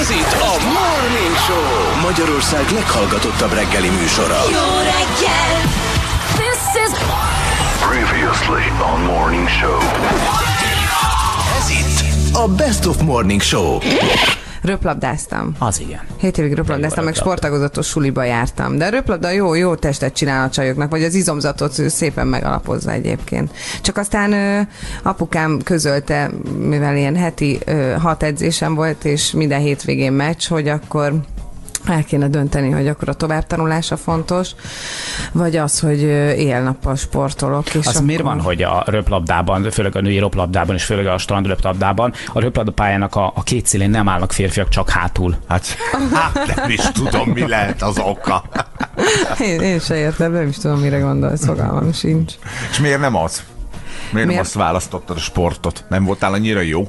Ez itt a Morning Show. Magyarország leghallgatottabb reggeli műsora. Jó reggel! This is Previously on Morning Show. Ez itt a Best of Morning Show. Röplabdáztam. Az igen. 7 évig röplabdáztam, meg sportagozatos suliba jártam. De a röplabda jó, jó testet csinál a csajoknak, vagy az izomzatot szépen megalapozza egyébként. Csak aztán ö, apukám közölte, mivel ilyen heti ö, hat edzésem volt, és minden hétvégén meccs, hogy akkor el kéne dönteni, hogy akkor a továbbtanulása fontos, vagy az, hogy ö, éjjel-nappal sportolok. És Az akkor... miért van, hogy a röplabdában, főleg a női röplabdában és főleg a strandröplabdában, a röplabdapályának a, a két szélén nem állnak férfiak, csak hátul. Hát, hát nem is tudom, mi lehet az oka. Én, én se értem, nem is tudom, mire gondolsz, fogalmam sincs. És miért nem az? Miért, miért? nem azt választottad a sportot? Nem voltál annyira jó,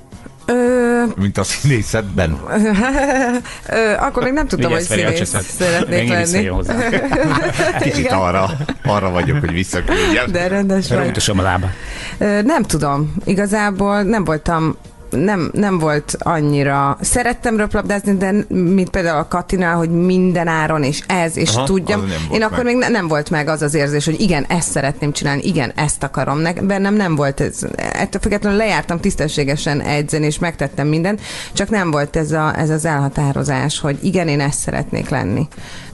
Ö, mint a színészetben? Ö, akkor még nem tudtam, hogy Vigyázz, a színész szeretnék lenni. Kicsit Igen. arra, arra vagyok, hogy visszaküldjem. De rendes vagy. Rúgtosom a lába. Ö, Nem tudom. Igazából nem voltam nem, nem volt annyira. Szerettem röplabdázni, de mint például a Katinál, hogy minden áron, és ez, és Aha, tudjam. Én akkor meg. még ne, nem volt meg az az érzés, hogy igen, ezt szeretném csinálni, igen, ezt akarom. Ne, bennem nem volt ez. Ettől függetlenül lejártam tisztességesen edzeni, és megtettem mindent, csak nem volt ez, a, ez az elhatározás, hogy igen, én ezt szeretnék lenni.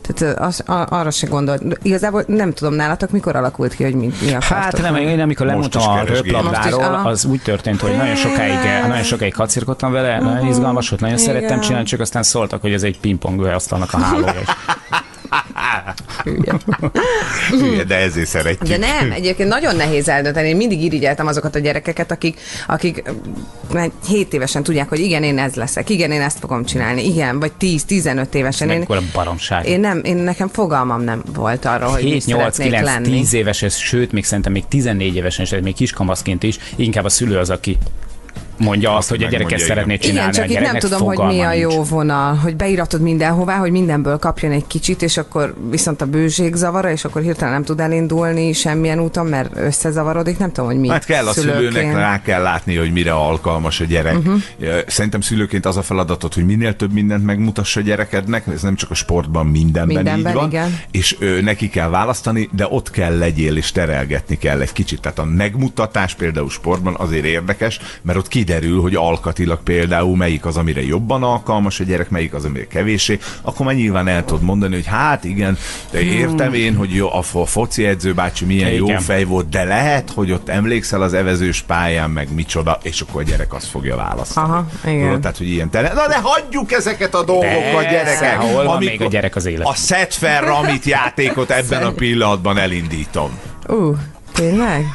Tehát az, arra se gondolt. Igazából nem tudom nálatok, mikor alakult ki, hogy mi, mi akartok. Hát nem, én amikor lemondtam a röplabdáról, az úgy történt, hogy nagyon sokáig, nagyon sokáig kacirkodtam vele, nagyon izgalmas volt, nagyon szerettem csinálni, csak aztán szóltak, hogy ez egy pingpong asztalnak a hálója. és Hülye, de ezért szeretjük. De nem, egyébként nagyon nehéz eldönteni. Én mindig irigyeltem azokat a gyerekeket, akik, akik már 7 évesen tudják, hogy igen, én ez leszek, igen, én ezt fogom csinálni, igen, vagy 10-15 évesen. Én, Mekkora baromság. én nem, én nekem fogalmam nem volt arról, hogy mi 7, 8, szeretnék 9, lenni. 10 éves, ez, sőt, még szerintem még 14 évesen is, tehát még kiskamaszként is, inkább a szülő az, aki mondja azt, hogy a gyerek ezt szeretné Igen, csinálni. csak a itt nem tudom, hogy mi a nincs. jó vonal, hogy beiratod mindenhová, hogy mindenből kapjon egy kicsit, és akkor viszont a bőség zavara, és akkor hirtelen nem tud elindulni semmilyen úton, mert összezavarodik. Nem tudom, hogy mi Hát kell a szülőnek, rá kell látni, hogy mire alkalmas a gyerek. Uh-huh. Szerintem szülőként az a feladatod, hogy minél több mindent megmutassa a gyerekednek, ez nem csak a sportban, mindenben, Mindenben, így van. igen. És ö, neki kell választani, de ott kell legyél, és terelgetni kell egy kicsit. Tehát a megmutatás például sportban azért érdekes, mert ott kiderül, hogy alkatilag például melyik az, amire jobban alkalmas a gyerek, melyik az, amire kevésé, akkor már nyilván el tudod mondani, hogy hát igen, de értem én, hogy jó, a fo- foci edzőbácsi milyen jó Igen. fej volt, de lehet, hogy ott emlékszel az evezős pályán, meg micsoda, és akkor a gyerek azt fogja választani. Aha, igen. Tudod, tehát, hogy ilyen tele... Na de hagyjuk ezeket a dolgokat, gyerekek! hol van még a gyerek az életben? A set fair ramit játékot ebben a pillanatban elindítom. Ú, tényleg?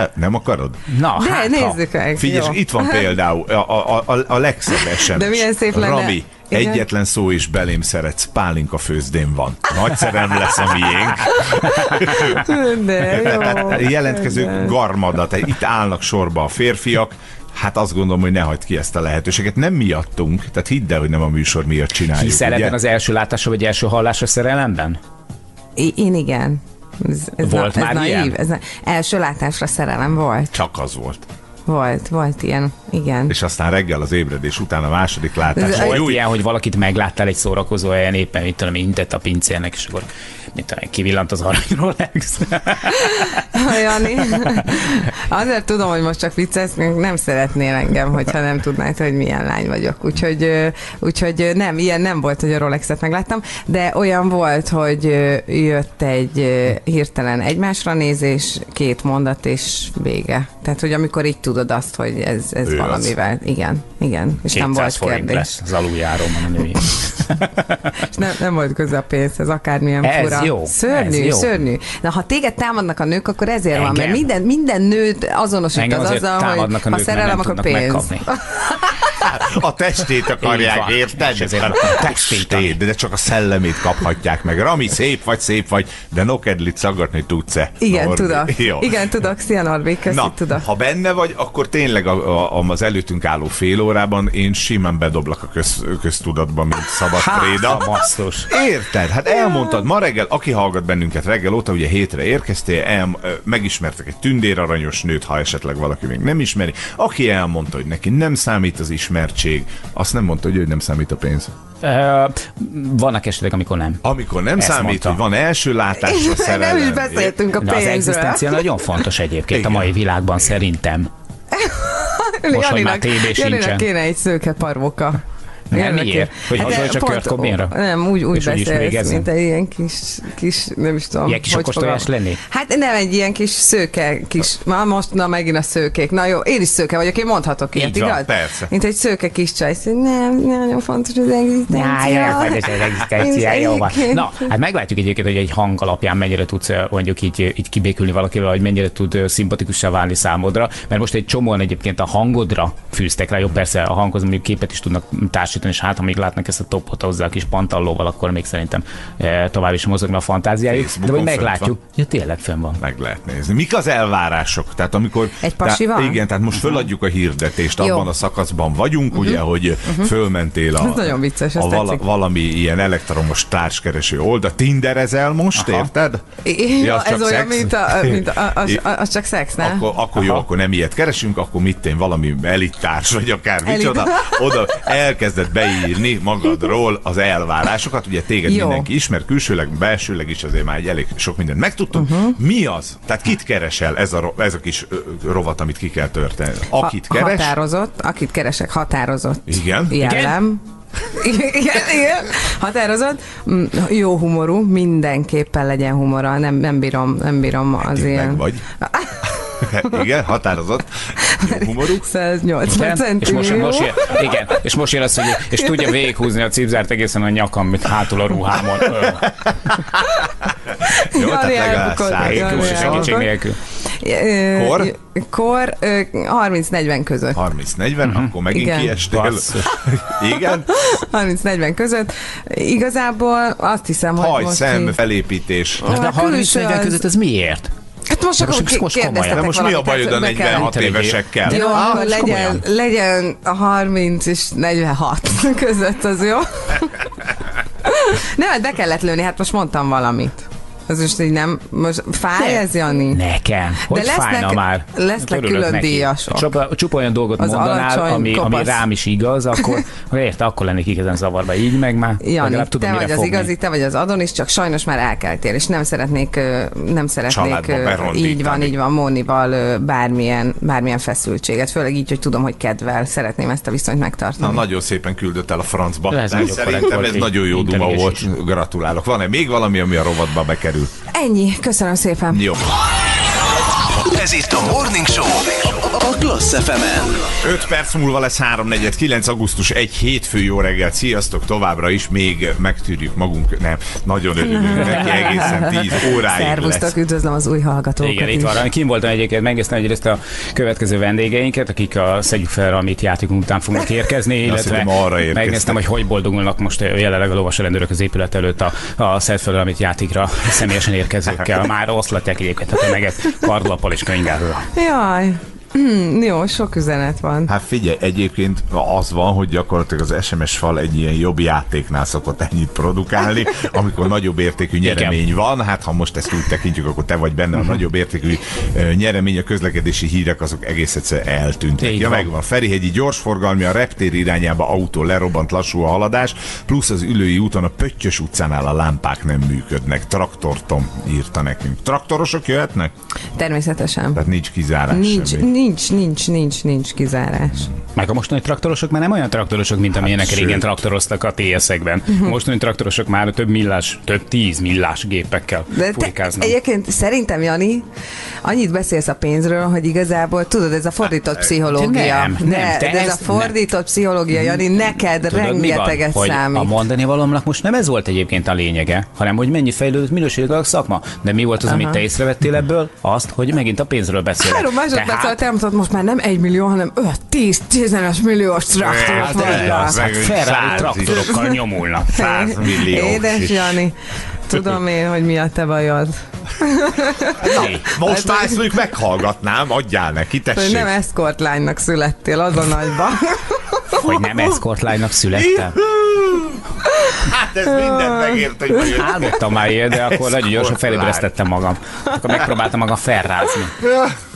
Hát, Nem akarod? Na, De hát, ha. nézzük meg. Figyelj, jó. itt van például a, a, a, a legszebb SMS. De milyen szép lenne. Rami, Igen. egyetlen szó is belém szeretsz, pálinka főzdén van. Nagy szerem lesz a miénk. De jó. Jelentkező garmadat, itt állnak sorba a férfiak, Hát azt gondolom, hogy ne hagyd ki ezt a lehetőséget. Nem miattunk, tehát hidd el, hogy nem a műsor miatt csináljuk. Hiszel ebben az első látásra vagy első hallásra szerelemben? É- Én igen. Ez, ez Volt na, már ez ilyen? naív, ez na, első látásra szerelem volt. Csak az volt. Volt, volt ilyen, igen. És aztán reggel az ébredés után a második látás. Ez- Volt Jó, ilyen, hogy valakit megláttál egy szórakozó helyen, éppen mit tudom, intett a pincérnek, és akkor mit tudom, kivillant az arany Rolex. Jani, azért tudom, hogy most csak viccelsz, nem szeretnél engem, hogyha nem tudnád, hogy milyen lány vagyok. Úgyhogy, úgyhogy nem, ilyen nem volt, hogy a Rolexet megláttam, de olyan volt, hogy jött egy hirtelen egymásra nézés, két mondat és vége. Tehát, hogy amikor így tudod azt, hogy ez, ez Ő az. valamivel, igen, igen, és nem 200 volt forint kérdés. lesz az aluljárom a női. És nem, nem volt köze a pénzhez, akármilyen Ez fura. jó, Szörnyű, ez jó. szörnyű. Na, ha téged támadnak a nők, akkor ezért van, mert Engem? minden, minden nőt Engem azonosítasz azért azzal, hogy támadnak a ha nők, mert szerelem, akkor pénz. A testét akarják, érted? Testítani. Testét, de csak a szellemét kaphatják meg. Rami, szép vagy, szép vagy, de nokedlit szaggatni tudsz-e? Igen, Norbi? tudok. Jó. Igen, tudok. Szia, Norbi, köszi, Na, tudok. ha benne vagy, akkor tényleg a, a, a, az előttünk álló fél órában én simán bedoblak a köz, köztudatba, mint szabad Hát, préda. a. Érted? Hát elmondtad ma reggel, aki hallgat bennünket reggel óta, ugye hétre érkeztél, el, megismertek egy tündéraranyos nőt, ha esetleg valaki még nem ismeri, aki elmondta, hogy neki nem számít az elismertség. Azt nem mondta, hogy ő nem számít a pénz. Ö, vannak esetek, amikor nem. Amikor nem Ezt számít, mondta. hogy van első látásra szerelem. Nem is beszéltünk a De az pénzről. egzisztencia nagyon fontos egyébként Igen. a mai világban szerintem. Most, hogy már Janinak- TB sincsen. Janinak kéne egy szőke parvoka. Nem, Janinak miért? Hogy hasonló csak pont- Kurt Cobainra? Nem, úgy, úgy beszélsz, mint egy ilyen kis, kis, nem is tudom. Ilyen kis hogy fogalmaz. lenni? Hát nem egy ilyen kis szőke, kis, ma most, na megint a szőkék. Na jó, én is szőke vagyok, én mondhatok ilyet, Így van, igaz? persze. Mint egy szőke kis csaj, szóval nem, nem nagyon fontos az egzisztencia. Ja, ja, fontos az egzisztencia, jó van. Na, hát meglátjuk egyébként, hogy egy hang alapján mennyire tudsz ö, mondjuk így, így kibékülni valakivel, vagy mennyire tud szimpatikussá válni számodra, mert most egy csomóan egyébként a hangodra fűztek rá, jó persze a hanghoz mondjuk képet is tudnak társítani, és hát ha még látnak ezt a topot hozzá a kis pantallóval, akkor még szerintem e, tovább is mozogna a fantáziájuk. De fönt meglátjuk, ja tényleg fönn van. Meg lehet nézni. Mik az elvárások? Tehát amikor... Egy pasi tehát, van? Igen, tehát most föladjuk a hirdetést, Jó. abban a szakaszban vagyunk, ugye, hogy fölmentél a, Ez nagyon vicces, a vala, valami ilyen elektromos társkereső oldal. Tinderezel most, Aha. érted? Ja, Ja, ez csak olyan, szex? mint, a, mint a, az, az csak szex, nem? Akkor, akkor jó, akkor nem ilyet keresünk, akkor mit én valami elittárs, vagy akár micsoda, oda elkezdett beírni magadról az elvárásokat, ugye téged Jó. mindenki ismer, külsőleg, belsőleg is azért már egy elég sok mindent megtudtunk. Uh-huh. Mi az? Tehát kit keresel ez a, ez a kis rovat, amit ki kell történni? Akit Ha- keres? Határozott, akit keresek, határozott. Igen. Jellem. Igen, igen, határozott. Mm, Jó humorú, mindenképpen legyen humora. Nem, nem bírom, nem bírom az Meg ilyen. vagy. Igen, határozott. Jó humorú. 180 Igen? És most, most jön, igen, és most jön az, hogy és tudja végighúzni a cipzárt egészen a nyakam, mint hátul a ruhámon. Jó, tehát Jani legalább elbukott. száj Jani Segítség nélkül. Kor? Kor ö, 30-40 között. 30-40, akkor megint Igen. kiestél. Igen. 30-40 között. Igazából azt hiszem, hogy Haj, most szem, így- felépítés. De A külső 30-40 az- között ez miért? Hát most akkor most- most komolyan. kérdeztetek De most mi a bajod a hát be kell- 46 Te legyél. évesekkel? Jó, Ah, akkor legyen, legyen a 30 és 46 között, az jó? Nem, hát be kellett lőni, hát most mondtam valamit. Ez most így nem, most fáj ez, Jani? Nekem. Hogy lesznek- fájna már? lesznek külön neki. díjasok. Csupa, csupa olyan dolgot Az mondanál, ami, ami rám is igaz, akkor akkor érte, akkor lennék igazán zavarba. Így meg már Jani, tudom, te mire vagy az fogni. igazi, te vagy az Adonis, csak sajnos már elkeltél, és nem szeretnék, nem szeretnék, így van, így van, Mónival bármilyen, bármilyen feszültséget, főleg így, hogy tudom, hogy kedvel, szeretném ezt a viszonyt Na, megtartani. nagyon szépen küldött el a francba. Ez De nagyon Szerintem volt, ez nagyon jó duma volt. Gratulálok. Van-e még valami, ami a rovatba bekerül? Ennyi, köszönöm szépen. Jó. Ez itt a Morning Show Klassz fm 5 perc múlva lesz 3.49. augusztus 1 hétfő jó reggel. Sziasztok, továbbra is még megtűrjük magunk. Nem, nagyon örülünk neki, egészen 10 óráig Szervusztok, lesz. üdvözlöm az új hallgatókat Igen, is. itt van. Kim voltam egyébként, megnéztem egyrészt a következő vendégeinket, akik a Szedjük fel, amit játékunk után fognak érkezni, illetve arra érkeztek. megnéztem, hogy hogy boldogulnak most jelenleg a lovasrendőrök az épület előtt a, a Szed fel, amit játékra személyesen érkezőkkel. Már oszlatják egyébként a tömeget kardlappal és könyvgázzal. Jaj, Hmm, jó, sok üzenet van. Hát figyelj, egyébként az van, hogy gyakorlatilag az SMS fal egy ilyen jobb játéknál szokott ennyit produkálni, amikor nagyobb értékű nyeremény van. Hát ha most ezt úgy tekintjük, akkor te vagy benne a nagyobb értékű nyeremény, a közlekedési hírek azok egész egyszer eltűntek. Így Ja, van. megvan. Ferihegyi gyorsforgalmi, a reptér irányába autó lerobbant lassú a haladás, plusz az ülői úton a Pöttyös utcánál a lámpák nem működnek. Traktortom írta nekünk. Traktorosok jöhetnek? Természetesen. Tehát nincs kizárás Nincs, semmi. nincs, nincs, nincs, nincs kizárás. Meg a mostani traktorosok már nem olyan traktorosok, mint amilyenek Hát, régen traktoroztak a TS-ekben. A mostani traktorosok már több millás, több tíz millás gépekkel De te, egyébként szerintem, Jani, annyit beszélsz a pénzről, hogy igazából tudod, ez a fordított pszichológia. nem, nem, de, te de ez a ezt fordított pszichológia, Jani, neked Tudod, van? rengeteget hogy számít. a mondani valómnak most nem ez volt egyébként a lényege, hanem hogy mennyi fejlődött minőségileg a szakma. De mi volt az, amit te észrevettél ebből? Azt, hogy megint a pénzről beszélek. Három másodperc alatt elmondtad, most már nem egy millió, hanem 5, 10, 15 milliós traktorok Hát, az, hát meg Ferrari traktorokkal nyomulnak. 100 millió. Édes Jani, tudom én, hogy mi a te bajod. Hé, Most már ezt mondjuk meghallgatnám, adjál neki, Hogy tessék. nem escort lánynak születtél, az a nagyba. Hogy nem escort lánynak születtem. Hát ez mindent megért, hogy bejött. Álmodtam már ilyet, de akkor Ez nagyon gyorsan felébresztettem magam. Akkor megpróbáltam magam felrázni.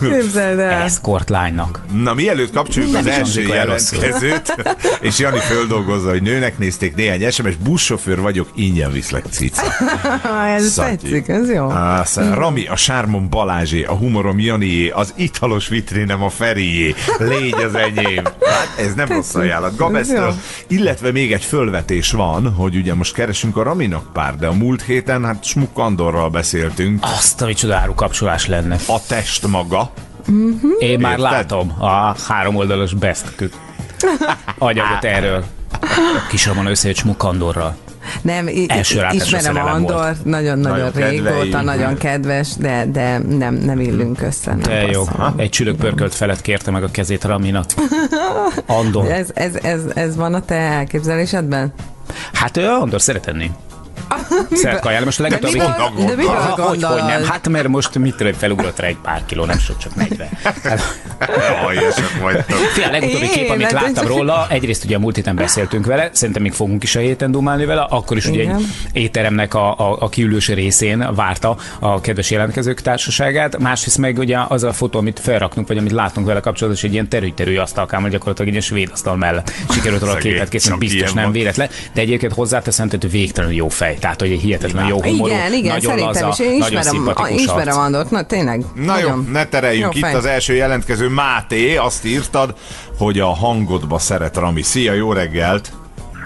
Képzeld el. Escort lánynak. Na, mielőtt kapcsoljuk Nem az első jelentkezőt, és Jani földolgozza, hogy nőnek nézték néhány SMS, buszsofőr vagyok, ingyen viszlek cica. Ah, ez Szatyi. tetszik, ez jó. Ah, szá- Rami, a sármom Balázsé, a humorom Janié, az italos vitrínem a Ferié, légy az enyém. Hát ez nem rossz ajánlat. Gabesztől. Illetve még egy fölvetés van, hogy ugye most keresünk a Raminak pár, de a múlt héten hát Smuk Andorral beszéltünk. Azt a micsoda áru kapcsolás lenne. A test maga. Én már Érted? látom a három oldalas best anyagot erről. Kis Ramon összejött Smukandorral. Nem, Első ismerem Andor, nagyon-nagyon Nagyon régóta, nagyon kedves, de, de nem, nem illünk össze. Nem De jó, passzol. egy csülök pörkölt felett kérte meg a kezét Raminak. Andor. Ez, ez, ez, ez van a te elképzelésedben? Hát ő Andor szeret enni. Szeret kajálni. Most a De legutóbbi... miből, de miből Ah, hogy, hogy nem? Hát mert most mit tudom, felugrott rá egy pár kiló, nem sok, csak 40. Hát, Aljasak vagytok. Fia, a legutóbbi kép, amit láttam róla, egyrészt ugye a múlt héten beszéltünk vele, szerintem még fogunk is a héten dumálni vele, akkor is ugye egy étteremnek a, a, a kiülős részén várta a kedves jelentkezők társaságát, másrészt meg ugye az a fotó, amit felraknunk, vagy amit látunk vele kapcsolatban, és egy ilyen terüly-terüly asztalkámmal gyakorlatilag egy svéd asztal mellett sikerült róla a képet készíteni, biztos nem véletlen, de egyébként hozzáteszem, ő végtelenül jó fej, tehát hogy egy hihetetlen jó humorú, Igen, igen, nagyon szerintem laza, is. Én nagyon ismerem, ismerem. Andort, na tényleg. Na jó, nagyon, ne tereljünk jó itt fej. az első jelentkező Máté, azt írtad, hogy a hangodba szeret Rami. Szia, jó reggelt!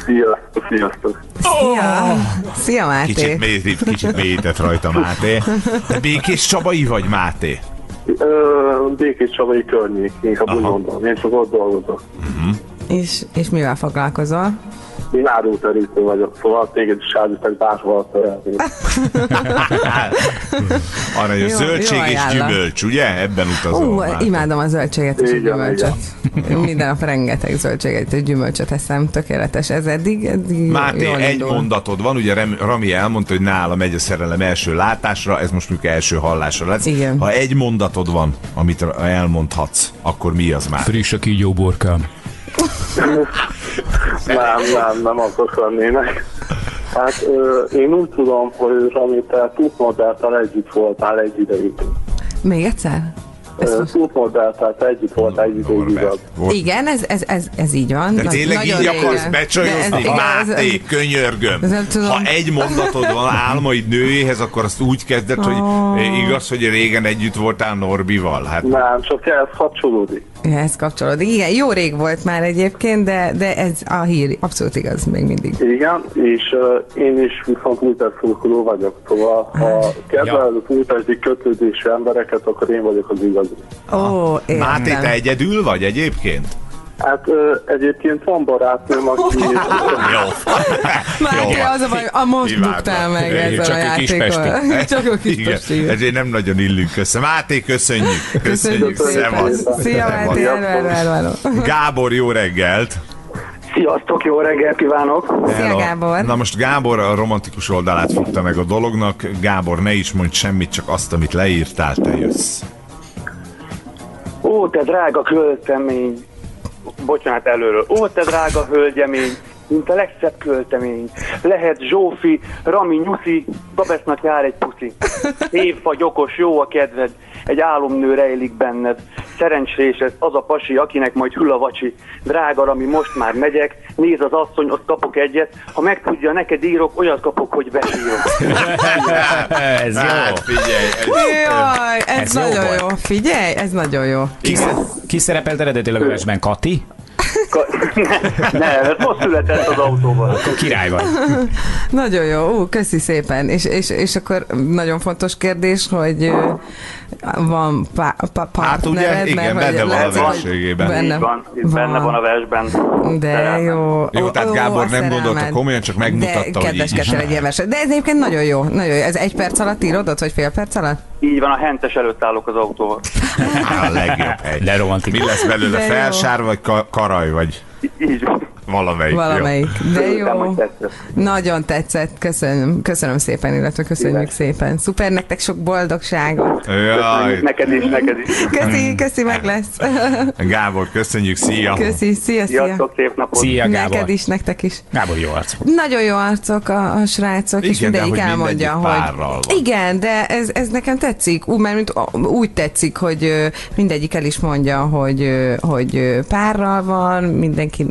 Sziasztok, sziasztok. Szia, Szia Máté. Kicsit, mélyít, kicsit mélyített rajta Máté. De Békés Csabai vagy Máté? Békés Csabai környék, inkább úgy Aha. mondom. Én csak ott dolgozok. És, és mivel foglalkozol? Árulterítő vagyok, szóval téged is állítok bárhol szerelni. Arra, hogy Jó, zöldség jó és ajánlat. gyümölcs, ugye? Ebben utazol. Ó, Máté. imádom a zöldséget és a Igen, gyümölcsöt. Minden nap rengeteg zöldséget és gyümölcsöt eszem, tökéletes. Ez eddig, eddig Máté, jól egy indul. mondatod van, ugye Rami elmondta, hogy nála megy a szerelem első látásra, ez most mondjuk első hallásra lesz. Igen. Ha egy mondatod van, amit elmondhatsz, akkor mi az már? Friss a kígyó borkám. Nem, nem, nem azok lennének. Hát ö, én úgy tudom, hogy Rami, te túlmodelltal együtt voltál egy ideig. Még egyszer? Ö, Túlmodelltal te együtt voltál egy. Volt. Igen, ez, ez, ez, ez így van. De Na- tényleg így akarsz becsajozni? Máté, könyörgöm. Ha egy mondatod van álmaid nőjéhez, akkor azt úgy kezded, hogy Oh. igaz, hogy régen együtt voltál Norbival. Hát Nem, csak ez kapcsolódik. Ja, ez kapcsolódik. Igen, jó rég volt már egyébként, de, de ez a hír abszolút igaz még mindig. Igen, és uh, én is viszont Újpest szurkoló vagyok, szóval ha kedveled az újpesti kötődésű embereket, akkor én vagyok az igazi. Ó, értem. Máté, te egyedül vagy egyébként? Hát ö, egyébként van barátnőm, aki... Jó. Máté, az a baj, a most Imádom. buktál meg Csak ezzel a ő játékot. kispesti. Csak a Igen, kispesti. ezért nem nagyon illünk össze. Máté, köszönjük. Köszönjük, szevasz. Szia. Máté. Gábor, jó reggelt! Sziasztok, jó reggelt kívánok! Szia. Gábor. Na most Gábor a romantikus oldalát fogta meg a dolognak. Gábor, ne is mondj semmit, csak azt, amit leírtál, te jössz. Ó, te drága költemény! Bocsánat előről. Ó, te drága hölgyemény! Mint a legszebb költemény. Lehet Zsófi, Rami, Nyuszi, Babesznak jár egy puszi. Év vagy okos, jó a kedved, egy álomnő rejlik benned. Szerencsés ez az a pasi, akinek majd hül a vacsi. Drága Rami, most már megyek, néz az asszony, ott kapok egyet. Ha megtudja, neked írok, olyat kapok, hogy besírok. Ez jó. Hát, figyelj, ez, Jaj, ez, Ez jó nagyon volt. jó. Figyelj, ez nagyon jó. Ki, ki szerepelt eredetileg? Kati? Ka- ne, ne, ez most született az autóval. Akkor király vagy. Nagyon jó, ú, köszi szépen. És, és, és akkor nagyon fontos kérdés, hogy van pá, pá, Hát ugye, igen, mert benne van a verségében. Benne, van, benne van a versben. De Szerelmem. jó. Jó, Ó, tehát ó, Gábor a nem gondolta komolyan, csak megmutatta, De hogy így is. egy. De ez egyébként nagyon jó, nagyon jó. Ez egy perc alatt írodott, vagy fél perc alatt? Így van, a hentes előtt állok az autóval. A legjobb hely. De romantikus. Mi lesz belőle? De jó. Felsár vagy ka- karaj vagy? Így van. Valamelyik. Valamelyik. De jó. hogy tetszett. Nagyon tetszett. Köszönöm, köszönöm szépen, illetve köszönjük szépen. Szuper, nektek sok boldogságot. Jó. Jaj, Neked is, neked is. Köszi, köszi, meg lesz. Gábor, köszönjük, szia! Köszi, szia, szia. Sziasztok, szép napot. Szia, Gábor. Neked is, nektek is. Gábor jó arc. Nagyon jó arcok a, a srácok, és Igen, de mindegyik hogy elmondja, hogy... párral van. Igen, de ez, ez nekem tetszik, úgy, mert mint, úgy tetszik, hogy mindegyik el is mondja, hogy, hogy párral van, mindenki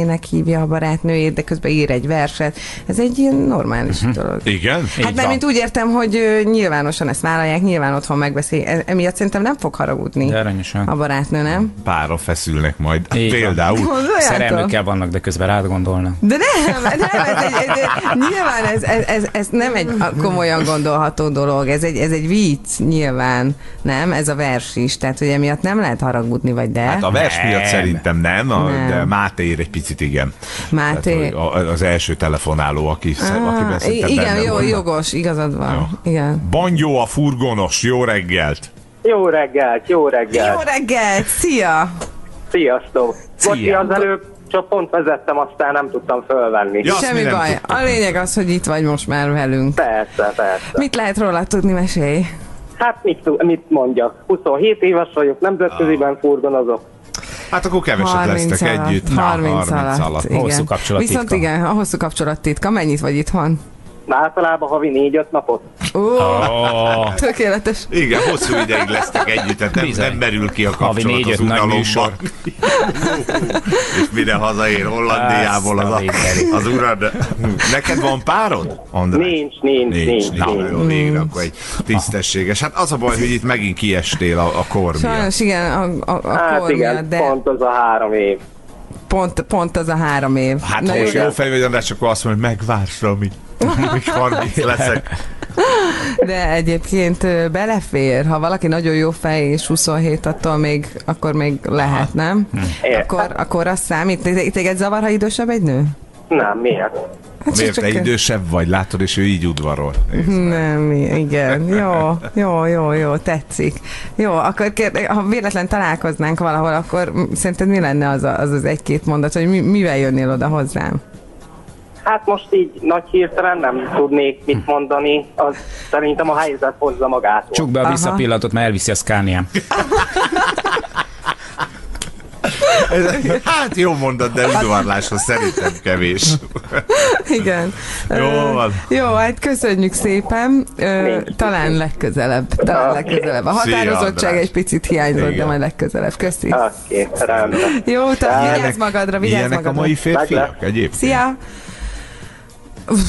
szerelmének hívja a barátnőjét, de közben ír egy verset. Ez egy ilyen normális Mhm. dolog. Igen? Hát mert mint úgy értem, hogy nyilvánosan ezt vállalják, nyilván otthon megbeszél. E- Emiatt szerintem nem fog haragudni De aranyosan. a barátnő, nem? Párra feszülnek majd. Így. Például. Szerelmükkel vannak, de közben rád gondolnak. De nem, nem, ez egy, egy, nyilván ez, ez, ez, ez, nem egy komolyan gondolható dolog, ez egy, ez egy vicc, nyilván, nem? Ez a vers is, tehát hogy emiatt nem lehet haragudni, vagy de? Hát a vers Nem. miatt szerintem nem, a, Nem. de Máté ír egy picit igen. Máté? Tehát, az első telefonáló, aki, ah, akiben Ah, szerintem igen, jó, volna. jogos, igazad van. Igen. Bangyó a furgonos, jó reggelt! Jó reggelt, jó Jó reggelt. reggelt, szia! Sziasztok. Bocsi, az előbb csak pont vezettem, aztán nem tudtam fölvenni. Ja, Semmi baj. tudtuk. A lényeg az, hogy itt vagy most már velünk. Persze, persze. Mit lehet róla tudni, mesélj? Hát mit, mit mondjak? 27 éves vagyok, nemzetköziben furgonozok. Hát akkor keveset lesztek alatt, együtt. 30, alatt, igen. Hosszú kapcsolattitka. Viszont igen, a hosszú kapcsolattitka. Mennyit vagy itthon? Általában havi 4-5 napot. Ó, Oh, tökéletes. Igen, hosszú ideig lesztek együtt, tehát nem, Bizony. nem merül ki a Havi kapcsolat négy-öt az nagy unalomban. műsor. És mire hazaér Hollandiából az, a az urad. Neked van párod, András? Nincs, nincs, nincs. Nincs, nincs, nincs. Jó, végre, akkor egy tisztességes. Hát az a baj, hogy itt megint kiestél a, a kor miatt. Sajnos igen, a, a, a Hát kor igen, miatt, de pont az a három év. Pont, pont az a három év. Hát Na ha most jó fej vagy, András, akkor azt mondja, hogy megvársz. Még 30 leszek. De egyébként belefér, ha valaki nagyon jó fej és 27, attól még, akkor még lehet, nem? É, Akkor, akkor az számít. Té- Téged zavar, ha idősebb egy nő? Nem, miért? Hát Miért csak- te idősebb vagy, látod, és ő így udvarol. Nézd. Nem, igen. Jó, jó, jó, jó, tetszik. Jó, akkor kér, ha véletlen találkoznánk valahol, akkor szerinted mi lenne az a, az, az egy-két mondat, hogy mi, mivel jönnél oda hozzám? Hát most így nagy hirtelen nem tudnék mit mondani, az szerintem a helyzet hozza magától. csuk be a Aha. visszapillatot, mert elviszi a Scania. Hát jó mondat, de udvarláshoz szerintem kevés. Igen. Jó van. Jó, hát köszönjük szépen. Talán legközelebb. Talán Oké. legközelebb. A határozottság egy picit hiányzott, de majd legközelebb. Köszi. Oké, rendben. Jó, te Ilyenek- vigyázz magadra, vigyázz Ilyenek a magadra. mai férfiak egyébként. Szia! Uff,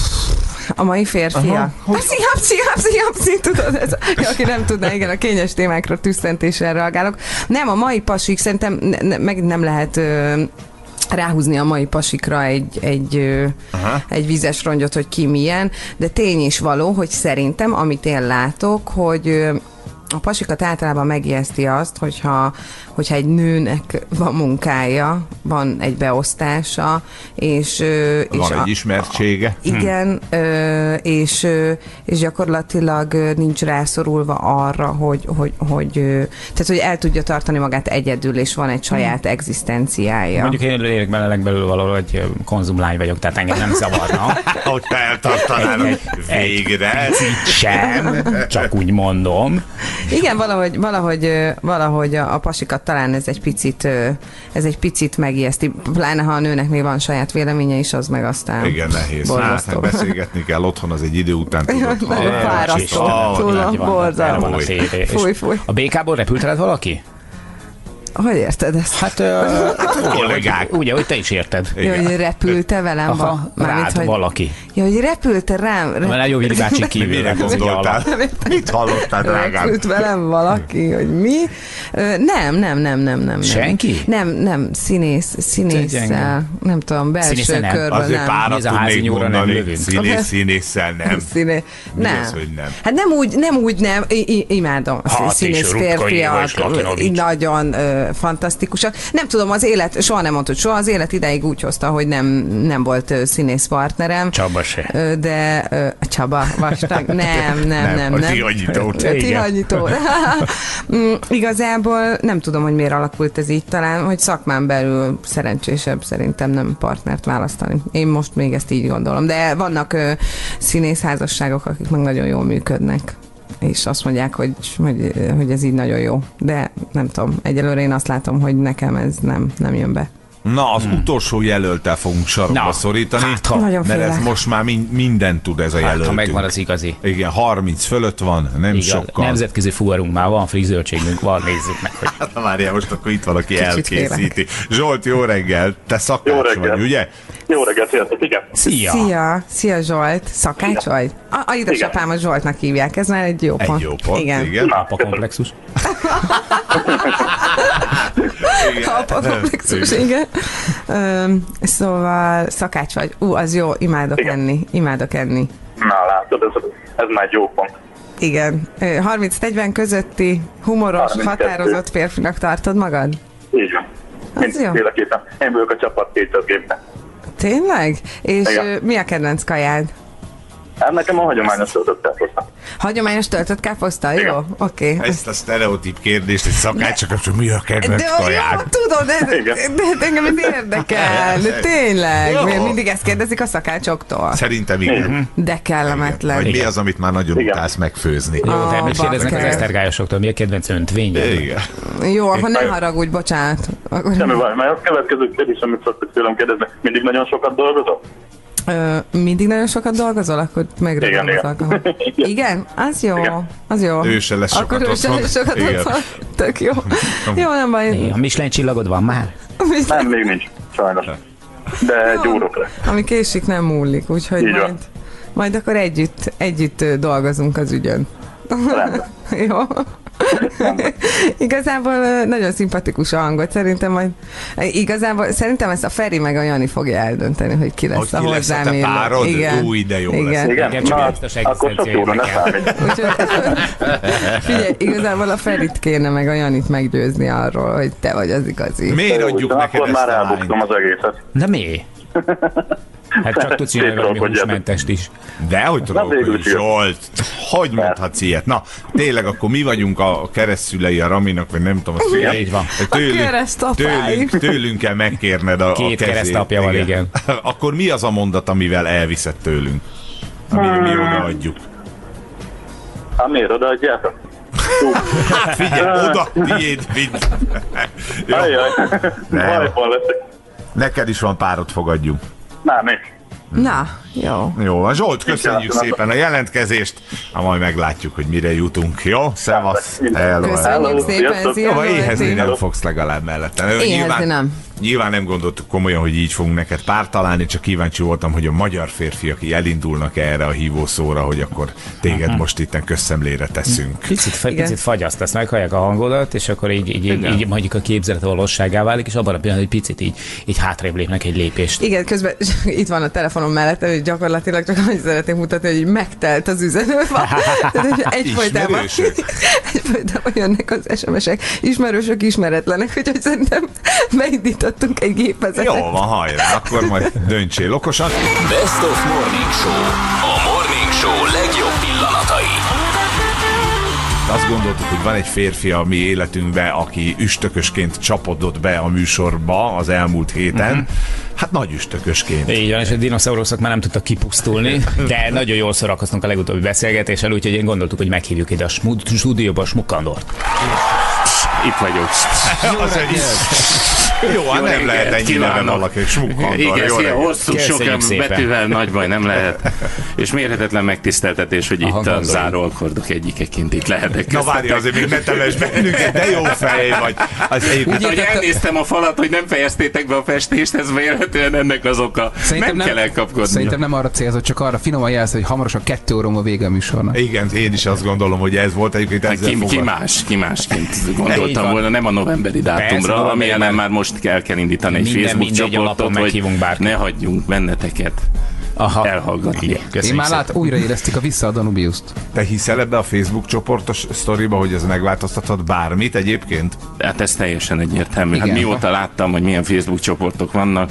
A mai férfia. Aha, hogy- Szia, szia, szia, szia, tudod, ez, aki nem tudná, igen, a kényes témákra tüsszentéssel reagálok. Nem, a mai pasik szerintem ne, ne, meg nem lehet ö, ráhúzni a mai pasikra egy, egy, ö, egy vízes rongyot, hogy ki milyen, de tény is való, hogy szerintem, amit én látok, hogy a pasikat általában megijeszti azt, hogyha, hogyha egy nőnek van munkája, van egy beosztása, és, Van a- egy ismertsége. igen, ö, és, és gyakorlatilag nincs rászorulva arra, hogy, hogy, hogy, tehát, hogy el tudja tartani magát egyedül, és van egy saját egzisztenciája. Mondjuk én lélek bele legbelül valahol, hogy konzumlány vagyok, tehát engem nem zavarna. Hogy eltartanál végre. Sem, csak úgy mondom. Igen, valahogy, valahogy, valahogy a, a pasikat talán ez egy picit, ez egy picit megijeszti, pláne ha a nőnek még van saját véleménye is, az meg aztán Igen, nehéz. Hát, borzasztó. beszélgetni kell otthon, az egy idő után tudod. Fárasztó. A Fúj. Fúj. A BK-ból repült rád valaki? Hogy érted ezt? Hát, ö, kollégák. Ugye, hogy te is érted. Jó, hogy repült-e velem? Aha, Mármint, rád hogy... valaki. Ja, hogy repült-e rám? Mert nagyon Vili bácsi kívül. Mire hát gondoltál? Mit hallottál, drágám? Repült velem valaki, hogy mi? Nem, nem, nem, nem, nem. Senki? Nem, nem, színész, színésszel, nem tudom, belső körben Azért nem. párat tudnék mondani. Színész, színésszel nem. Színé... Nem. nem? Hát nem úgy, nem úgy nem, imádom a Hát és férfiak, nagyon fantasztikusak. Nem tudom, az élet, soha nem mondta, hogy soha az élet ideig úgy hozta, hogy nem, nem volt színész partnerem. Csaba se. De Csaba, vastag, nem, nem, nem. nem, nem. tihanyító. A Igen. tihanyító. Mm, Igazából nem tudom, hogy miért alakult ez így, talán, hogy szakmán belül szerencsésebb szerintem nem partnert választani. Én most még ezt így gondolom, de vannak színészházasságok, akik meg nagyon jól működnek és azt mondják, hogy, hogy, hogy ez így nagyon jó. De nem tudom, egyelőre én azt látom, hogy nekem ez nem, nem jön be. Na, az utolsó jelöltel fogunk sarokba Hmm. Na, szorítani, hát ha- Nagyon mert ez félek. most már min- mindent tud ez a Hát, ha megvan az igazi. Igen, 30 fölött van, nem Igaz, sokkal. nemzetközi fuvarunk már van, frizöltségünk van, nézzük meg, hogy Hát várjál, most akkor itt valaki Kicsit elkészíti. Zsolt, jó reggel! Te Jó szakács reggel. vagy, ugye? Jó reggelt, sziasztok, igen. Szia! Szia! Szia Zsolt! Szakács vagy? A, a édesapám a Zsoltnak hívják, ez már egy jó Egy pont. jó pont, igen. Igen. Na, Apa komplexus. Apa komplexus, igen. Öm, szóval szakács vagy. Ú, az jó, imádok Igen. enni. Imádok enni. Na, látod, ez, ez már egy jó pont. Igen. Ö, 30-40 közötti humoros, 32. határozott férfinak tartod magad? Így van. Az jó. Mindenképpen. Én vagyok a csapat 200 gépben. Tényleg? És Igen. mi a kedvenc kajád? Hát nekem a hagyományos töltött káposzta. Hagyományos töltött káposzta? Jó, oké. Ezt a sztereotíp kérdést, hogy szakácsok, hogy mi a kedvenc De kajád? jó, tudom, de, de, de engem ez érdekel. De tényleg, Jó. mindig ezt kérdezik a szakácsoktól? Szerintem igen. De kellemetlen. Vagy mi az, amit már nagyon Igen. utálsz megfőzni? Jó, de kérdeznek az esztergályosoktól, mi a kedvenc öntvény? Igen. Jó, ha ne haragudj, bocsánat. Akkor, Semmi baj, mert a következő kérdés, amit szoktak tőlem kérdezni, mindig nagyon sokat dolgozol? Ö, mindig nagyon sokat dolgozol, akkor megragadom Igen, az alkalmat. Igen, az jó, Igen. az jó. Ő se lesz Akkor sokat ő se sokat Igen. otthon. Tök jó. Jó, nem baj. A Michelin csillagod van már? Nem, még nincs, sajnos. De gyúrok le. Ami késik, nem múlik, úgyhogy Így van. majd, majd akkor együtt, együtt dolgozunk az ügyön. Rendben. Jó. Igazából nagyon szimpatikus a hangot, szerintem majd igazából szerintem ezt a Feri meg a Jani fogja eldönteni, hogy ki lesz Hogy a ki lesz a te párod? Igen. Új, de jó lesz. Igen. Igen, Igen, csak na, biztos akkor sok jóra ne. Úgyhogy, figyelj, igazából a Ferit kéne meg a Janit meggyőzni arról, hogy te vagy az igazi. Miért adjuk neked ezt már a elbuktam lányt? az egészet. De mi? Hát csak tudsz csinálni valami húsmentest is. De hogy jó. Zsolt, hogy mondhatsz ilyet? Na, tényleg, akkor mi vagyunk a keresztszülei a Raminak, vagy nem tudom, azt Igen, így van. Tőlünk, keresztapáim. tőlünk, tőlünk kell megkérned a, a Két kezét. keresztapja van, igen. Akkor mi az a mondat, amivel elviszed tőlünk? Amire mi odaadjuk? Hát miért odaadjátok? Hát figyelj, oda, tiéd, vidd. Bajban leszek. neked is van párod, fogadjunk. Nem, nincs. Na, jó. Jó, van. Zsolt, köszönjük szépen a jelentkezést. Ha majd meglátjuk, hogy mire jutunk. Jó? Szevasz. Hello. Köszönjük Hello, szépen, szia éhezni nem fogsz legalább mellette. Éhezni nem. Nyilván nem gondoltuk komolyan, hogy így fogunk neked párt találni, csak kíváncsi voltam, hogy a magyar férfiak elindulnak erre a hívószóra, hogy akkor téged most itten közszemlére teszünk. Picit, Igen. picit fagyasztasz, meghallják a hangodat, és akkor így, így, így, így mondjuk a képzelet valóságá válik, és abban a pillanatban egy picit így, így hátrébb lépnek egy lépést. Igen, közben itt van a telefonom mellett, hogy gyakorlatilag csak annyit szeretnék mutatni, hogy megtelt az üzenőfal. Egyfolytában, egyfolytában jönnek az SMS-ek. Ismerősök, ismeretlenek, úgyhogy szerintem beindítottunk egy gépezetet. Jó van, hajrá, akkor majd döntsél okosan. Best of Morning Show. A Morning Show legjobb pillanatai. Azt gondoltuk, hogy van egy férfi a mi életünkbe, aki üstökösként csapodott be a műsorba az elmúlt héten. Mhm. Hát nagy üstökösként. Így van, és a dinoszauruszok már nem tudtak kipusztulni, de nagyon jól szórakoztunk a legutóbbi beszélgetéssel, úgyhogy én gondoltuk, hogy meghívjuk ide a stúdióba a Smukkandort. Itt vagyok. Az. Jó, hát nem lehet ennyi neve valaki, Smukkandor. Igen, Jó szia, hosszú, Köszönjük sok szépen. betűvel, nagy baj nem lehet. És mérhetetlen megtiszteltetés, hogy itt a gondolom. záró akkordok egyikeként itt lehetek. Na várj, azért még ne temes bennünket, de jó fej vagy. Az Hát, hogy elnéztem a falat, hogy nem fejeztétek be a festést, ez vélhetően ennek az oka. Szerintem nem, nem- kell elkapkodni. Szerintem nem arra célzott, csak arra finoman jelz, hogy hamarosan kettő óra a vége a műsornak. Igen, én is azt gondolom, hogy ez volt egyébként Hát ezzel ki, ki, más, ki másként gondoltam volna, nem a novemberi dátumra, november amilyen már- már most kell, kell indítani egy Minden- Facebook mindegy csoportot, hogy ne hagyjunk benneteket. Aha. elhallgatni. Én Köszönjük már lát, újraélesztik a vissza a Danubius-t. Te hiszel ebbe a Facebook csoportos sztoriba, hogy ez megváltoztathat bármit egyébként? Hát ez teljesen egyértelmű. Hát Igen. mióta láttam, hogy milyen Facebook csoportok vannak,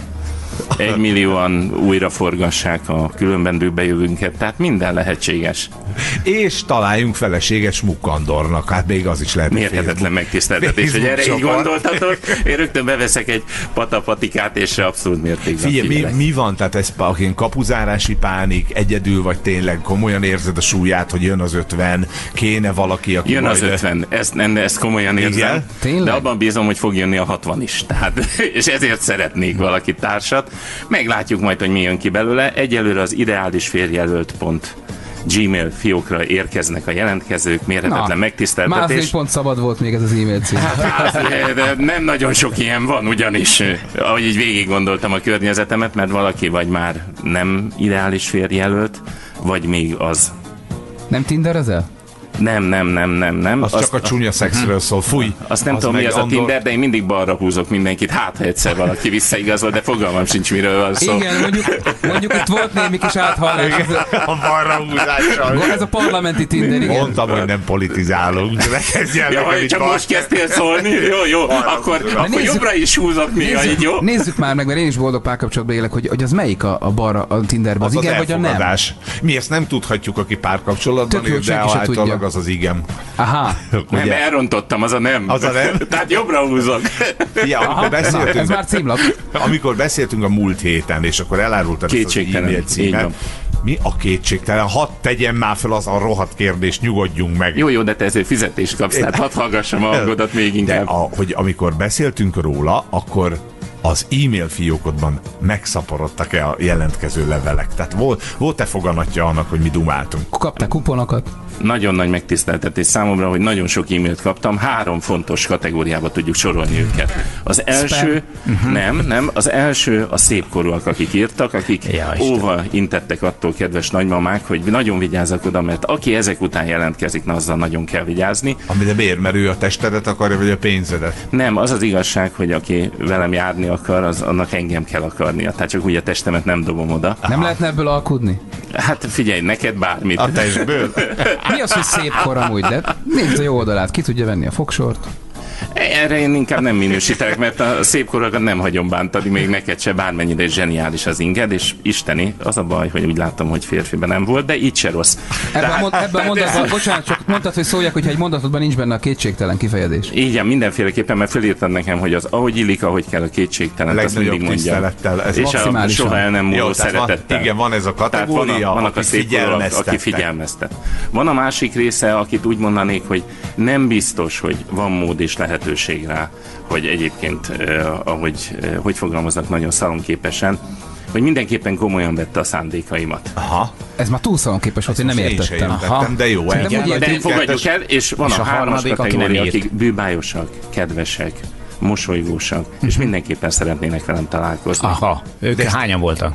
egy millióan újra forgassák a különben bejövünket, tehát minden lehetséges. És találjunk feleséges mukkandornak, hát még az is lehet. Mérhetetlen megtiszteltetés, hogy erre így gondoltatok. Én rögtön beveszek egy patapatikát, és abszolút mértékben Figyelj, mi, mi van? Tehát ez ilyen kapuzárási pánik, egyedül vagy tényleg komolyan érzed a súlyát, hogy jön az 50, kéne valaki, aki Jön az 50, ezt, nem, ezt komolyan érzem. Igen? Tényleg? De abban bízom, hogy fog jönni a 60 is. Tehát, és ezért szeretnék valaki társat. Meglátjuk majd, hogy mi jön ki belőle. Egyelőre az ideális férjelölt pont Gmail fiókra érkeznek a jelentkezők, mérhetetlen Már megtiszteltetés. azért pont szabad volt még ez az e-mail cím. Hát, de nem nagyon sok ilyen van, ugyanis ahogy így végig gondoltam a környezetemet, mert valaki vagy már nem ideális férjelölt, vagy még az. Nem tinderezel? Nem, nem, nem, nem, nem. Az csak a csúnya szexről szól, fúj. Azt nem Az tudom, mi meg az a Tinder, de én mindig balra húzok mindenkit. Hát, ha egyszer valaki visszaigazol, de fogalmam sincs, miről van szó. Igen, mondjuk, mondjuk itt volt némi kis áthallás. Ez a, balra húzással. ez a parlamenti Tinder, igen. Mondtam, hogy nem politizálunk. Ne kezdjen Ja, így csak most kezdtél szólni? Jó, jó, akkor, akkor nézzük- jobbra is húzok néha, így jó? Nézzük már meg, mert én is boldog párkapcsolatban élek, hogy, hogy az melyik a, a balra a Tinderben, az, Az, az igen vagy a nem? Mi ezt nem tudhatjuk, aki párkapcsolatban él, de senki tudja. az az igen. Aha, Nem, Ugye? elrontottam, az a nem. Az a nem? Tehát jobbra húzok. Ja, amikor, na, beszéltünk, ez már címlap. amikor beszéltünk a múlt héten, és akkor elárultad ezt az e-mail címet. Mi a kétségtelen? Hadd tegyen már fel az a rohadt kérdést, nyugodjunk meg. Jó, jó, de te ezért fizetést kapsz, tehát hadd hallgassam a hangodat még De inkább. a, hogy amikor beszéltünk róla, akkor az e-mail fiókodban megszaporodtak-e a jelentkező levelek? Tehát volt, volt-e foganatja annak, hogy mi dumáltunk? kaptál kuponokat? Nagyon nagy megtiszteltetés számomra, hogy nagyon sok e-mailt kaptam. Három fontos kategóriába tudjuk sorolni őket. Az első, Mhm. nem, nem, az első a szépkorúak, akik írtak, akik Ja, óva intettek attól, kedves nagymamák, hogy nagyon vigyázzak oda, mert aki ezek után jelentkezik, na azzal nagyon kell vigyázni. Ami de miért? Mert ő a testedet akarja, vagy a pénzedet? Nem, az az igazság, hogy aki velem járni akar, az annak engem kell akarnia. Tehát csak úgy a testemet nem dobom oda. Nem lehetne ebből alkudni? Hát figyelj, neked bármit. A testből? Mi az, hogy szép kor amúgy, de nézd a jó oldalát, ki tudja venni a fogsort? Erre én inkább nem minősítek, mert a szép korokat nem hagyom bántani, még neked se, bármennyire is zseniális az inged, és isteni, az a baj, hogy úgy látom, hogy férfiben nem volt, de így se rossz. Ebben a, mond, ebben a mondatban, bocsánat, csak mondtad, hogy szóljak, hogyha egy mondatodban nincs benne a kétségtelen kifejezés. Igen, mindenféleképpen, mert felírtad nekem, hogy az ahogy illik, ahogy kell a kétségtelen, azt Legnagyobb mindig tisztelettel, ez és a soha el nem múló tehát van- szeretettel. igen, van ez a Tehát kategória, vannak, vannak a aki szép korúak, aki figyelmeztet. Van a másik része, akit úgy mondanék, hogy nem biztos, hogy van mód és lehetőség rá, hogy egyébként, eh, ahogy eh, hogy fogalmaznak nagyon szalonképesen, hogy mindenképpen komolyan vette a szándékaimat. Aha. Ez már túl szalonképes volt, én nem Én értettem. értettem, de jó. Szerintem úgy De fogadjuk el, és van És a, a hármas harmadik, aki kategória, nem írt. akik bűbájosak, kedvesek, mosolygósak, és mindenképpen szeretnének velem találkozni. Aha, ők De- hányan voltak?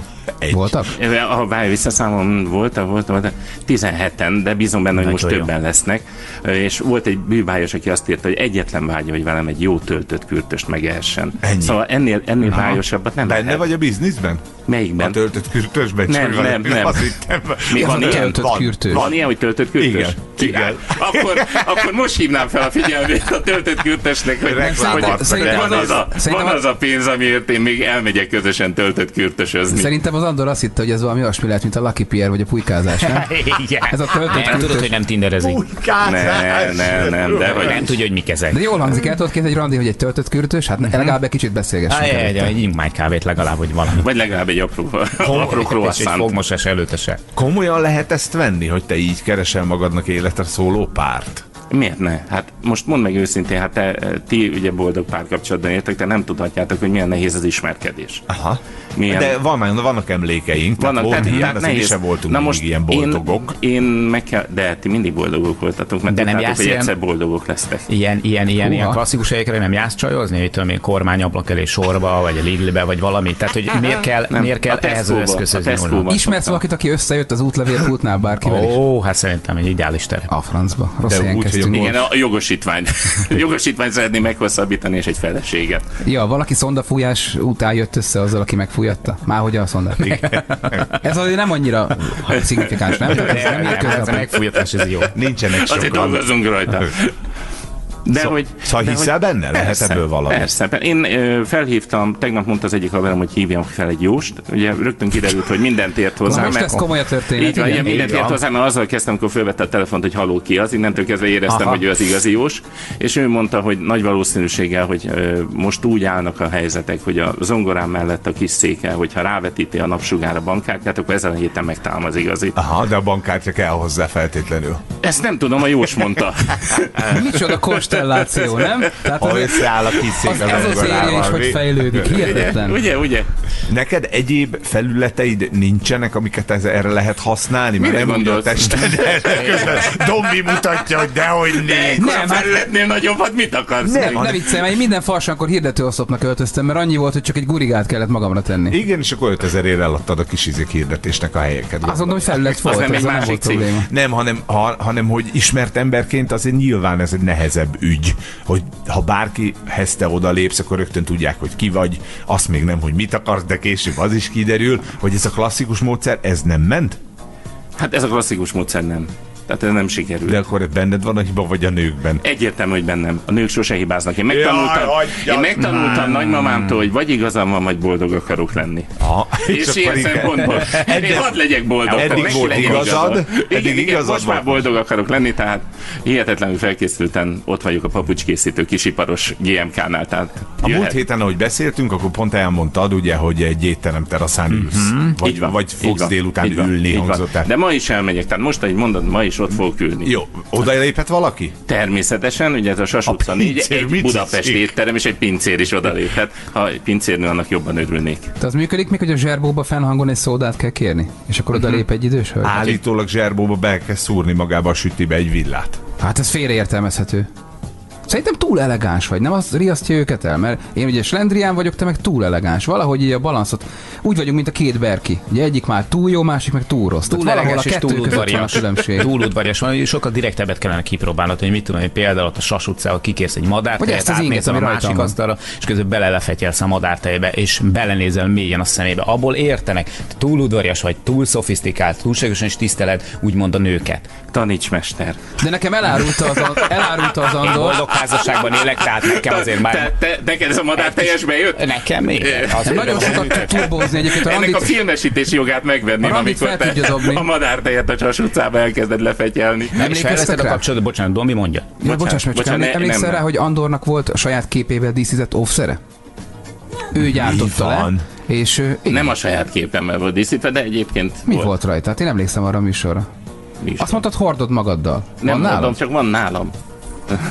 Voltak? Ha várj, visszaszámolom, volt, volt, volt, 17-en, de bízom benne, hogy most Nagyon jó. többen lesznek. És volt egy bűbájos, aki azt írta, hogy egyetlen vágya, hogy velem egy jó töltött kürtöst megehessen. Ennyi. Szóval ennél, ennél bájosabbat nem Benne lehet. vagy a bizniszben? Melyikben? A töltött kürtösben? Nem, Csak nem, nem. Azt hittem. Mi van a ilyen? töltött Van, kürtős. Van ilyen, hogy töltött kürtös? Igen, igen. Akkor, akkor most hívnám fel a figyelmét a töltött kürtösnek, hogy, hogy Szerintem van, az- a, van az a pénz, amiért én még elmegyek közösen töltött kürtösözni. Szerintem az Andor azt hitte, hogy ez valami olyasmi lehet, mint a Lucky Pierre vagy a pulykázás, nem? Igen. Ez a töltött nem, tudod, kürtös. hogy nem tinderezik. Nem, nem, nem, de hogy Nem tudja, hogy mik ezek. De jól hangzik, el tudod képzelni egy randi, hogy egy töltött kürtős? Hát legalább egy kicsit beszélgessünk. Ajaj, nyink már egy kávét legalább, hogy valami. Vagy legalább egy apró, apró És egy croissant. fogmosás előtte se. Komolyan lehet ezt venni, hogy te így keresel magadnak életre szóló párt? Miért ne? Hát most mondd meg őszintén, hát te, ti ugye boldog párkapcsolatban értek, te nem tudhatjátok, hogy milyen nehéz az ismerkedés. Aha. Milyen- De van, vannak emlékeink, tehát Vannak, tehát, ilyen, tehát mi nehéz. sem voltunk Na most ilyen boldogok. Én, én meg kell, de ti mindig boldogok voltatok, mert De nem tudtátok, jársz hogy ilyen- egyszer boldogok lesztek. Ilyen, ilyen, ilyen, Húha. ilyen klasszikus helyekre nem jársz csajozni, hogy tudom én kormányablak elé sorba, vagy a Lidlbe, vagy valami. Tehát, hogy miért kell, Nem, miért kell ehhez Tesco-ba, eszközözni? a Tesco-ba. Ismersz valakit, aki összejött az útlevélpultnál bárkivel? Ó, hát szerintem egy ideális terep. A francba. Rossz De úgy, hogy a beszéltünk. Igen, a jogosítványt. jogosítványt szeretné meghosszabbítani, és egy feleséget. Ja, valaki szondafújás után jött össze azzal, aki megfújatta. Már hogy a szondát. Ez azért nem annyira szignifikáns, nem? Ez nem Ez a megfújatás, ez jó. Nincsenek Azért sokan. dolgozunk rajta. De Szó- hogy, szóval de hiszel hogy- benne? Lehet ebből valami? Persze. Én ö, felhívtam, tegnap mondta az egyik haverom, hogy hívjam fel egy jóst. Ugye rögtön kiderült, hogy mindent ért hozzá. Na most mert- ez komoly a történet, Így igen, igen, mindent ért hozzá, mert azzal kezdtem, amikor felvette a telefont, hogy haló ki az. Innentől kezdve éreztem, Aha. hogy ő az igazi jós. És ő mondta, hogy nagy valószínűséggel, hogy ö, most úgy állnak a helyzetek, hogy a zongorán mellett a kis széke, hogyha rávetíti a napsugár a bankkártyát, akkor ezen a héten megtalálom az igazi. Aha, de a bankkártya kell hozzá feltétlenül. Ezt nem tudom, a jós mondta. Micsoda konstelláció, nem? Tehát Ha az, összeáll a kis szék az, az az érje is, hogy fejlődik. Hihetetlen. ugye, ugye? Neked egyéb felületeid nincsenek, amiket ez, erre lehet használni? Mire nem a gondolsz? tested, de közben Dombi mutatja, hogy dehogy nincs. Nem, hát felületnél nagyobbat mit akarsz? Nem, még? Ne viccelj, mert én minden farsankor hirdetőoszlopnak öltöztem, mert annyi volt, hogy csak egy gurigát kellett magamra tenni. Igen, és akkor 5000 ére eladtad a kis izék hirdetésnek a helyeket. Azt mondom, hogy felület volt, nem egy ez nem másik volt cég. probléma. Nem, hanem, ha, hanem hogy ismert emberként azért nyilván ez egy nehezebb ügy, hogy ha bárkihez te oda lépsz, akkor rögtön tudják, hogy ki vagy, azt még nem, hogy mit akarsz, de később az is kiderül, hogy ez a klasszikus módszer, ez nem ment? Hát ez a klasszikus módszer nem. Tehát ez nem sikerül. De akkor benned van a hiba, vagy a nőkben? Egyértelmű, hogy bennem. A nők sose hibáznak. Én megtanultam, Jaj, én megtanultam nagymamámtól, hogy vagy igazam van, vagy boldog akarok lenni. Aha, És, akkor ilyen szempontból. Én hadd legyek boldog. Eddig volt igazad, igaza. eddig igazad most már boldog akarok lenni, tehát hihetetlenül felkészülten ott vagyok a papucskészítő kisiparos GMK-nál. Tehát A múlt héten, ahogy beszéltünk, akkor pont elmondtad, ugye, hogy egy étterem teraszán ülsz. Vagy, vagy fogsz délután ülni, hangzott. De ma is elmegyek, tehát most, ahogy mondod, ma is ott fogok ülni. Jó, oda lépett valaki? Természetesen, ugye ez a Sas utca 4, pincér egy Budapest étterem, és egy pincér is odaléphet. Ha egy pincérnő, annak jobban örülnék. Tehát az működik még, hogy a zserbóba fennhangon egy szódát kell kérni? És akkor oda lép egy idős hölgy? Állítólag zserbóba be kell szúrni magába a sütibe egy villát. Hát ez félreértelmezhető. Szerintem túl elegáns vagy, nem az riasztja őket el? Mert én ugye slendrián vagyok, te meg túl elegáns. Valahogy így a balanszot, úgy vagyunk, mint a két berki. Ugye egyik már túl jó, másik meg túl rossz. Túl Tehát elegáns és túl van a udvarias. Túl udvarias van, és sokkal direktebbet kellene kipróbálnod, hogy mit tudom, hogy például ott a Sas utcában kikérsz egy madár, Vagy ezt az inget, a másik asztalra, és közben belelefetyelsz a madártejbe, és belenézel mélyen a szemébe. Abból értenek, te túl udvarias vagy, túl szofisztikált, túlságosan is tiszteled, úgymond a nőket. Taníts, mester. De nekem elárulta az, elárulta az Andor. Házasságban élek, tehát nekem azért már... Te, te, neked ez a madár teljes bejött? Nekem még? Azért Nagyon sokat tud turbózni egyébként. A Ennek a Randit, filmesítési jogát megvenném, Randit amikor te a madár tejet a Csas utcába elkezded lefetyelni. Nem is fejleszted a kapcsolatot, bocsánat, Domi mondja. ja, bocsáss meg, csak bocsánat, emlékszel rá, hogy Andornak volt a saját képével díszített offszere? Ő gyártotta le, van? és igen, Nem a saját képemmel volt díszítve, de egyébként mi volt rajta? Hát én emlékszem arra a műsorra. Mi is Azt mondtad, hordod magaddal. nem van mondom, csak van nálam.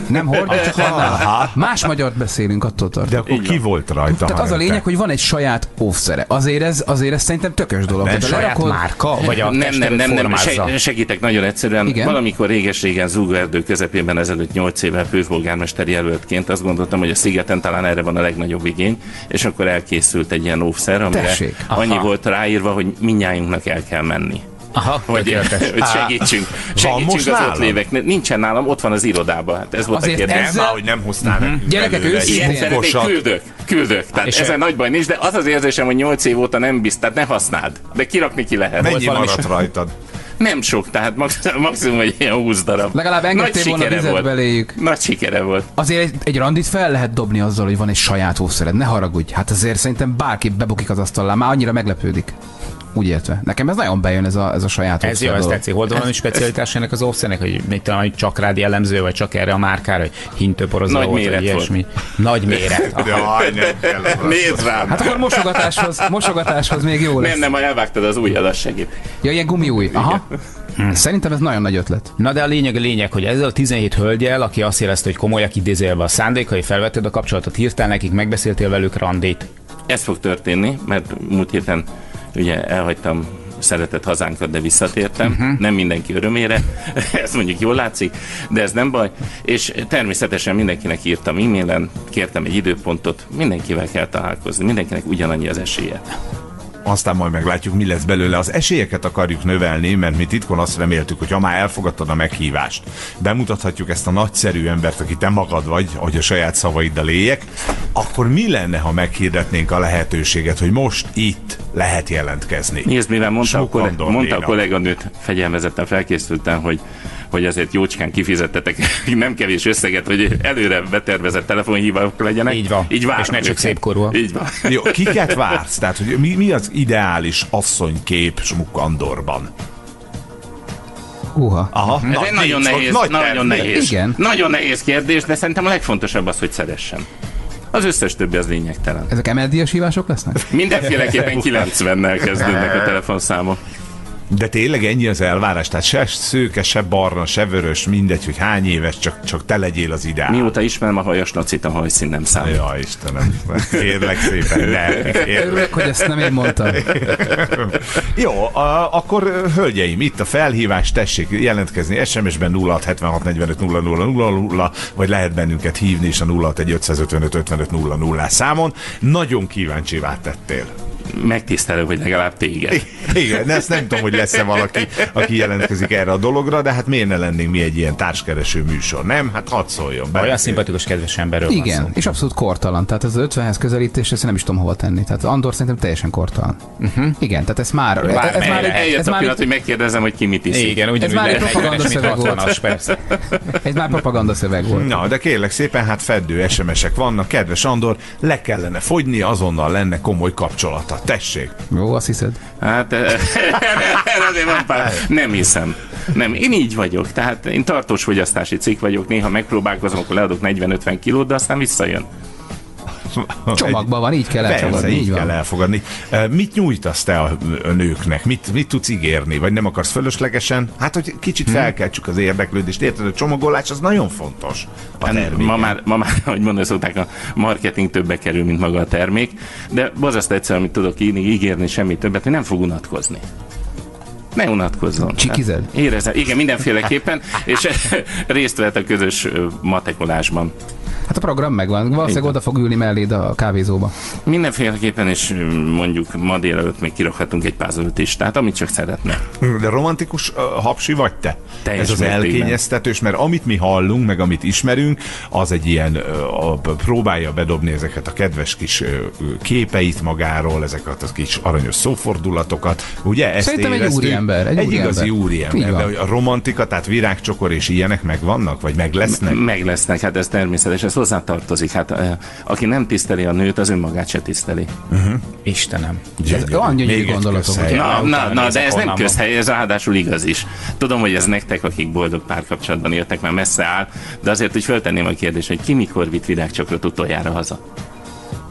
Nem hordod, csak van nálad. Más magyart beszélünk, attól tart. De akkor ki volt rajta? Tehát az a lényeg, hogy van egy saját óvszere. Azért ez, azért ez szerintem tökös dolog. Nem Saját lerakod- márka? Vagy a nem, nem, nem, nem, segítek nagyon egyszerűen. Igen. Valamikor réges-régen Zúgóerdő közepében ezelőtt 8 évvel főpolgármester jelöltként azt gondoltam, hogy a szigeten talán erre van a legnagyobb igény, és akkor elkészült egy ilyen óvszer, amire Tessék. annyi Aha. volt ráírva, hogy minnyájunknak el kell menni. Aha, Hogy, hogy segítsünk, segítsünk most az ott nálam? léveknek. Nincsen nálam, ott van az irodában. Hát ez volt Azért a kérdés. ez- Nem, már, hogy nem hoztál nekünk Gyerekek, őszintén. Küldök, küldök. Tehát És ezen nagy baj nincs, de az az érzésem, hogy 8 év óta nem bizt, tehát ne használd. De kirakni ki lehet. Mennyi maradt rajtad? Nem sok, tehát max- maximum egy ilyen 20 darab. Legalább engedtél volna vizet volt. beléjük. Nagy sikere volt. Azért egy, egy randit fel lehet dobni azzal, hogy van egy saját óvszered. Ne haragudj. Hát azért szerintem bárki bebukik az asztalnál, már annyira meglepődik. Úgy értve. Nekem ez nagyon bejön ez a, ez a saját Ez jó, ez tetszik. Volt valami specialitás ennek az offszernek, hogy mit tudom, hogy csak rád jellemző, vagy csak erre a márkára, hogy hintőporozó Nagy volt, méret vagy ilyesmi. Nagy méret. Aha. Jaj, nem kell az. Nézd rám! Hát akkor mosogatáshoz, mosogatáshoz még jó lesz. nem, nem, ha elvágtad az ujjad, az segít. Ja, ilyen gumiúj. Aha. Szerintem ez nagyon nagy ötlet. Na de a lényeg a lényeg, hogy ezzel a 17 hölgyel, aki azt érezte, hogy komolyak idézélve a szándékai, felvetted a kapcsolatot, írtál nekik, megbeszéltél velük randét. Ez fog történni, mert múlt héten ugye elhagytam szeretett hazánkat, de visszatértem. Uh-huh. Nem mindenki örömére, ez mondjuk jól látszik, de ez nem baj. És természetesen mindenkinek írtam e-mailen, kértem egy időpontot, mindenkivel kell találkozni, mindenkinek ugyanannyi az esélye. Aztán majd meglátjuk, mi lesz belőle. Az esélyeket akarjuk növelni, mert mi titkon azt reméltük, hogy ha már elfogadtad a meghívást, bemutathatjuk ezt a nagyszerű embert, aki te magad vagy, hogy a saját szavaiddal éljek, akkor mi lenne, ha meghirdetnénk a lehetőséget, hogy most itt lehet jelentkezni? Nézd, mivel mondta, a, Smuk kolle- Andor mondta a kolléganőt, fegyelmezetten felkészültem, hogy hogy azért jócskán kifizettetek nem kevés összeget, hogy előre betervezett telefonhívók legyenek. Így van. Így várom És ne csak szépkorúak. Így van. Jó, kiket vársz? Tehát, hogy mi, mi az ideális asszonykép Smuk Andorban? Uha. Aha, Ez egy nagyon nincs, nehéz, nagy nagyon nehéz. Igen. Nagyon nehéz kérdés, de szerintem a legfontosabb az, hogy szeressen. Az összes többi az lényegtelen. Ezek emeldíjas hívások lesznek? Mindenféleképpen 90-nel kezdődnek a telefonszámok. De tényleg ennyi az elvárás? Tehát se szőke, se barna, se vörös, mindegy, hogy hány éves, csak, csak te legyél az ideál. Mióta ismerem a hajas nacit, a hajszín nem számít. Ja, Istenem, kérlek szépen, ne. Kérlek. Örülök, hogy ezt nem én mondtam. Jó, a, akkor hölgyeim, itt a felhívás, tessék jelentkezni SMS-ben 0676450000, vagy lehet bennünket hívni is a 0615555500 számon. Nagyon kíváncsi tettél. Megtisztelő, hogy legalább téged. Igen, ezt nem tudom, hogy lesz-e valaki, aki jelentkezik erre a dologra, de hát miért ne lennénk mi egy ilyen társkereső műsor, nem? Hát hadd szóljon be. Olyan szimpatikus, kedves emberről van Igen, szó. és abszolút kortalan. Tehát ez az 50-hez közelítés, ezt nem is tudom hova tenni. Tehát Andor szerintem teljesen kortalan. Uh-huh. Igen, tehát ez már... Bár- ez, már egy, Eljött ez a már pillanat, egy, hogy megkérdezem, hogy ki mit iszik. Igen, ugyanúgy már egy propaganda 40-es, mint szöveg volt. 60-as, persze. ez már propaganda szöveg volt. Na, de kérlek szépen, hát feddő SMS-ek vannak, kedves Andor, le kellene fogyni, azonnal lenne komoly kapcsolata. Tessék. Jó, azt hiszed? Hát eh, erre azért van pár. Nem hiszem. Nem, én így vagyok. Tehát én tartós fogyasztási cikk vagyok. Néha megpróbálkozom, akkor leadok 40-50 kilót, de aztán visszajön. Csomagban van, így kell Persze, elfogadni. így Így kell van. elfogadni. E, Mit nyújtasz te a nőknek? Mit, mit tudsz ígérni? Vagy nem akarsz fölöslegesen? Hát, hogy kicsit Hm. felkeltsük az érdeklődést. Érted, a csomagolás az nagyon fontos. A terméken. Ma már, ma már, ahogy mondani szokták, a marketing többe kerül, mint maga a termék, de borzasztó egyszer, amit tudok ígérni semmi többet, hogy nem fog unatkozni. Ne unatkozzon. Csikized? Érezze, igen, mindenféleképpen, és részt vett a közös matekolásban. Hát a program megvan. Valószínűleg oda fog ülni melléd a kávézóba. Mindenféleképpen, és mondjuk ma délelőtt még kirakhatunk egy pázolót is, tehát amit csak szeretne. De romantikus uh, hapsi vagy te? Teljes Ez az elkényeztetős, mert amit mi hallunk, meg amit ismerünk, az egy ilyen, uh, próbálja bedobni ezeket a kedves kis uh, képeit magáról, ezeket a kis aranyos szófordulatokat. Ugye? Ezt Szerintem egy éreztük? Úriember, egy Egy, úriember. igazi úriember. De hogy a romantika, tehát virágcsokor és ilyenek megvannak? Vagy meg lesznek? Meg lesznek, hát ez természetes, ez hozzá tartozik. Hát aki nem tiszteli a nőt, az önmagát se tiszteli. Istenem. Gyönyörű. olyan gyönyörű gondolatok, Na, na, na, de ez nem közhely, ez ráadásul igaz is. Tudom, hogy ez nektek, akik boldog párkapcsolatban éltek, már messze áll, de azért, hogy föltenném a kérdést, hogy ki mikor vitt virágcsokrot utoljára haza?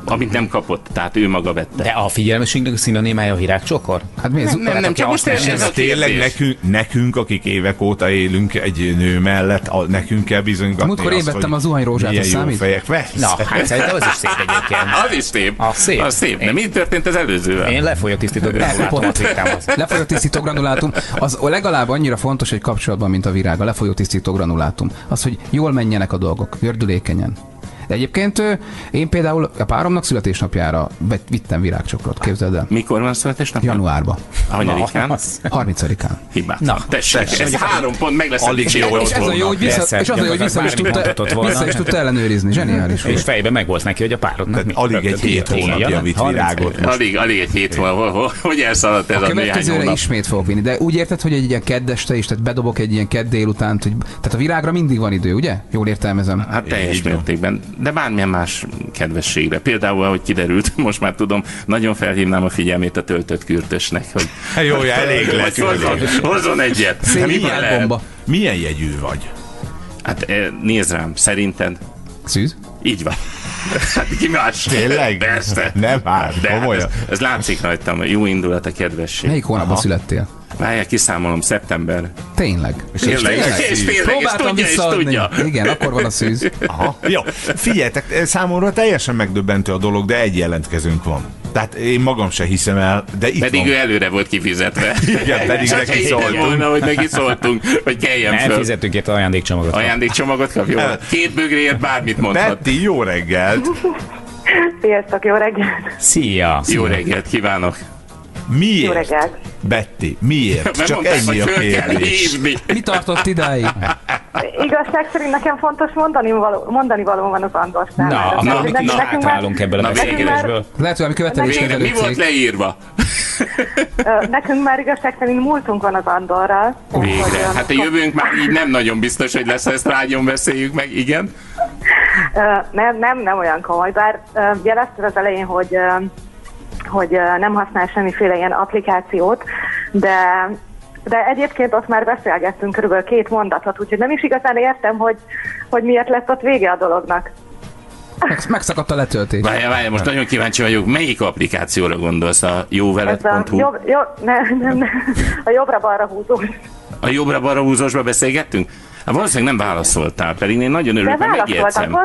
Amit nem kapott, tehát ő maga vette. De a figyelmességnek a szinonimája a virágcsokor? Hát mi ez? Nem, nem, nem, csak most ez, ez a Tényleg nekünk, nekünk, akik évek óta élünk egy nő mellett, a, nekünk kell bizonygatni Múltkor én vettem hogy a zuhanyrózsát, az számít? fejek. Na, hát szerintem az is szép egyébként. Az is szép. Az szép. Az szép. De Én- mi történt az előzővel? Én lefolyó tisztító az. Lefolyó tisztító granulátum, az legalább annyira fontos egy kapcsolatban, mint a virág, a lefolyó tisztító granulátum. Az, hogy jól menjenek a dolgok, gördülékenyen. De egyébként én például a páromnak születésnapjára vittem virágcsokrot, képzeld el. Mikor van születésnap? Januárban, Hanyadikán? Az. 30-án. Hibát. Na, tessék, ez három pont meg lesz Alig jó. És ez a jó, hogy vissza, és az a jó, hogy vissza is, tudta, vissza is tudta ellenőrizni. Zseniális És volt. fejben meg volt neki, hogy a párodnak mi. alig egy hét hónapja vitt 30 virágot. Alig, alig egy hét ho- hogy elszaladt ez A a, néhány hónap. ismét fogok vinni, de úgy érted, hogy egy ilyen keddeste is, tehát bedobok egy ilyen kedd délutánt, hogy, tehát a virágra mindig van idő, ugye? Jól értelmezem. Hát teljes Így van. mértékben, de bármilyen más kedvességre. Például, ahogy kiderült, most már tudom, nagyon felhívnám a figyelmét a töltött kürtösnek, hogy Jó, elég lett. hogy hozzon, hozzon egyet. Szép Miben ilyen lehet? bomba. Milyen jegyű vagy? Hát eh, nézd rám, szerinted Szűz? így van. Hát ki más? Tényleg? Persze. Nem már, De hát ez, ez látszik rajtam, jó indulat a kedvesség. Melyik hónapban születtél? Várjál, kiszámolom, szeptember. Tényleg. Tényleg, és tényleg, és Próbáltam tudja, és tudja. Igen, akkor van a szűz. Aha. Jó, figyeljetek, számomra teljesen megdöbbentő a dolog, de egy jelentkezőnk van. Tehát én magam se hiszem el, de itt Pedig van. ő előre volt kifizetve. Igen, pedig Csak neki szóltunk. volna, hogy neki szóltunk, hogy keljen Nem föl. fizettünk itt ajándékcsomagot. Ajándékcsomagot kap, jó? Két bögréért bármit mondhat. Betty, jó reggelt! Sziasztok, jó reggelt! Szia! Jó reggelt kívánok! Miért? Jó reggelt. Betty, miért? Mert Csak mondták, ennyi a kérdés. Mi tartott idáig? Igazság szerint nekem fontos mondani való, mondani való van az Andor Na, számára. na, mit nekünk is már- hátrálunk ebből a Na, beszélgetésből? Lehet, hogy Végre, követeléskezelő mi volt cég. leírva? Nekünk már igazság szerint múltunk van az Andorral. Végre. Hát a jövőnk már így nem nagyon biztos, hogy lesz, ezt rágyon beszéljük meg, igen. Nem, nem, nem olyan komoly, bár jelezted az elején, hogy, hogy nem használ semmiféle ilyen applikációt, de de egyébként ott már beszélgettünk körülbelül két mondatot, úgyhogy nem is igazán értem, hogy, hogy miért lett ott vége a dolognak. Meg- Megszakadt a letöltés. Várjál, várjál, most nagyon kíváncsi vagyok, melyik applikációra gondolsz? A jóvelet.hu? jobb, jobb, nem, nem, nem, a jobbra-balra húzó. A jobbra-balra húzósba beszélgettünk? Hát valószínűleg nem válaszoltál, pedig én nagyon örülök, mert megjegyzem.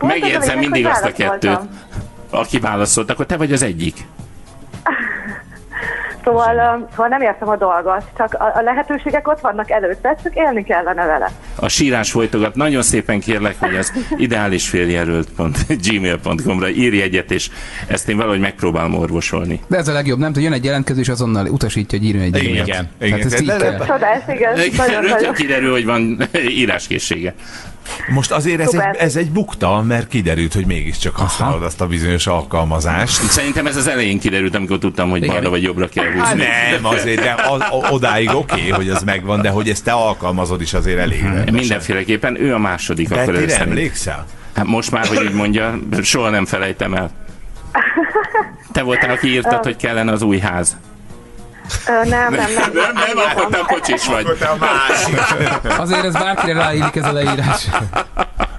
Megjegyzem mindig azt a kettőt. Aki válaszolt, akkor te vagy az egyik. Szóval, szóval nem értem a dolgot, csak a, a lehetőségek ott vannak előtte, csak élni kellene vele. A sírás folytogat. Nagyon szépen kérlek, hogy az ideális féljelölt.gmail.com-ra írj egyet, és ezt én valahogy megpróbálom orvosolni. De ez a legjobb, nem? Hogy jön egy jelentkező, és azonnal utasítja, hogy írjon egy Igen. e-mailt. Igen. Tehát ez így kell. Csodás, igen, nagyon, Rögtön nagyon. kiderül, hogy van íráskészsége. Most azért ez egy, ez egy bukta, mert kiderült, hogy mégiscsak használod azt a bizonyos alkalmazást. Szerintem ez az elején kiderült, amikor tudtam, hogy Igen. balra vagy jobbra kell Hát húzni. nem, azért, de az, odáig oké, okay, hogy az megvan, de hogy ezt te alkalmazod is azért elég rendesen. Mindenféleképpen ő a második. akkor Bettire ezek szerint. emlékszel? Hát most már, hogy úgy mondja, soha nem felejtem el. Te voltál, aki írtad, hogy kellene az új ház. Nem, nem, nem. Nem, nem, akkor te kocsis vagy. Akkor te a másik. Azért ez bárkire ráillik ez a leírás.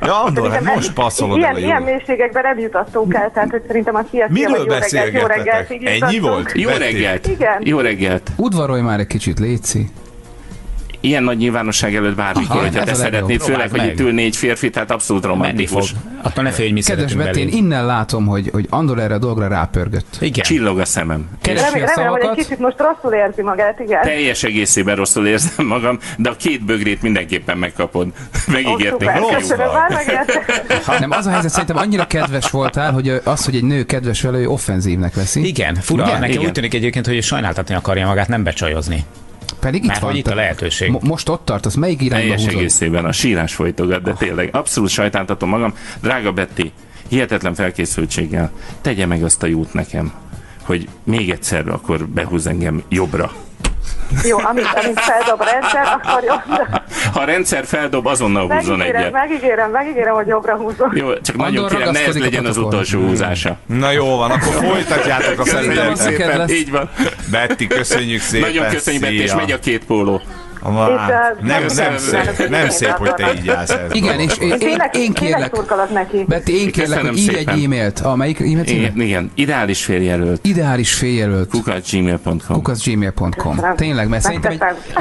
Ja, Andor, hát most passzolod ilyen, el a ilyen mélységekben nem jutottunk el, tehát hogy szerintem a szia, Miről vagy jó reggelt, jó reggelt, beszélgettetek? így Ennyi volt? Jó reggelt! Igen. Jó reggelt! Udvarolj már egy kicsit, Léci. Ilyen nagy nyilvánosság előtt bármikor, Aha, hogyha te szeretnéd, főleg, Próbáld hogy meg. itt ül négy férfi, tehát abszolút romantikus. Attól ne félj, hogy mi Kedves szeretünk Betty, én belé. innen látom, hogy, hogy Andor erre a dolgra rápörgött. Igen. Csillog a szemem. Keresi Remélem, a remélem, hogy egy kicsit most rosszul érzi magát, igen. Teljes egészében rosszul érzem magam, de a két bögrét mindenképpen megkapod. Megígérték köszönöm, megértem. Nem, az a helyzet, szerintem annyira kedves voltál, hogy az, hogy egy nő kedves vele, ő offenzívnek veszi. Igen, fura. Igen? Nekem Igen. úgy tűnik egyébként, hogy sajnáltatni akarja magát, nem becsajozni. Pedig itt Már van. hogy itt a lehetőség. mo- most ott tartasz, melyik irányba Teljes húzod? egészében a sírás folytogat, de tényleg abszolút sajtáltatom magam. Drága Betty, hihetetlen felkészültséggel tegye meg azt a jót nekem, hogy még egyszer akkor behúz engem jobbra. Jó, amint, amint feldob a rendszer, akkor jó. Ha a rendszer feldob, azonnal húzzon Megígérem, egyet. megígérem, megígérem, hogy jobbra húzom. Jó, csak nagyon Andor kérem, ne ez legyen az utolsó húzása. Na jó van, akkor folytatjátok a lesz. Így van. Betty, köszönjük szépen. Nagyon köszönjük, Betty, és megy a két póló. Uh, nem, nem, szép, nem szép, hogy te így állsz a Igen, és én, én, én kérlek, neki. Betty, én kérlek, hogy írj egy e-mailt. A melyik e-mail címe? Igen, igen. ideális férjelölt. Ideális féljelölt. kukat.gmail.com kukaszgmail.com. Köszönöm. Tényleg, mert szerintem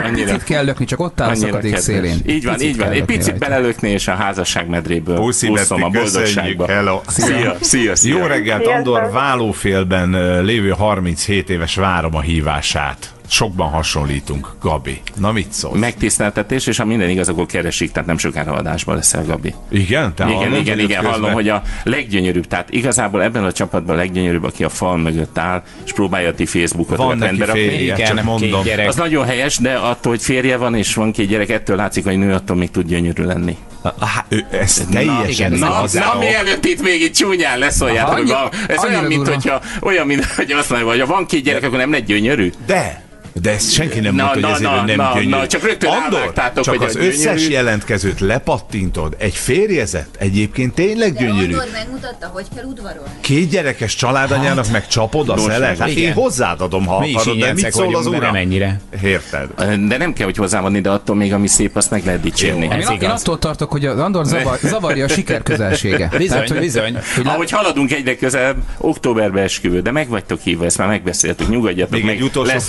egy picit kell lökni, csak ott áll a Annyira szakadék szélén. Így van, így van. Egy picit belelökni, és a házasság medréből Puszi, úszom a boldogságba. hello. Szia, szia, szia. Jó reggelt. Andor Válófélben lévő 37 éves várom a hívását. Sokban hasonlítunk. Gabi, na mit szólsz? Megtiszteltetés, és ha minden igaz, akkor keresik, tehát nem sokára adásban leszel, Gabi. Igen? Te igen, igen, igen, hallom, hogy a leggyönyörűbb, tehát igazából ebben a csapatban a leggyönyörűbb, aki a fal mögött áll, és próbálja a ti Facebookot Van neki rendbe rakni. férje, Igen, csak mondom. gyerek. Az nagyon helyes, de attól, hogy férje van, és van két gyerek, ettől látszik, hogy nő, attól még tud gyönyörű lenni. Há, ő, ez teljesen igen, nem Na, az na a- mielőtt itt még itt csúnyán leszóljátok, hogy Annyi-. Ez annyira olyan, mint hogyha, olyan, mint hogy azt mondja, hogy ha van két gyerek, akkor nem lett gyönyörű. De, de ezt senki nem Na, mondta, hogy na, ezért na, nem na, gyönyörű. na, csak rögtön Andor, csak hogy az gyönyörű- összes jelentkezőt lepattintod. Egy férjezett egyébként tényleg gyönyörű. Andor megmutatta, hogy kell udvarolni. Két gyerekes családanyának meg csapod a szelet? Hát igen. én hozzád adom, ha Mi akarod, de mit szól az de uram? nem ennyire. Érted? De nem kell, hogy hozzáadni, de attól még, ami szép, azt meg lehet dicsérni. Én, Ez én igaz. attól tartok, hogy az Andor zavar, zavarja a siker közelsége. Bizony, hogy, bizony. Hogy Ahogy haladunk egyre közelebb, októberbe esküvő, de meg vagytok hívva, ezt már megbeszéltük, nyugodjatok Még meg. egy utolsó lesz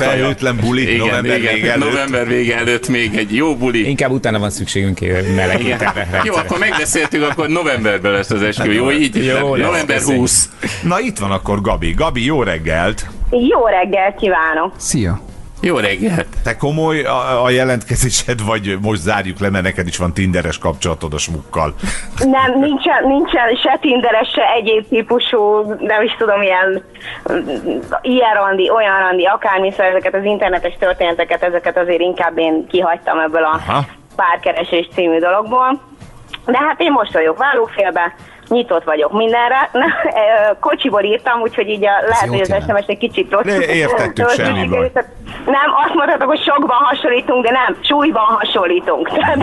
felhőtlen buli igen, november igen, vége előtt. November vége előtt még egy jó buli. Inkább utána van szükségünk Igen. melegítelre. Jó, akkor megbeszéltük, akkor novemberben lesz az esküvő. Jó, így? Jó, lesz, November köszönjük. 20. Na itt van akkor Gabi. Gabi, jó reggelt! Jó reggelt kívánok! Szia! Jó reggelt! Te komoly a, a jelentkezésed, vagy most zárjuk le, mert neked is van tinderes kapcsolatod a smukkal. Nem, nincsen, nincsen se tinderes, se egyéb típusú, nem is tudom, ilyen ilyen randi, olyan randi, akármi, szóval ezeket az internetes történeteket, ezeket azért inkább én kihagytam ebből a Aha. párkeresés című dologból. De hát én most vagyok vállófélbe, nyitott vagyok mindenre. Ö, Kocsiból írtam, úgyhogy így a, lehet, hogy az jelent. SMS egy kicsit rossz. Ne, értettük, rossz semmi baj. Nem, azt mondhatok, hogy sokban hasonlítunk, de nem, súlyban hasonlítunk. Tehát,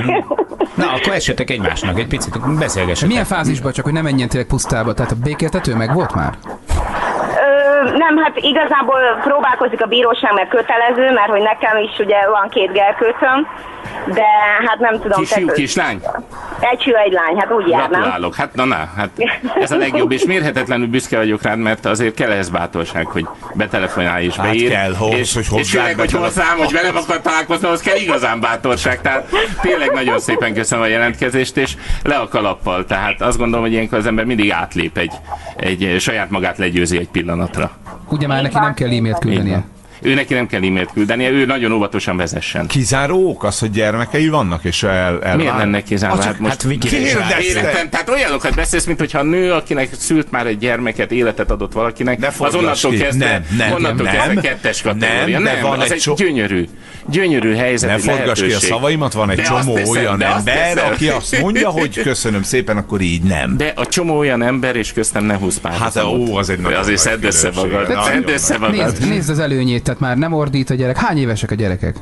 Na, akkor essetek egymásnak egy picit, beszélgessetek. Milyen fázisban, csak hogy nem menjen tényleg pusztába? Tehát a békéltető meg volt már? Nem, hát igazából próbálkozik a bíróság, mert kötelező, mert hogy nekem is ugye van két gerkőcöm, de hát nem tudom. Kisfiú, kislány? Egy fiú, egy lány, hát úgy jár, nem? Gratulálok. Hát na, na, hát ez a legjobb, és mérhetetlenül büszke vagyok rád, mert azért kell ehhez bátorság, hogy betelefonálj és Hát beír. kell, ahhoz, és, hogy és hozzád főleg, hogy hozzám, hogy velem akar találkozni, ahhoz kell igazán bátorság. Tehát tényleg nagyon szépen köszönöm a jelentkezést, és le a kalappal. Tehát azt gondolom, hogy ilyenkor az ember mindig átlép egy, egy saját magát legyőzi egy pillanatra. Ugye már neki nem kell e-mailt küldenie. Ő neki nem kell e-mailt küldenie, ő nagyon óvatosan vezessen. Kizáró ok az, hogy gyermekei vannak, és el, el Miért lenne csak- Hát most hát. Életem, tehát olyanokat beszélsz, mint hogyha a nő, akinek szült már egy gyermeket, életet adott valakinek, Ne az onnantól kezdve, Nem, nem, onnantól nem. kezdve kettes kategória. Nem, de Nem, van az egy egy so- gyönyörű, gyönyörű helyzet, Ne forgass ki a szavaimat, van egy De csomó teszem, olyan de ember, teszem. aki azt mondja, hogy köszönöm szépen, akkor így nem. De a csomó olyan ember, és köztem ne húz párhuzamot. ó, az egy nagyon Azért szedd össze magad. Nézd az előnyét, tehát már nem ordít a gyerek. Hány évesek a gyerekek?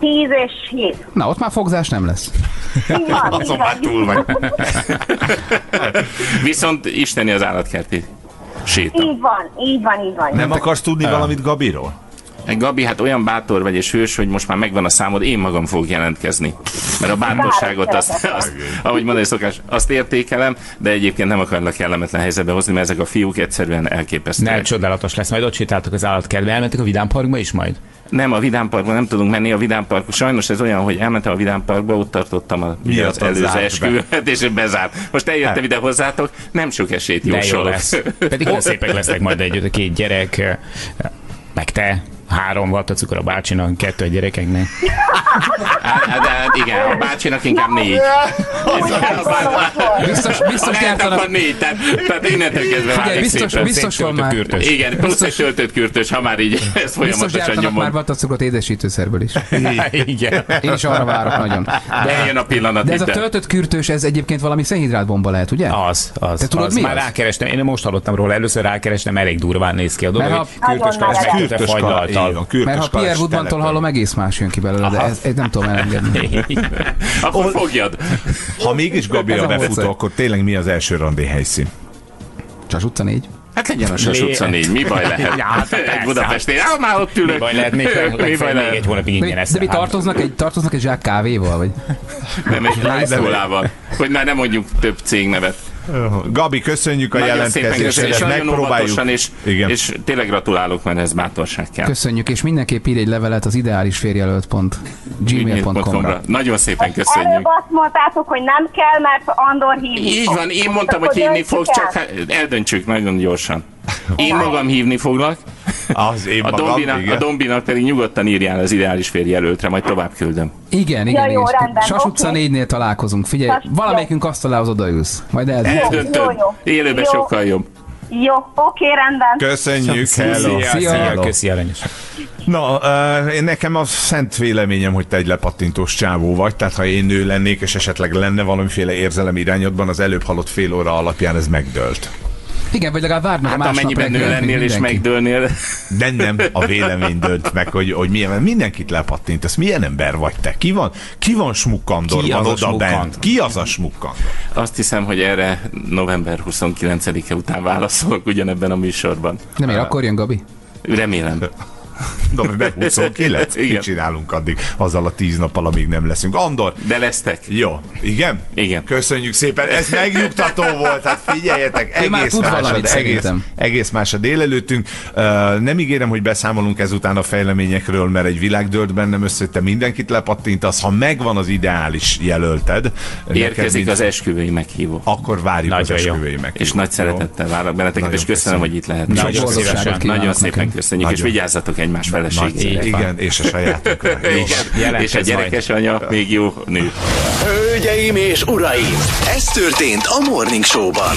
10 és 7. Na, ott már fogzás nem lesz. Van, Azon van. már túl vagy. Viszont isteni az állatkerti séta. Így van, így van, így van. Nem akarsz tudni valamit Gabiról? Gabi, hát olyan bátor vagy és hős, hogy most már megvan a számod, én magam fogok jelentkezni. Mert a bátorságot, azt, azt, ahogy mondani szokás, azt értékelem, de egyébként nem akarlak kellemetlen helyzetbe hozni, mert ezek a fiúk egyszerűen elképesztőek. csodálatos lesz. Majd ott sétáltok az állatkertbe. Elmentek a Vidám Parkba is majd? Nem, a Vidámparkba nem tudunk menni, a Vidámpark, sajnos ez olyan, hogy elmentem a Vidámparkba, ott tartottam a, Miatt az előző esküvőt, és bezárt. Most eljöttem ide hozzátok, nem sok esélyt De jó jósolok. lesz. Pedig olyan szépek lesznek majd együtt a két gyerek, meg te. Három volt a cukor a bácsinak, kettő a gyerekeknek. Hát, hát, de hát igen, a bácsinak inkább négy. Biztos, biztos a gyártanak- gyártanak négy, tehát, tehát innentől kezdve Figyelj, biztos, szépen. biztos van már. kürtös. Igen, plusz egy töltött kürtös, ha már így Biztos folyamatosan gyártanak nyomom. már vattacukrot édesítőszerből is. Igen. Én is arra várok nagyon. De eljön a pillanat De ez a töltött kürtős, ez egyébként valami szénhidrátbomba lehet, ugye? Az, az. Te tudod, az. mi Már az? rákerestem, én most hallottam róla, először rákerestem, elég durván néz ki a dolog. Mert ha- kürtös kürtös Így kürtös Mert ha Pierre Woodmantól hallom, egész más jön ki belőle, de ez, ez nem tudom elengedni. Akkor fogjad. Ha mégis Gabi a befutó, akkor tényleg mi az első randi helyszín? Csas utca 4. Hát legyen a Sas utca négy, mi baj lehet? Ja, hát. Egy Budapestén, ah, már ott ülök. Mi baj lehet, még, mi baj még lehet? egy hónapig ingyen De eszel. mi tartoznak egy, tartoznak egy zsák kávéval? Vagy? Nem, egy lájszólával. Hogy már nem mondjuk több cégnevet. Gabi, köszönjük a nagyon megpróbáljuk. és, Igen. és tényleg gratulálok, mert ez bátorság kell. Köszönjük, és mindenképp ír egy levelet az ideális férjelölt pont gmail.com-ra. Nagyon szépen köszönjük. Előbb azt mondtátok, hogy nem kell, mert Andor hívni Így van, én mondtam, hogy hívni fog, csak hát eldöntsük nagyon gyorsan. Én magam hívni foglak, Az én a, magam, Dombinak, a igen. Dombinak pedig nyugodtan írjál az ideális férjelöltre, majd tovább küldöm. Igen, Ja, igen, jó, igen. rendben, Sas utca oké. 4-nél találkozunk. Figyelj, Sas- valamelyikünk asztalához odaülsz. Majd. Eldöntöm. jó, jó. Élőben Jó. sokkal jobb. Jó, oké, rendben. Köszönjük, hello. Szia, Szia. szia, köszi aranyos. Na, uh, én nekem a szent véleményem, hogy te egy lepattintós csávó vagy, tehát ha én nő lennék, és esetleg lenne valamiféle érzelem irányodban, az előbb halott fél óra alapján ez megdőlt. Igen, vagy legalább meg Hát a másnap amennyiben nő lennél és megdőlnél, De nem a vélemény dönt meg, hogy, hogy milyen, mert mindenkit lepattintasz. Milyen ember vagy te? Ki van, ki van smukkandor Ki van az a oda bent? Ki az a smukkandor? azt hiszem, hogy erre november 29-e után válaszolok ugyanebben a műsorban. Nem ér, akkor jön Gabi? Remélem. November 29? Igen. Mit csinálunk addig? Azzal a tíz nappal, amíg nem leszünk. Andor, De lesztek. jó, igen? Igen. Köszönjük szépen, ez megnyugtató volt, hát figyeljetek, már egész más, a, valamit, egész, egész más a délelőttünk. Uh, nem ígérem, hogy beszámolunk ezután a fejleményekről, mert egy világ dőlt bennem össze, te mindenkit lepattintasz, ha megvan az ideális jelölted. Érkezik mind- az esküvői meghívó. Akkor várjuk Nagyon az esküvői meghívót. És nagy szeretettel várok benneteket, Nagyon és köszönöm, köszönöm. hogy itt lehet. Nagyon szépen köszönjük, és vigyázzatok egymás feleségére. Igen, és a sajátunkra. Jó. Igen. És a gyerekes anya még jó nő. Hölgyeim és uraim, ez történt a Morning Show-ban.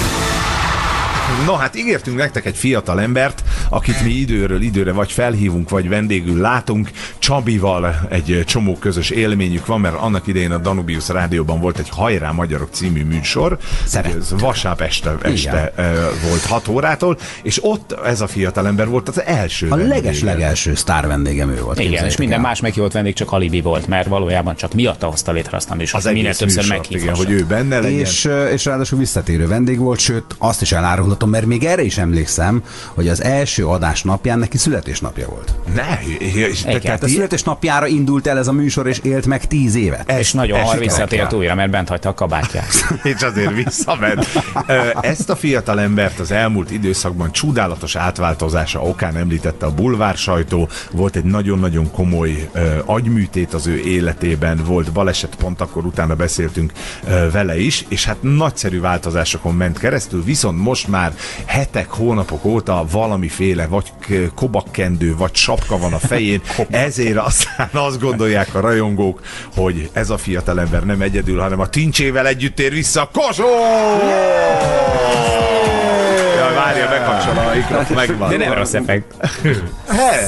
No, hát ígértünk nektek egy fiatal embert, akit mi időről időre vagy felhívunk, vagy vendégül látunk. Csabival egy csomó közös élményük van, mert annak idején a Danubius Rádióban volt egy Hajrá Magyarok című műsor. Ez vasárnap este, este volt 6 órától, és ott ez a fiatal ember volt az első A vendége. leges-legelső sztár vendégem ő volt. Igen, és minden el. más meghívott vendég csak alibi volt, mert valójában csak miatta hozta létre azt a műsort, Az minél többször meghívhassa. hogy ő benne legyen. És, és ráadásul visszatérő vendég volt, sőt azt is elárulhatom, mert még erre is emlékszem, hogy az első adás napján neki születésnapja volt. Ne, és te, Tehát a születésnapjára indult el ez a műsor, és élt meg tíz évet. És nagyon hamar visszatért újra, mert bent hagyta a kabátját. és azért visszament. Ezt a fiatal embert az elmúlt időszakban csodálatos átváltozása okán említette a bulvár sajtó. Volt egy nagyon-nagyon komoly ö, agyműtét az ő életében, volt baleset, pont akkor utána beszéltünk ö, vele is, és hát nagyszerű változásokon ment keresztül, viszont most már hetek, hónapok óta valamiféle vagy kobakkendő, vagy sapka van a fején, ezért aztán azt gondolják a rajongók, hogy ez a fiatal ember nem egyedül, hanem a tincsével együtt tér vissza. Kozsó! Jaj, várja, bekapcsol a mikrofon, megvan. De nem rossz effekt.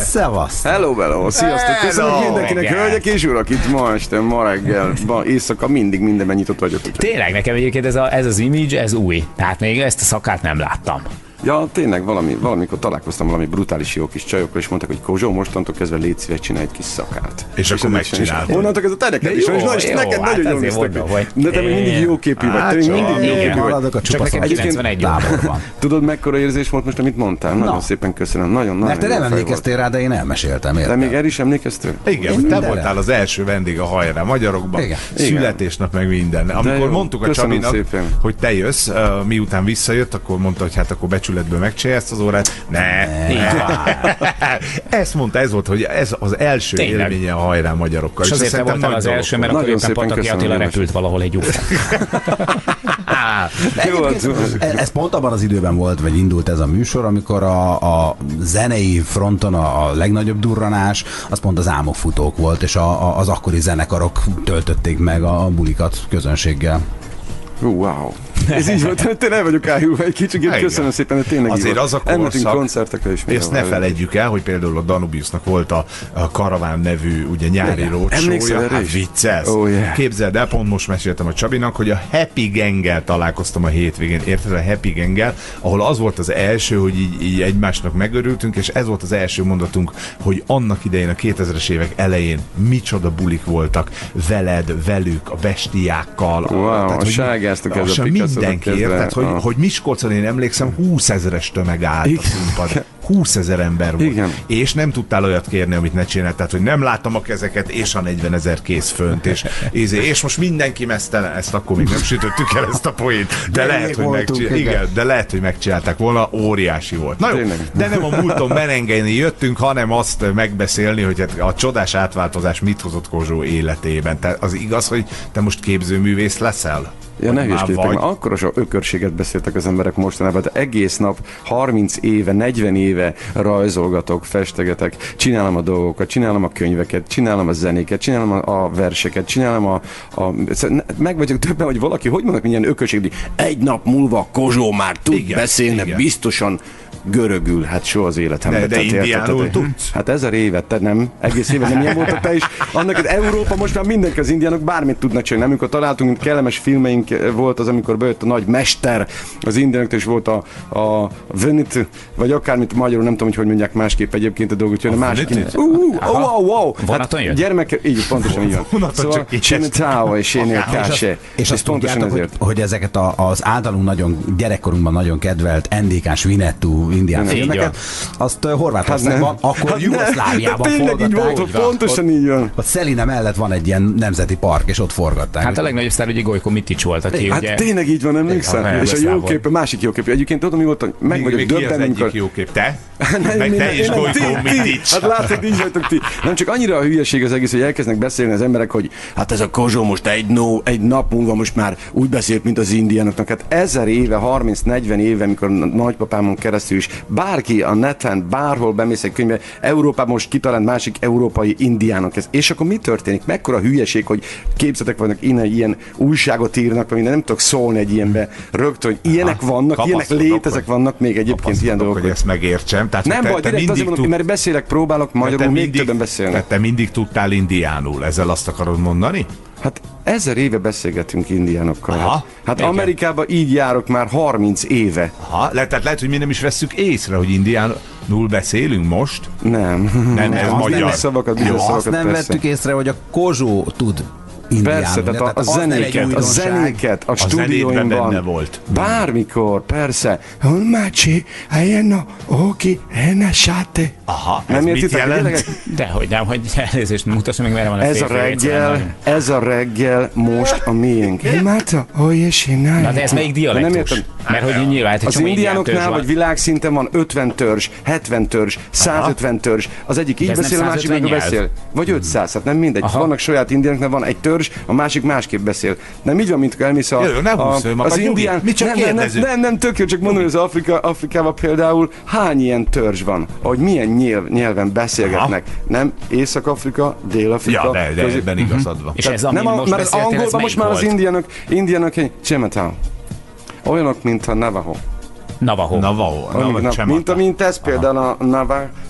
Szevasz! Hello, hello, sziasztok! Köszönöm Hello! mindenkinek, hölgyek és urak, itt ma este, ma reggel, ma éjszaka, mindig mindenben nyitott vagyok. Tényleg, nekem egyébként ez, a, ez az image, ez új. Tehát még ezt a szakát nem láttam. Ja, tényleg valami, valamikor találkoztam valami brutális jó kis csajokkal, és mondták, hogy Kozsó, mostantól kezdve légy szíves, csinálj egy kis szakát. És akkor ez megcsináltad. is- Onnantól kezdve te neked De is, jó, és na, és jó, neked hát nagyon jól azért néztek. De te még mindig jó képű vagy, te még Hát, mindig jó képű vagy. A Csak nekem 91 van. Tudod, mekkora érzés volt most, amit mondtál? Nagyon Na. szépen köszönöm, nagyon, nagyon Mert te jó nem emlékeztél rá, de én elmeséltem, De érted? még el is emlékeztél? Igen, te voltál az első vendég a hajrá magyarokban, Igen. születésnap meg minden. Amikor jó, mondtuk a Csabinak, hogy te jössz, miután visszajött, akkor mondta, hogy hát akkor becsületből megcsinálja ezt az órát. Ne. Ezt mondta, ez volt, hogy ez az első Tényleg. élménye a hajrá magyarokkal. És azért te voltál az első, mert akkor éppen Pataki Attila repült valahol egy Jó, az- ez, ez pont abban az időben volt, vagy indult ez a műsor, amikor a, a zenei fronton a, a legnagyobb durranás, az pont az álmokfutók volt, és a, a, az akkori zenekarok töltötték meg a bulikat közönséggel. Wow. Ez így volt, tényleg el vagyok ájulva egy kicsit, Igen. köszönöm szépen, de tényleg Azért az a Elmentünk korszak, koncertekre is. és ne felejtjük el, hogy például a Danubiusnak volt a, a Karaván nevű ugye nyári rócsója, hát is? viccelsz. Oh, yeah. Képzeld el, pont most meséltem a Csabinak, hogy a Happy Gengel találkoztam a hétvégén, érted a Happy Gengel, ahol az volt az első, hogy így, így egymásnak megörültünk, és ez volt az első mondatunk, hogy annak idején a 2000-es évek elején micsoda bulik voltak veled, velük, a bestiákkal. Wow, a hogy- ságáztok ez a Lassan Picasso-tól mindenki, kezdve. érted, hogy, Ah. hogy Miskolcon én emlékszem 20 ezeres tömeg állt a Igen. Színpad. 20 ezer ember volt. Igen. És nem tudtál olyat kérni, amit ne csinált. Tehát, hogy nem láttam a kezeket, és a 40 ezer kész fönt. És, és, és most mindenki mesztelen. Ezt akkor még nem sütöttük el ezt a poént. De De lehet, hogy megcsinálták. igen. De lehet, hogy megcsinálták volna. Óriási volt. Na jó, Tényleg. de nem a múlton merengeni jöttünk, hanem azt megbeszélni, hogy hát a csodás átváltozás mit hozott Kozsó életében. Tehát az igaz, hogy te most képzőművész leszel? Ja, ne már hülyeskedjétek, vagy? már akkor is ökörséget beszéltek az emberek mostanában, de egész nap 30 éve, 40 éve rajzolgatok, festegetek, csinálom a dolgokat, csinálom a könyveket, csinálom a zenéket, csinálom a, a verseket, csinálom a, a... szóval Meg vagyok többen, hogy valaki, hogy mondnak milyen ökörség, hogy egy nap múlva Kozsó már tud Igen, beszélni, igen. biztosan görögül, hát soha az életemben. De- de Tehát érted, indiánul tudsz? Hát ezer évet, te nem, egész évet nem ilyen voltak te is. Annak hogy Európa most már mindenki az indiánok bármit tudnak csinálni. Amikor találtunk, kellemes filmeink volt az, amikor bejött a nagy mester az indiánok, és volt a, a Venit, vagy akármit magyarul, nem tudom, hogy hogy mondják másképp egyébként a dolgot, jön a másik. Uh, uh, oh, wow, wow. Vonaton jön? gyermek, így vantosan így van. Szóval, Tao és Káse. És Ez pontosan ezért. hogy ezeket a, az általunk nagyon gyerekkorunkban nagyon kedvelt NDK-s Vinetú indián Így filmeket, azt Horvátországban, nem. akkor Hát ne. Jugoszláviában Tényleg így volt, pontosan így van. Ott Szelina mellett van egy ilyen nemzeti park, és ott forgatták. Hát a legnagyobb sztár ugye Gojko Mitics volt, aki Hát ugye... tényleg így van, emlékszel? Igen, És a jó kép, a másik jó kép. Egyébként tudom, mi volt, meg vagyok döbben, amikor... jó kép? Te? Meg én- te is Gojko ti- ti- Mitics. Hát látod, így vagytok ti. Nem csak annyira a hülyeség az egész, hogy elkezdnek beszélni az emberek, hogy hát ez a Kozsó most egy, no, egy nap múlva most már úgy beszélt, mint az indiánoknak. Hát ezer éve, 30-40 éve, amikor a nagypapámon keresztül is. Bárki a neten, bárhol bemész egy könyvbe, Európában most kitalált másik európai indiának ez. És akkor mi történik? Mekkora hülyeség, hogy képzetek vannak innen ilyen újságot írnak, minden, nem tudok szólni egy ilyenbe rögtön, hogy ilyenek vannak, ilyenek létezek vannak még egyébként ilyen dolgok. hogy ezt megértsem. Tehát, Nem te, baj, te azért mindig tud- mert beszélek, próbálok te magyarul, még mindig- többen beszélnek. Tehát te mindig tudtál indiánul, ezzel azt akarod mondani? Hát ezer éve beszélgetünk indiánokkal. Aha, hát hát igen. Amerikában így járok már 30 éve. Ha, le, tehát lehet, hogy mi nem is vesszük észre, hogy indiánul beszélünk most. Nem. Nem, ez azt magyar. Nem, Szavakat, nem, bizonyos azt szavakat nem persze. vettük észre, hogy a Kozsó tud indiánul. Persze, tehát a, a zenéket, a zenéket, a, A zenétben benne stúdióimban. volt. Bármikor, persze. Honmácsi, helyen oki, henne sáte. Aha, Nem ez mit értitek? jelent? Dehogy nem, hogy elnézést mutassa meg, merre van a Ez a reggel, ez a reggel most a miénk. Máta, hogy és én Na de ez melyik dialektus? Nem értem. Mert hogy nyilván, hát egy Az indiánoknál vagy világszinten van 50 törzs, 70 törzs, 150 törzs. Az egyik így beszél, a másik meg 150 beszél. Vagy 500, hát nem mindegy. Aha. Vannak saját indiánoknál van egy törzs, a másik másképp beszél. Nem így van, mint elmész a, az indián. Mi csak nem, nem, nem, nem, nem, tök jó, csak mondom, hogy az Afrika, Afrikában például hány ilyen törzs van, hogy milyen nyelv, nyelven beszélgetnek. Nem Észak-Afrika, Dél-Afrika. Ja, de, de közép- ebben igazad van. És ez, nem a, most mert az angolban most már az volt? indiánok, indiánok egy Csemetán. Olyanok, mint a Navajo. Navajo. Navajo, Navajo, mint, Csemata. mint, ez például a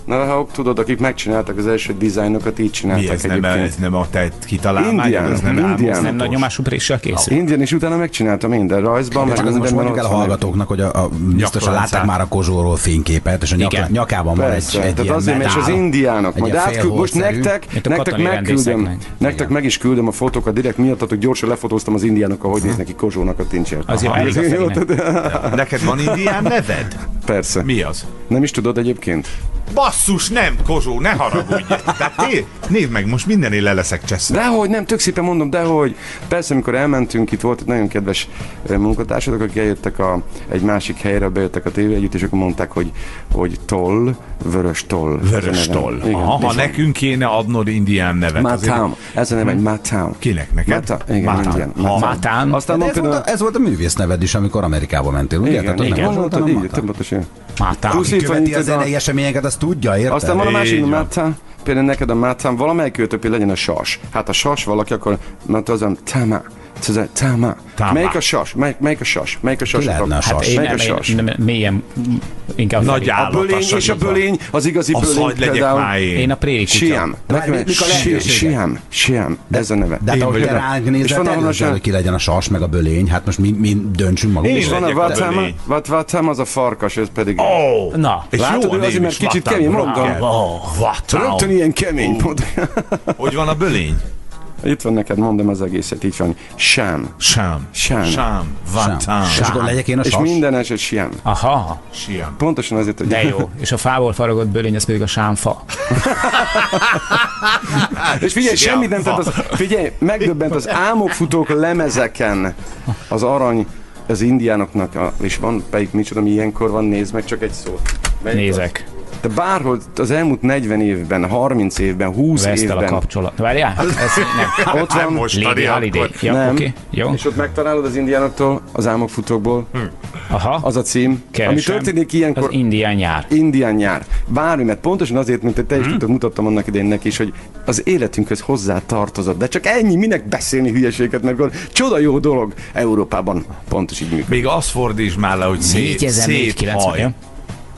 Navajo, tudod, akik megcsináltak az első dizájnokat, így Mi csináltak ez nem, egyébként. ez nem a te kitalálmányod? Indián, Ez nem álmos Nem nagy nyomású préssel készül. Indián, és utána megcsinálta minden rajzban, meg Csak most mondjuk el a hallgatóknak, hogy a, a, biztosan látták már a Kozsóról fényképet, és a nyak, Igen. nyakában van egy, egy tehát azért, mert és az indiánok, majd átküld, most nektek, a nektek megküldöm, nektek meg is küldöm a fotókat direkt miattatok, gyorsan lefotóztam az indiánokkal, hogy néz neki Kozsónak a tincsért. Az jó, Aha. elég a Jó, fejnek. tehát- Neked van indián neved? Persze. Mi az? Nem is tudod egyébként? Basszus, nem, Kozsó, ne haragudj! Tehát né, nézd meg, most mindennél le leszek cseszve. Dehogy, nem, tök szépen mondom, dehogy. Persze, amikor elmentünk, itt volt egy nagyon kedves eh, munkatársadok, akik eljöttek a, egy másik helyre, bejöttek a tévé együtt, és akkor mondták, hogy, hogy toll, vörös toll. Vörös toll. Igen. Aha, ha nekünk kéne adnod indián nevet. Matam. Ez a neve, egy Matam. Kinek, neked? Mata, igen, Matán. Aztán van ez, volt a, ez volt a művész neved is, amikor Amerikába mentél, ugye? Igen, Tehát igen, nem igen. volt, Mondtad Matán. Plusz Aki követi a ez a... zenei eseményeket, azt tudja, érted? Aztán van a másik. Mata, például neked a Mátám, valamelyik őtök legyen a sas. Hát a sas valaki, akkor Mata az a Tama. Tama. Tama. Tama. Melyik a sas? Melyik, melyik a sas? Melyik a sas? lehetne a Hát sas? én Melyik nem, a sas? én nem, mélyen, inkább Nagy. A bölény és a bölény, az igazi Az bölény legyek például. már én. Én a préri kutya. Lehetőségek? Siam. Siam. Ez a neve. De hát ahogy ránk És nézel, van, te hogy ki legyen a sas, meg a bölény, hát most mi, mi döntsünk magunk. És van a legyek a Vatama, bölény. Vat- Vatama az a farkas, ez pedig... Ó, Na, és Látod, jó azért, név mert kicsit kemény, mondom. Vatán. Rögtön ilyen kemény mondom. Hogy van a bölény? Itt van neked, mondom az egészet, így van. Sám. Sám. Sám. Sám. Vatán. És akkor legyek én a És sas? minden eset Siam. aha, Siam. Pontosan azért, hogy... de jó. És a fából faragott bölény, ez pedig a sámfa. És figyelj, semmit nem tett az... Figyelj, megdöbbent az álmokfutók lemezeken az arany az indiánoknak, a, és van, melyik micsoda, mi ilyenkor van, nézd meg csak egy szót. Melyik Nézek. De bárhol az elmúlt 40 évben, 30 évben, 20 Vesztel a évben, kapcsolat. Várjál? Ez nem. ott van, most Lady Holiday. Ja, nem, oké. Jó. és ott megtalálod az indiánoktól, az álmokfutókból, Aha. az a cím, ami Keresem. történik ilyenkor, Az indián nyár. indián nyár. Bármi, mert pontosan azért, mint te is tudtad, mutattam annak idején neki is, hogy az életünkhöz hozzá tartozott. De csak ennyi, minek beszélni hülyeséget, mert akkor csoda jó dolog Európában. Pontos így működik. Még azt fordítsd már le, hogy szép, szép 4490, haj. ja?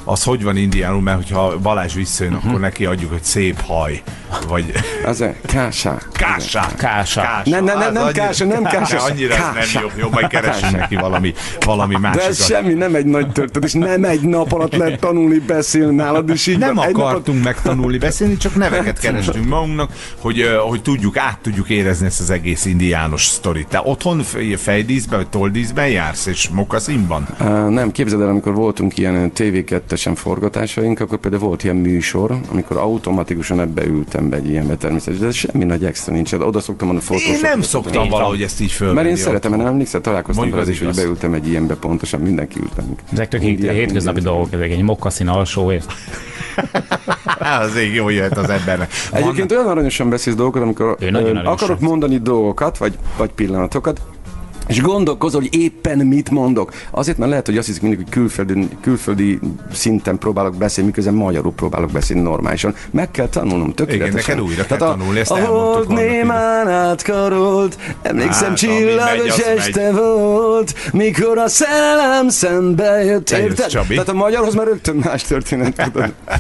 Az hogy van indiánul, mert hogyha Balázs visszajön, akkor neki adjuk, hogy szép haj. Vagy Az a kásá. kásá. Kásá. Nem, nem, nem, nem annyira- kása, nem kása. De annyira Kásá. nem jobb, jó, majd keresünk neki valami, valami De ez másikat. semmi, nem egy nagy történet, és nem egy nap alatt lehet tanulni beszélni nálad, és így Nem van. Akartunk megtanulni beszélni, csak neveket kerestünk magunknak, hogy, hogy tudjuk, át tudjuk érezni ezt az egész indiános sztorit. Te otthon fejdíszben, vagy toldíszben jársz, és mokaszínban? Uh, nem, képzeld el, amikor voltunk ilyen TV2-esen forgatásaink, akkor például volt ilyen műsor, amikor automatikusan ebbe ültem be egy ilyenbe természetesen, de semmi nagy extra nincs. Oda szoktam mondani a Én nem szoktam valahogy ezt így fölvenni. Mert én szeretem, mert nem emlékszel, találkoztam vele az is, hogy beültem egy ilyenbe pontosan, mindenki ült velünk. Ezek tök hétköznapi dolgok, ezek egy mokkaszín alsó, és Á, azért jó jöhet az embernek. Egyébként olyan aranyosan beszélsz dolgokat, amikor akarok mondani dolgokat, vagy, vagy pillanatokat, és gondolkozol, hogy éppen mit mondok. Azért, mert lehet, hogy azt hiszik mindig, hogy külföldi, külföldi szinten próbálok beszélni, miközben magyarul próbálok beszélni normálisan. Meg kell tanulnom, tökéletesen. neked újra kell Tehát tanulni, ezt a, elmondtuk a hold némán átkarolt, emlékszem Hát, megy, csillagos megy. este volt, mikor a szerelem szembe jött, Te jössz, érted? Csabi. Tehát a magyarhoz már rögtön más történet, tudod.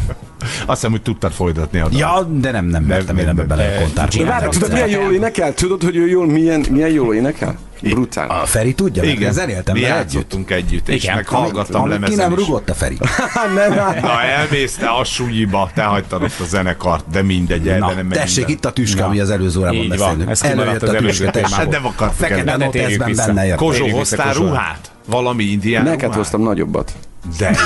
Azt hiszem, hogy tudtad folytatni a. Ja, de nem, nem mertem én ebbe bele kontárkodni. Várj, tudod, milyen jól énekel? Tudod, hogy ő jól, milyen, milyen jól énekel? Brutál. A Feri tudja, mert Igen, zenéltem mi vele együtt. játszottunk együtt, és Igen. meg hallgattam Amit ki lemezen nem is. rugott a Feri. nem, nem. Na elmész te a súlyiba, te hagytad ott a zenekart, de mindegy, Na, nem tessék, minden. itt a tüske, ami az előző órában beszélünk. ez Előjött az a tüske, tessék. témából. Hát nem akartuk Fekete vissza. benne jött. Kozsó, hoztál ruhát? Valami indián Neked hoztam nagyobbat. De jó.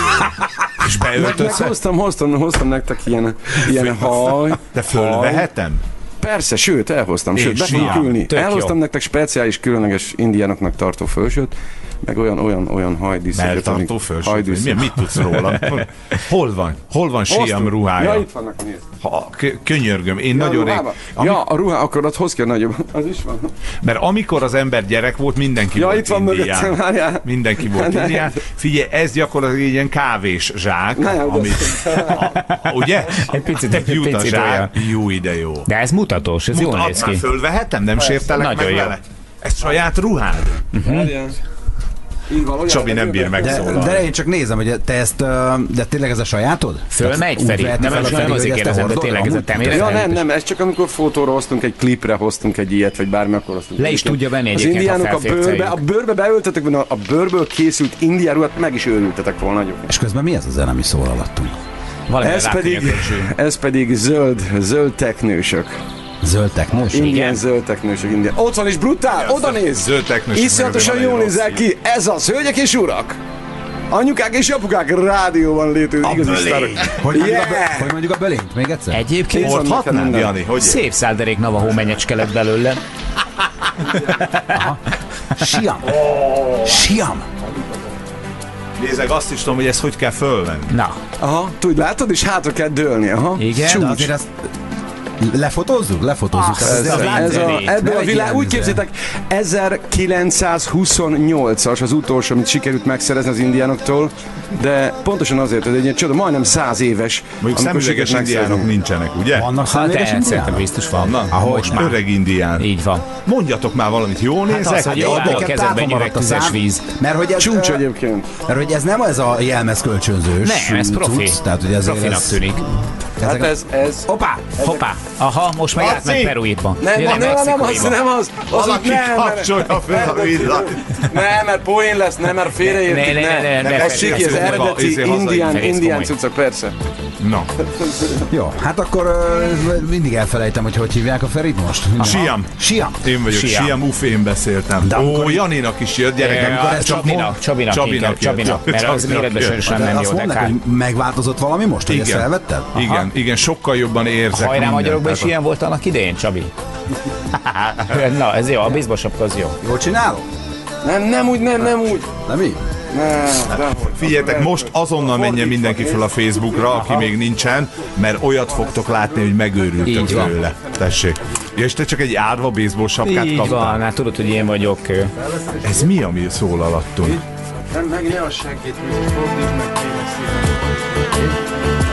És beöltözhet? hoztam, hoztam, hoztam nektek ilyen, ilyen haj. De fölvehetem? Persze, sőt, elhoztam, Én sőt, be külni. Tök Elhoztam jó. nektek speciális, különleges indiánoknak tartó fölsőt, meg olyan, olyan, olyan hajdíszeket. Melltartó fölsőt? Mi, mit tudsz róla? Hol van? Hol van. Siam ruhája? Ja, itt vannak, nézd. Ha, kö- könyörgöm, én Ja, nagyon rég... Ami, Ja, a ruhá, akkor ott hoz kell nagyobb. Az is van. Mert amikor az ember gyerek volt, ugye? Ja, volt itt van indián. mögöttem. Mindenki volt Ne. indián. Figyelj, ez gyakorlatilag egy ilyen kávés zsák, Ne, amit, a, ugye? Egy picit, egy Jut a picit zsák. olyan. Jó, ide jó. De ez mutatós, ez jól Mutat, néz már ki. fölvehetem? Nem sértelek Nagyon meg jó. vele? Ez saját ruhád? Várjál. Így van, Csabi nem bír De, megszólalni. de én csak nézem, hogy te ezt, de tényleg ez a sajátod? Fölmegy, Feri? Nem, fel nem, azért kérdezem, de tényleg ez a te? Ja, nem, nem, ez csak amikor fotóra hoztunk egy klipre, hoztunk egy ilyet, vagy bármi, akkor hoztunk. Le is tudja venni Az egyébként, ha indiánok a bőrbe, a bőrbe beöltetek, volna, a bőrből készült indián ruhát, meg is őrültetek volna nagyon. És közben mi ez a zene, ami szól alattunk? Valami Ez pedig, ez pedig zöld, zöld teknősök. Zöld technós? Indián zöld teknősök, indián. Ott van is brutál, oda néz! Zöld teknősök Iszonyatosan jól nézel ki, ez az, hölgyek és urak! Anyukák és apukák rádióban létő igazi sztárok. Hogy a, Yeah! hogy mondjuk a belényt? Még egyszer? Egyébként minden. Jani? Hogy? szép szálderék navahó menyecske lett belőle. Siam. Siam. Nézek, azt is tudom, hogy ezt hogy kell fölvenni. Na, Aha, tudj, látod, és hátra kell dőlni, aha. igen. De azért ezt lefotózzuk? Lefotózzuk. Ah, Ez, ez- az ez a, ebből a világ, úgy képzétek, 1928-as az utolsó, amit sikerült megszerezni az indiánoktól, de pontosan azért, hogy egy ilyen csoda, majdnem száz éves. Mondjuk szemüveges indiánok nincsenek, ugye? Vannak Hát személyes de szerintem indiánok? biztos van. Vannak? Ahogy Most már. öreg indián. Így van. Mondjatok már valamit, jól nézek? az, hogy jó, a kezedben tátva nyüveg maradt a tüzes szám, víz. Mert hogy ez, Csúcs egyébként. mert hogy ez nem ez a jelmez kölcsönzős Nem, ez profi. tehát hogy ezért Profinak ez, tűnik. Hát ez, ez... Hoppá! Hoppá, aha, most meg Laci! átment Peruitba. Nem, nem, nem, nem, az, nem az. az Valaki nem, mert- kapcsolja fel a villany. Nem, mert poén lesz, nem, mert félreértik, Ne, ne, ne, ne, ne, Ez Siki, ez eredeti izé, indián, indián cuccok, persze. Na, Jó, hát akkor mindig elfelejtem, hogy hogy hívják a Ferit most. Siam. Siam. Én vagyok, Siam. Siam Ufén beszéltem. Ó, Janinak is jött, Csak Csabinak, Csabinak, Csabinak. Csabinak, mert az Csabinak méretben sem nem jó, de megváltozott valami most, hogy ezt Igen. Igen, igen, sokkal jobban érzek. Hajrá mindent. magyarokban is Tehát ilyen volt annak idején, Csabi? Na, ez jó, a baseball sapka az jó. Jól csinálom? Nem, nem úgy, nem, nem úgy. Nem így? Nem, Figyeljetek, most azonnal menjen mindenki fel a Facebookra, aki még nincsen, mert olyat fogtok látni, hogy megőrültök tőle. Tessék. Ja, és te csak egy árva baseball sapkát Így kaptál? van, hát tudod, hogy én vagyok. Ez mi, ami szól alattunk? Nem, meg ne a seggét, hogy fordítsd meg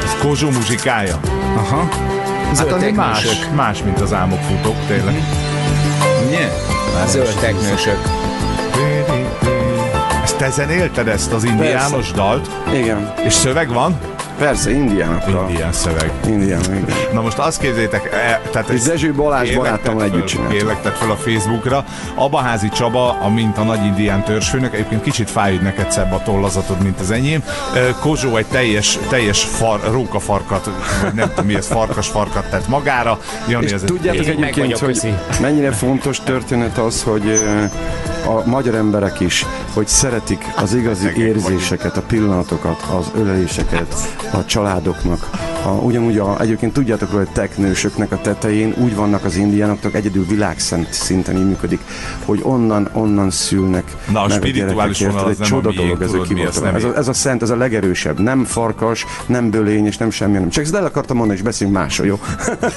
Ez Kozsó muzsikája? Aha. Hát Zöld az más, más, mint az álmokfutók, tényleg. Ugye? Zöld teknősök. Ezt te zenélted ezt az indiános dalt? Igen. És szöveg van? Persze, indiánokra. Indián szöveg. Indián, igen. Na most azt képzétek, e, tehát És ezt Dezső Balázs kérlek, barátommal együtt föl, csináltuk. Kérlek, tedd fel a Facebookra. Abaházi Csaba, amint a nagy indián törzsfőnök, egyébként kicsit fáj, hogy neked szebb a tollazatod, mint az enyém. Ö, Kozsó egy teljes, teljes far, rókafarkat, vagy nem tudom mi ez, farkas farkat tett magára. Jani, És ez egy- tudjátok egyébként, hogy köszi. mennyire fontos történet az, hogy ö, a magyar emberek is, hogy szeretik az igazi érzéseket, a pillanatokat, az öleléseket a családoknak, A, ugyanúgy a, egyébként tudjátok, hogy a teknősöknek a tetején úgy vannak az indiánoknak, egyedül világszent szinten így működik, hogy onnan, onnan szülnek Na, a spirituális gyerekek, vonal az Egy nem a csoda dolog ez, tudod hogy mi, volt. nem ez, a, ez a szent, ez a legerősebb. Nem farkas, nem bölény és nem semmi, nem. Csak ezt el akartam mondani, és beszéljünk másról, jó?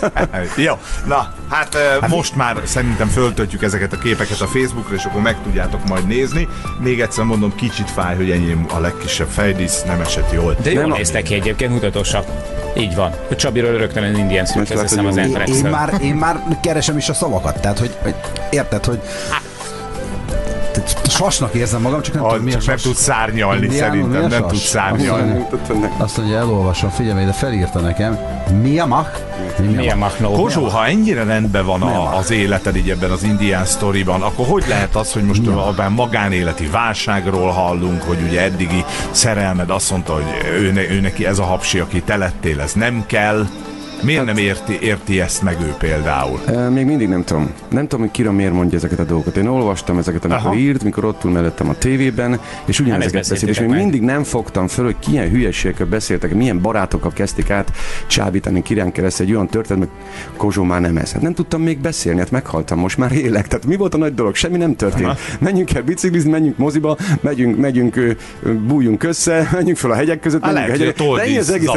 Jó, na, hát, hát most már szerintem föltöltjük ezeket a képeket a Facebookra, és akkor meg tudjátok majd nézni. Még egyszer mondom, kicsit fáj, hogy enyém a legkisebb fejdísz, nem esett jól. De jól néztek ki egyébként, mutatosak. Így van. Hogy Csabiról rögtön az indián ezt hiszem az én, emberek én, már, én már keresem is a szavakat, tehát hogy, hogy érted, hogy tehát sasnak érzem magam, csak nem Ah, tudom mi a csak nem tudsz szárnyalni, Indiánul szerintem, a nem tudsz szárnyalni. Azt mondja, elolvasom, figyelj, de felírta nekem. Mi a mach? Mi a machnó? Kozsó, ha ennyire rendben van a, az életed így ebben az indián sztoriban, akkor hogy lehet az, hogy most abban magánéleti válságról hallunk, hogy ugye eddigi szerelmed azt mondta, hogy ő, ő neki ez a hapsi, aki te lettél, ez nem kell. Miért nem érti, érti ezt meg ő például? E, Még mindig nem tudom. Nem tudom, hogy kira miért mondja ezeket a dolgokat. Én olvastam ezeket, amikor Aha. írt, mikor ott ül mellettem a tévében, és ugyanezeket ezt beszélt, és még meg. mindig nem fogtam föl, hogy milyen hülyeségekkel beszéltek, milyen barátokkal kezdték át csábítani kirán keresztül egy olyan történet, hogy Kozsó már nem ez. Hát nem tudtam még beszélni, hát meghaltam, most már élek. Tehát mi volt a nagy dolog? Semmi nem történt. Aha. Menjünk el biciklizni, menjünk moziba, megyünk, megyünk, bújjunk össze, menjünk fel a hegyek között, Hát menjünk a De ennyi az egész-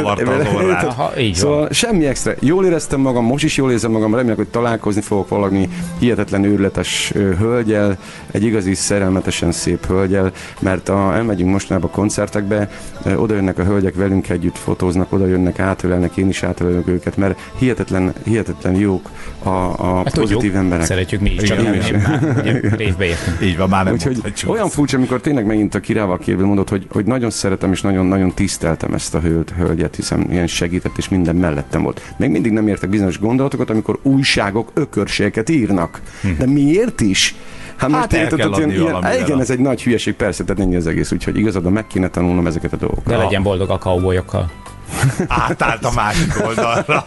így szóval van. Extra. Jól éreztem magam, most is jól érzem magam, remélem, hogy találkozni fogok valami hihetetlen őrületes hölgyel, egy igazi szerelmetesen szép hölgyel, mert a, elmegyünk mostanában koncertekbe, ö, oda jönnek a hölgyek velünk együtt, fotóznak, oda jönnek, átölelnek, én is átölelök őket, mert hihetetlen, hihetetlen jók a, a Hát pozitív tudjuk, emberek. szeretjük mi is, csak Igen, nem, is. már révbe értünk. Így van, már nem Úgyhogy olyan furcsa, amikor tényleg megint a kirával kérve mondott, hogy, hogy nagyon szeretem és nagyon, nagyon tiszteltem ezt a hölgy, hölgyet, hiszen ilyen segített és minden mellettem volt. Még mindig nem értek bizonyos gondolatokat, amikor újságok ökörségeket írnak. De miért is? Hát, most Hát el érted, kell ilyen, ilyen, igen, ez egy nagy hülyeség, persze, tehát ennyi az egész, úgyhogy igazad, meg kéne tanulnom ezeket a dolgokat. De legyen boldog a cowboyokkal. Átállt a másik oldalra.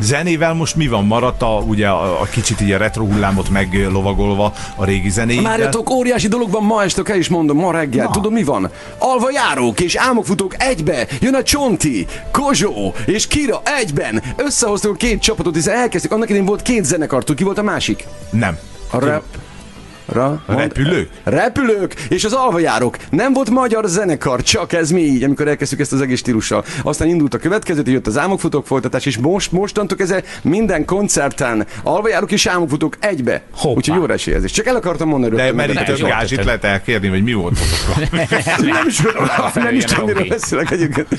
Zenével most mi van? Maradt a, ugye a, a kicsit így a retro hullámot meglovagolva a régi zenéivel? Várjatok, óriási dolog van ma este, el is mondom, ma reggel. Na. Tudod mi van? Alva járók és álmokfutók egybe. Jön a Csonti, Kozsó és Kira egyben. Összehoztuk a két csapatot, hiszen elkezdtük. Annak idején volt két zenekar. Ki volt a másik? Nem. A rap... Ra, mond- repülők? Repülők és az alvajárók. Nem volt magyar zenekar, csak ez mi így, amikor elkezdtük ezt az egész stílussal. Aztán indult a következő, jött az álmokfutók folytatás, és most, mostantól ez minden koncerten alvajárók és álmokfutók egybe. Hoppá. Úgyhogy jó esélyezés. Csak el akartam mondani De rögtön, mert mert itt a- több gázsit lehet elkérni, hogy mi volt nem is, nem is tudom, miről beszélek egyébként.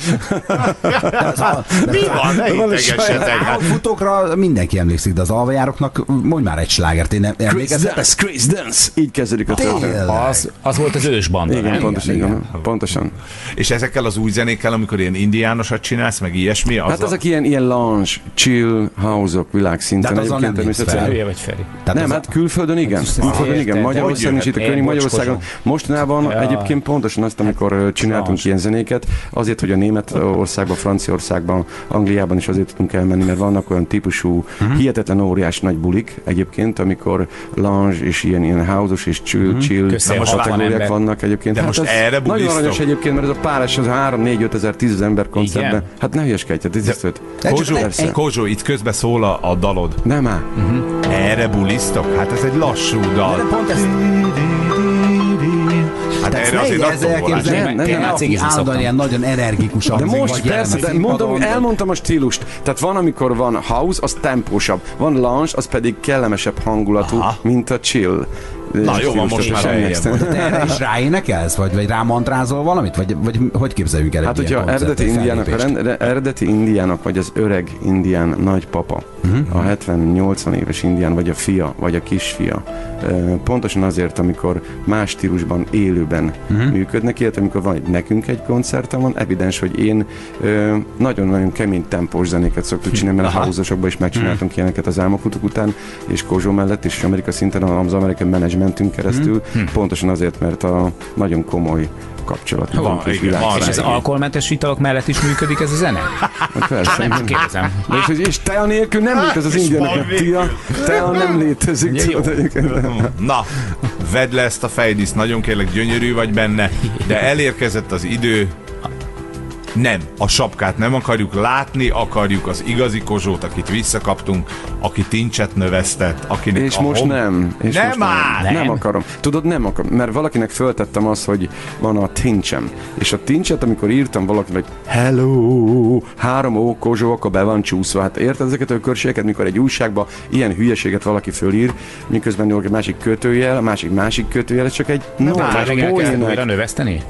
mi van? Ne integessetek. Hát, Futókra mindenki emlékszik, de az alvajároknak mondj már egy slágert, én nem Chris. Dance, Dance. Így kezdődik a történet. Az, az volt az ősbanda. Igen, nem? pontosan, igen. igen. pontosan. és ezekkel az új zenékkel, amikor ilyen indiánosat csinálsz, meg ilyesmi, az Hát a... ezek ilyen, ilyen lounge, chill house-ok világszinten. De hát azzal Egyébként nem mész fel. természetesen- Hülye vagy Feri. Tehát nem, hát külföldön igen. Külföldön igen. Magyarországon is itt a környék Magyarországon. Mostanában egyébként pontosan azt, amikor ö, csináltunk ilyen zenéket, azért, hogy a Németországban, Franciaországban, Angliában is azért tudunk elmenni, mert vannak olyan típusú, Mhm. hihetetlen óriás nagy bulik egyébként, amikor lounge és ilyen, ilyen house és chill, chill Köszi, most 60 kategóriák vannak egyébként. De most ez erre Nagyon aranyos egyébként, mert ez a páros az 3, 4, 5 ezer, 10 ember koncertben. Igen? Hát ne hülyeskedj, hát ez. Kozsó. Kozsó, itt közben szól a, a dalod. Nem áll. Erre bulisztok? Hát ez egy lassú dal. De pont ez, Hát tehát erre azért tombolás. elképzelni, Nem, nem, nem, cigizni állandóan ilyen nagyon energikusan. De most vagy persze, de mondom, elmondtam a stílust. Tehát van, amikor van house, az tempósabb. Van lounge, az pedig kellemesebb hangulatú, Aha. mint a chill. Na, jó van, most már semmi eljebb extra. vagy. De erre is ráénekelsz? Vagy, vagy rámantrázol valamit? Vagy, vagy hogy képzeljük el egy Hát, hogyha eredeti indiának, rend, eredeti indiának, vagy az öreg indián nagypapa, Mhm. a 70-80 éves indián, vagy a fia, vagy a kisfia, pontosan azért, amikor más stílusban, élőben Mhm. működnek, illetve amikor van egy, nekünk egy koncertem van, evidens, hogy én nagyon-nagyon kemény tempós zenéket szoktuk csinálni, mert a house is megcsináltunk ilyeneket az álmofutók után, és Kozsó mellett, és Amerika szinten az American Managementünk keresztül, pontosan azért, mert a nagyon komoly kapcsolat Van, igen, világ. van És az alkoholmentes italok mellett is működik ez a zene? Hát persze, Nem, kérdezem. És, és, és tea nélkül nem létez az És indiának. van A nem létezik. Jó. Na, vedd le ezt a fejdíszt, nagyon kérlek, gyönyörű vagy benne, de elérkezett az idő, Nem, a sapkát nem akarjuk látni, akarjuk az igazi kozsót, akit visszakaptunk, aki tincset növesztett, akinek És a most hob- nem. És nem most már! Nem. nem akarom. Tudod, nem akarom. Mert valakinek föltettem azt, hogy van a tincsem. És a tincset, amikor írtam valakinek, hogy hello, három ó, kozsó, akkor be van csúszva. Hát érted ezeket a körségeket, mikor egy újságban ilyen hülyeséget valaki fölír, miközben egy másik kötőjel, a másik másik kötőjel, ez csak egy Már meg elkezdted poének. újra növeszteni?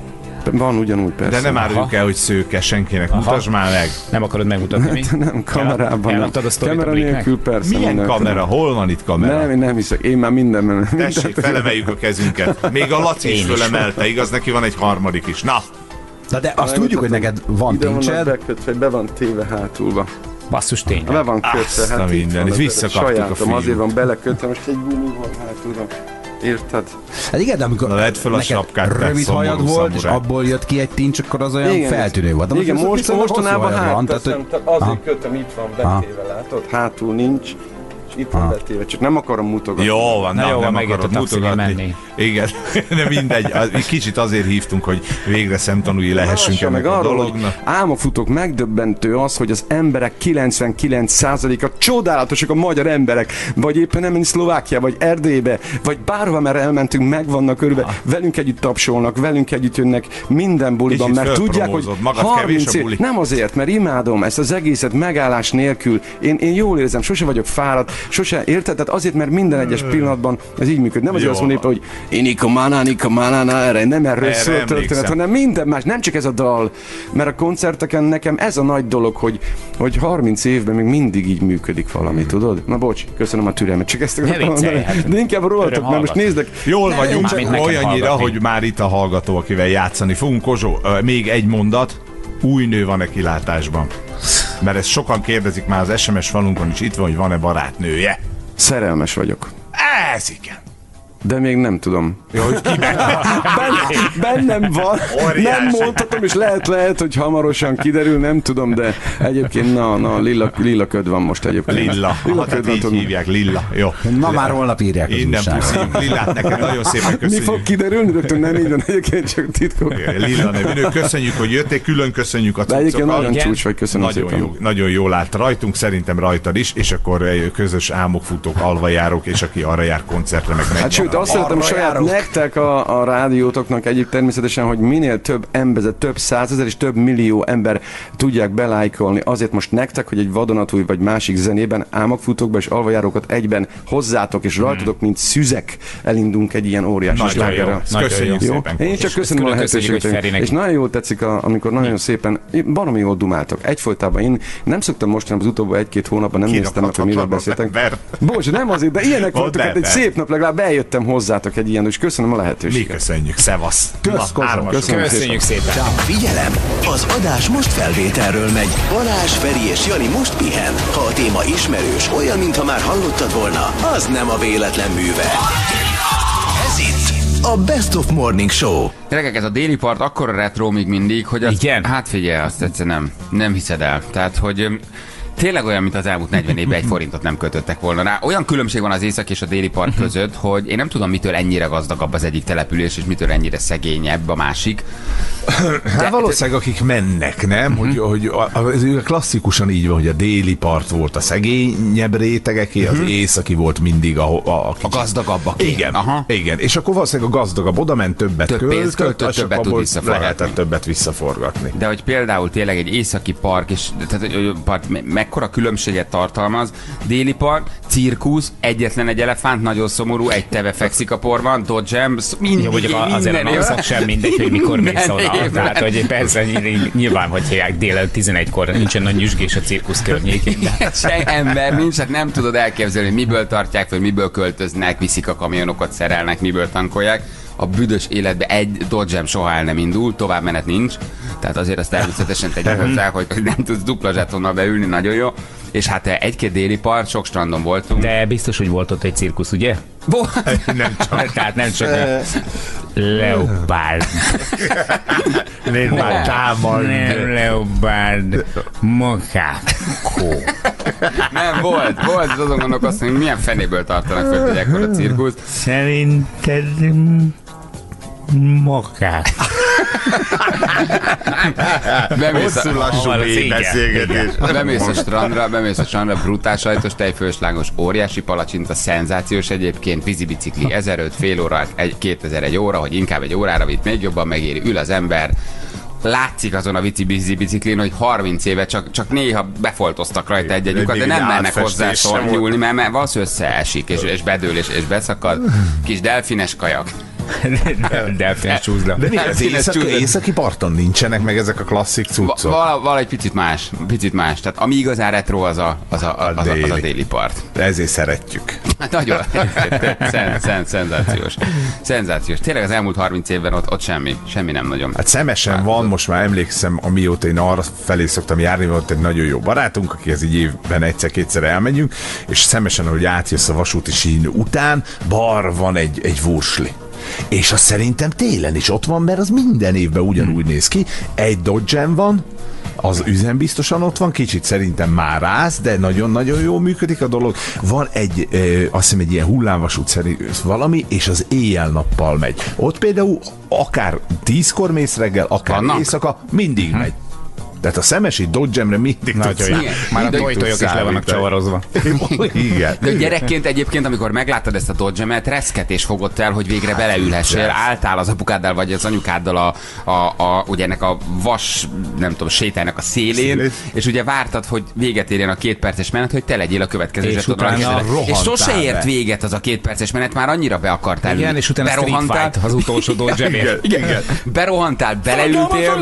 Van ugyanúgy, persze. De nem áruljuk el, hogy szőke senkinek, mutasd már meg. Nem akarod megmutatni mi? Nem, kamerában nem. Eladtad a Kamera nélkül persze. Milyen mindenki. kamera? Hol van itt kamera? Nem, én nem hiszek. Én már mindenben. Tessék, felemeljük a kezünket. Még a Laci is fölemelte, igaz, neki van egy harmadik is. Na, Na de azt tudjuk, hogy neked van Ide vannak tincsed. bekötve, be van téve hátulba. Basszus tény. Be van kötve, hát itt mindenit, van, ez visszakaptuk a fiút. azért van belekötve, most egy gumi van hátulra. Érted? Hát igen, de amikor Na, vedd fel a sapkát, rövid szomorú hajad volt, és szamuráj. abból jött ki egy tincs, akkor az olyan Igen, feltűnő volt. De Igen, most, mostanában hajad van, hát tehát, azért kötöm, itt van betéve, látod? Hátul nincs, és itt van betéve, csak nem akarom mutogatni. Jó van, Na na, jó nem akarod mutogatni. menni. Igen, de mindegy. Kicsit azért hívtunk, hogy végre szemtanúi lehessünk ennek meg a arról, dolognak. álmafutók megdöbbentő az, hogy az emberek 99%-a csodálatosak a magyar emberek, vagy éppen nem Szlovákia, vagy Erdélybe, vagy bárhova, mert elmentünk, meg vannak körülbe, velünk együtt tapsolnak, velünk együtt jönnek minden buliban, mert tudják, hogy fölpromózod magad, kevés a év, buli. nem azért, mert imádom ezt az egészet megállás nélkül. Én, én jól érzem, sose vagyok fáradt, sose érted, tehát azért, mert minden egyes pillanatban ez így működik. Nem azért azt mondani, hogy Inika Mana, Nika Mana, na, erre nem erről szól a történet, hanem minden más, nem csak ez a dal, mert a koncerteken nekem ez a nagy dolog, hogy, hogy 30 évben még mindig így működik valami, tudod? Na bocs, köszönöm a türelmet, csak ezt viccelj, mondani. hát De inkább rólatok, mert most nézdek. Jól vagyunk, olyannyira, hogy már itt a hallgató, akivel játszani fogunk. Kozsó, még egy mondat. Új nő van-e kilátásban? Mert ezt sokan kérdezik már az SMS falunkon is itt van, hogy van-e barátnője. Szerelmes vagyok. Ez igen. De még nem tudom. Jó, hogy ki Ben, bennem van, Óriási. nem mondhatom, és lehet, lehet, hogy hamarosan kiderül, nem tudom, de egyébként na, na, lila, lila köd van most egyébként. Lilla. Lila Ha, tehát köd van, így tudom. hívják, Lilla. Jó. Na már holnap írják Innen puszíjuk Lillát, neked nagyon szépen Mi köszönjük. fog kiderülni? Rögtön nem így van, egyébként csak titkok. Lilla nevű köszönjük, hogy jöttél, külön köszönjük a De egyébként cuccokat. nagyon csúcs vagy, köszönöm nagyon szépen. Jó, nagyon jól állt rajtunk, szerintem rajtad is, és akkor közös álmokfutók, alvajárók, és aki arra jár koncertre, meg megy. Hát sőt, azt szeretem saját nektek a, a rádiótoknak együtt természetesen, hogy minél több ember, több százezer és több millió ember tudják belájkolni. Azért most nektek, hogy egy vadonatúj vagy másik zenében álmokfutókba és alvajárókat egyben hozzátok, és rajtatok, mint szüzek elindunk egy ilyen óriási. Nagyon Köszönjük jó. szépen, Én csak És köszönöm a lehetőséget. És nagyon jól tetszik, a, amikor nagyon szépen, baromi jól dumáltok. Egyfolytában én nem szoktam mostanában az utóbbi egy-két hónapban, nem néztem meg, hogy miről beszéltek. Bocs, nem azért, de ilyenek voltak, hát egy szép nap legalább eljöttem hozzátok egy ilyen, és köszönöm a Mi lehetőséget. köszönjük, szevasz. Kösz, Na, hármas köszönöm. Köszönjük szépen. Figyelem! Az adás most felvételről megy. Balázs, Feri és Jani most pihen. Ha a téma ismerős, olyan, mintha már hallottad volna, az nem a véletlen műve. Ez itt a Best of Morning Show. Gyerekek, ez a déli part akkora retro még mindig, hogy azt, Igen? hát figyelj, azt egyszerűen nem, nem hiszed el. Tehát, hogy tényleg olyan, mint az elmúlt 40 évben egy forintot nem kötöttek volna rá. Olyan különbség van az észak és a déli part között, hogy én nem tudom, mitől ennyire gazdagabb az egyik település, és mitől ennyire szegényebb a másik. Hát valószínűleg akik mennek, nem? Hogy, hogy a- a- ez ugye klasszikusan így van, hogy a déli part volt a szegényebb rétegeké, az északi volt mindig a, a, a, A gazdagabbaké. Igen, Aha. igen. És akkor valószínűleg a gazdagabb oda ment, többet Több pénzt költött, többet tud visszaforgatni. lehetett többet visszaforgatni. De hogy például tényleg egy északi park, és tehát, hogy- hogy part me- mekkora különbséget tartalmaz, déli park, cirkusz, egyetlen egy elefánt, nagyon szomorú, egy teve fekszik a porban, Dodgem, mindig, Jó, mondjuk azért a minden napszak évben. sem mindegy, hogy mikor mész oda. Tehát, hogy persze nyilván- hogy hívják délelőtt 11-kor, nincsen nagy nyüzsgés a cirkusz környékén. De... Se ember nincs, hát nem tudod elképzelni, hogy miből tartják, vagy miből költöznek, viszik a kamionokat, szerelnek, miből tankolják. A büdös életbe egy Dodgem soha el nem indul, tovább menet nincs. Tehát azért azt természetesen tegyük hozzá, hogy nem tudsz dupla zsetonnal beülni, nagyon jó. És hát egy-két déli part, sok strandon voltunk. De biztos, hogy volt ott egy cirkusz, ugye? Nem csak. Tehát nem csak Leopard. Nézd már, támad. Nem Leopard. Makákó. Nem, volt, volt, azon gondolkoztam, hogy milyen fenéből tartanak föl egy ekkora cirkusz. Szerinted makák. Bemész a- lassú, beszélgetés. Bemész a strandra, bemész a strandra, brutál sajtos tejfőslágos, óriási palacsinta, szenzációs egyébként, vízibicikli 1005 fél óra, egy 2000 egy óra, hogy inkább egy órára vitt még jobban megéri, ül az ember, látszik azon a vici bici biciklin, hogy 30 éve csak, csak néha befoltoztak rajta lyukat, de egy nem mennek hozzá átfestés sem szól, volt. nyúlni, mert, mert valószínűleg összeesik, és, és bedől, és, és beszakad. Kis delfines kajak. Delfines csúszda. De mi az északi, északi parton nincsenek meg ezek a klasszik cuccok? vala, vala egy picit más, picit más. Tehát ami igazán retro, az a, az a, az a, az a déli. déli part. De ezért szeretjük. Hát nagyon. Szen, szen, szenzációs. Szenzációs. Tényleg az elmúlt 30 évben ott, ott semmi. Semmi nem nagyon. Hát szemesen van, most már emlékszem, amióta én arra felé szoktam járni, volt egy nagyon jó barátunk, akihez így évben egyszer-kétszer elmegyünk, és szemesen, ahogy átjössz a vasúti sín után, bar van egy, egy vursli. És az szerintem télen is ott van, mert az minden évben ugyanúgy néz ki. Egy dodge van, az üzembiztosan ott van, kicsit szerintem már rász, de nagyon-nagyon jól működik a dolog. Van egy, ö, azt hiszem egy ilyen hullámvasút valami, és az éjjel-nappal megy. Ott például akár tízkor mész reggel, akár Vannak? éjszaka, mindig megy. Tehát a szemesi dodge mindig Nagyon tudsz jó. Már a tojtojok is le vannak csavarozva. Igen. De gyerekként egyébként, amikor megláttad ezt a dodge reszketés fogott el, hogy végre beleülhessél, persze. álltál az apukáddal vagy az anyukáddal a, a, a, ugye ennek a vas, nem tudom, sétának a szélén, Szélén. és ugye vártad, hogy véget érjen a két perces menet, hogy te legyél a következő És utána És sose ért véget az a két perces menet, már annyira be akartál Igen, és utána Berohantál, Fight, az utolsó dodge Igen, igen. berohantál, beleültél,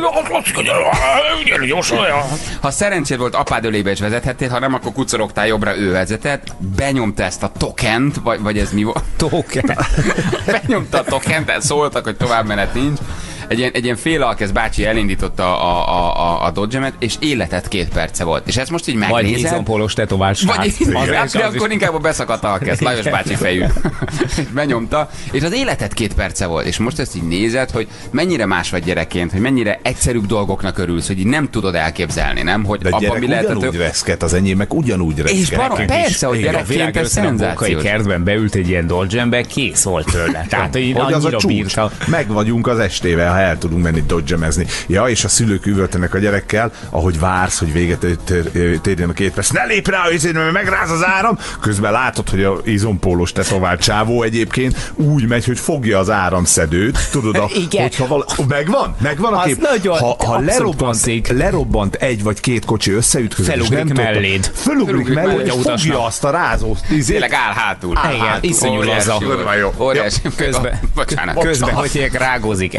Ha szerencséd volt, apád ölébe is vezethettél, ha nem, akkor kucorogtál jobbra, ő vezetett, benyomta ezt a tokent, vagy, vagy ez mi volt? Token. benyomta a tokent, szóltak, hogy tovább menet nincs. Egy ilyen, egy ilyen félalkesz bácsi elindította a, a, a, a dodge és életet két perce volt. És ezt most így Vagy megnézed. izompólos tetovált Vagy az, Az az, de akkor inkább a beszakadt alkesz, Lajos bácsi fejű. Benyomta, és az életet két perce volt. És most ezt így nézed, hogy mennyire más vagy gyerekként, hogy mennyire egyszerűbb dolgoknak örülsz, hogy így nem tudod elképzelni, nem? Hogy De abban mi lehetett. ugyanúgy reszket, az enyémek ugyanúgy reszket. És barom, persze, hogy gyerekként ez szenzációs. kertben beült egy ilyen dodge kész volt tőle. Tehát, hogy hogy az a csúcs. bírta. Meg vagyunk az estével, ha el tudunk menni dodgemezni. Ja, és a szülők üvöltenek a gyerekkel, ahogy vársz, hogy véget ér- ér- térjen a két perc. Ne lép rá, hogy mert megráz az áram. Közben látod, hogy a izompólos tetovált csávó egyébként úgy megy, hogy fogja az áramszedőt. Tudod, a, Igen. hogyha vala, megvan? Megvan a kép? nagyon- ha, ha lerobbant, lerobbant egy vagy két kocsi összeütközik, Felugrik nem tudta- melléd. Fölugrik Felugrik melléd, és fogja azt a rázó. izét. Tényleg áll hátul. Igen, iszonyú laza. jó. Óriási. Közben, Bocsánat. közben hogy rágózik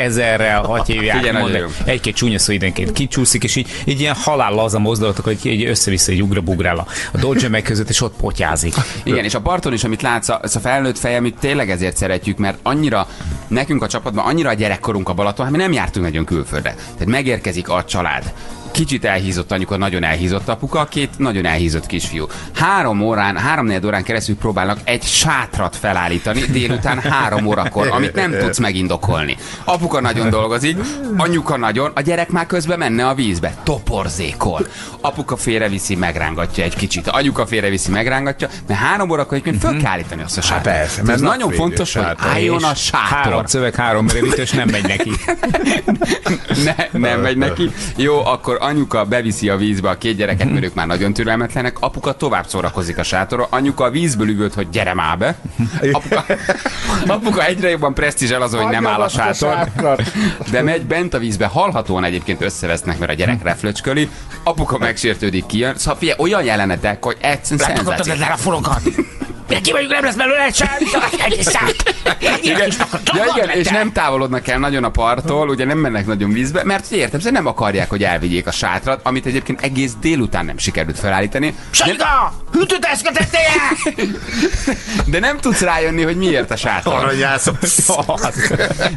ezerrel, hogy hívják, Figyelj, jó. egy-két csúnya szó időnként kicsúszik, és így, így ilyen halál laza mozdulatok, hogy így össze-vissza egy ugrabugrál a, a dodge meg között, és ott potyázik. Igen, és a parton is, amit látsz, az a felnőtt fejem, amit tényleg ezért szeretjük, mert annyira, nekünk a csapatban annyira a gyerekkorunk a Balaton, hát mi nem jártunk nagyon külföldre. Tehát megérkezik a család. Kicsit elhízott anyuka, nagyon elhízott apuka, két nagyon elhízott kisfiú. Három órán, három órán keresztül próbálnak egy sátrat felállítani délután három órakor, amit nem tudsz megindokolni. Apuka nagyon dolgozik, anyuka nagyon, a gyerek már közben menne a vízbe, toporzékol. Apuka félreviszi, megrángatja egy kicsit, anyuka félreviszi, megrángatja, mert három órakor egyébként föl kell állítani azt a sátrat. persze, Tehát mert nagyon fontos, hogy sátor. álljon a És Három sátor. szöveg, három merevítős nem megy neki. ne, nem megy neki. Jó, akkor anyuka beviszi a vízbe a két gyereket, mert ők már nagyon türelmetlenek. Apuka tovább szórakozik a sátorra. Anyuka a vízből üvölt, hogy gyere már be. Apuka, apuka egyre jobban presztízsel az, hogy nem áll a sátor. De megy bent a vízbe, hallhatóan egyébként összevesznek, mert a gyerek reflöcsköli. Apuka megsértődik, kijön. Szóval figyelj, olyan jelenetek, hogy egyszerűen szenzáció. le a folokat. Ki vagyunk, nem lesz belőle egy szár. Igen, ja, igen, és nem távolodnak el nagyon a parttól, ugye nem mennek nagyon vízbe, mert értem, nem akarják, hogy elvigyék a sátrat, amit egyébként egész délután nem sikerült felállítani. Sanyiga! Hűtőt eszkötettél! De nem tudsz rájönni, hogy miért a sátor. Aranyászom.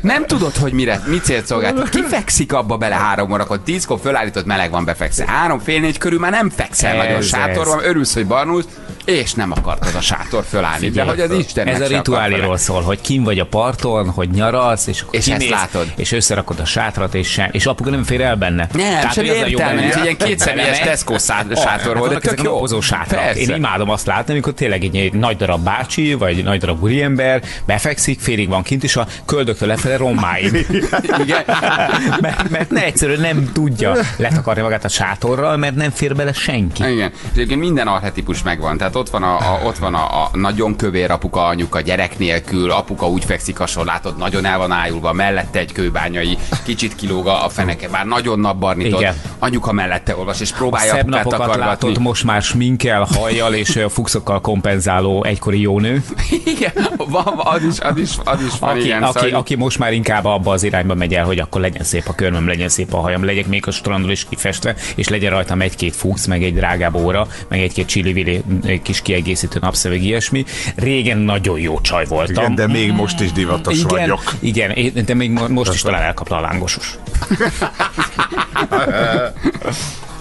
Nem tudod, hogy mire, mi célt szolgált. Ki fekszik abba bele három órakor? Tízkor fölállított meleg van befekszel. Három fél négy körül már nem fekszel nagyon sátorban, örülsz, hogy barnulsz, és nem akart az a sátor fölállni. De hogy az Istennek Ez a rituáléról szól, hogy kim vagy a parton, hogy nyaralsz, és akkor És ezt kimész, látod. és összerakod a sátrat, és, sem, és apuka nem fér el benne. Nem, semmi a jó értelme, ez egy ilyen kétszemélyes. Tesco Ah, sátor volt, de ezek tök jó. sátrak. Persze. Én imádom azt látni, amikor tényleg egy, nagy darab bácsi, vagy egy nagy darab úriember befekszik, félig van kint, és a köldöktől lefele rommáig. Igen. mert, mert ne egyszerűen nem tudja letakarni magát a sátorral, mert nem fér bele senki. Igen. És egyébként minden arhetipus megvan. Tehát ott van a, a, ott van a, a nagyon kövér apuka, anyuka gyerek nélkül, apuka úgy fekszik hasonló, látod, nagyon el van ájulva, mellette egy kőbányai, kicsit kilóg a a feneke, bár nagyon napbarnitott, Igen. anyuka mellette olvas, és A próbálja szebb apukát napokat takargatni. látod most már sminkel, hajjal és fuxokkal kompenzáló egykori jó nő. Igen, van, az is, az is, az is van, Aki, igen. aki, szóval- aki most már inkább abba az irányba megy el, hogy akkor legyen szép a körmöm, legyen szép a hajam, legyek még a strandon is kifestve, és legyen rajtam egy-két fux, meg egy drágább óra, meg egy-két csili kis kiegészítő napszöveg, ilyesmi. Régen nagyon jó csaj voltam. Igen, de még most is divatos igen, vagyok. Igen, én- de még mo- most is talán elkapla a lángosos.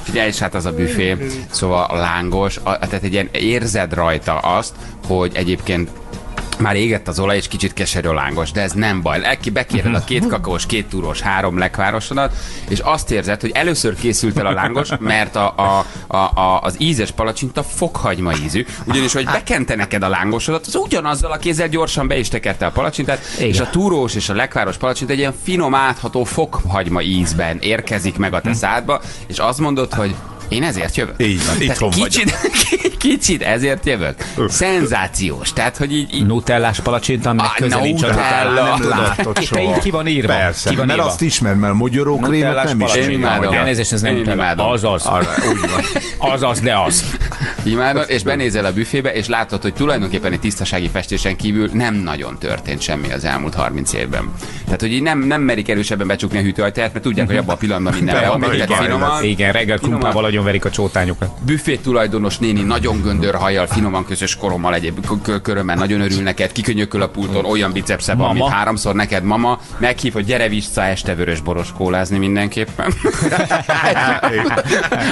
Figyelj, és hát az a büfé, szóval a lángos, a, tehát egy ilyen érzed rajta azt, hogy egyébként már égett az olaj, és kicsit keserű a lángos, de ez nem baj. Eki bekéred a két kakaós, két túrós, három lekvárosodat, és azt érzed, hogy először készült el a lángos, mert a, a, a, a, az ízes palacsinta fokhagyma ízű, ugyanis, hogy bekente neked a lángosodat, az ugyanazzal a kézzel gyorsan be is tekerte a palacsintát, Igen. és a túrós és a lekváros palacsinta egy ilyen finom, átható fokhagyma ízben érkezik meg a te szádba, és azt mondod, hogy én ezért jövök. Így van, Tehát itthon kicsit, kicsit ezért jövök. Szenzációs. Tehát, hogy így, így Nutellás palacsinta, meg Ah, közel nincs a Nutella. Nem látod Te soha. így ki van írva. Persze, ki van mert írva. azt ismer, mert mogyorókrémet nem ismeri. Én imádom. Elnézést, ez nem imádom. Azaz. Arra, úgy van. Azaz, de az. imádod, és benézel a büfébe, és látod, hogy tulajdonképpen egy tisztasági festésen kívül nem nagyon történt semmi az elmúlt 30 évben. Tehát, hogy így nem, nem merik erősebben becsukni a hűtőajtaját, mert tudják, hogy abban a pillanatban minden van, tehát igen, finoman. Igen, reggel krumpával nagyon verik a csótányokat. büfé tulajdonos néni nagyon göndör hajjal, finoman közös korommal egyéb kö- kö- körömmel nagyon örül neked, kikönyököl a pulton, olyan bicepsze van, Mama. mint háromszor neked mama, meghív, hogy gyere vissza este vörös boros kólázni mindenképpen.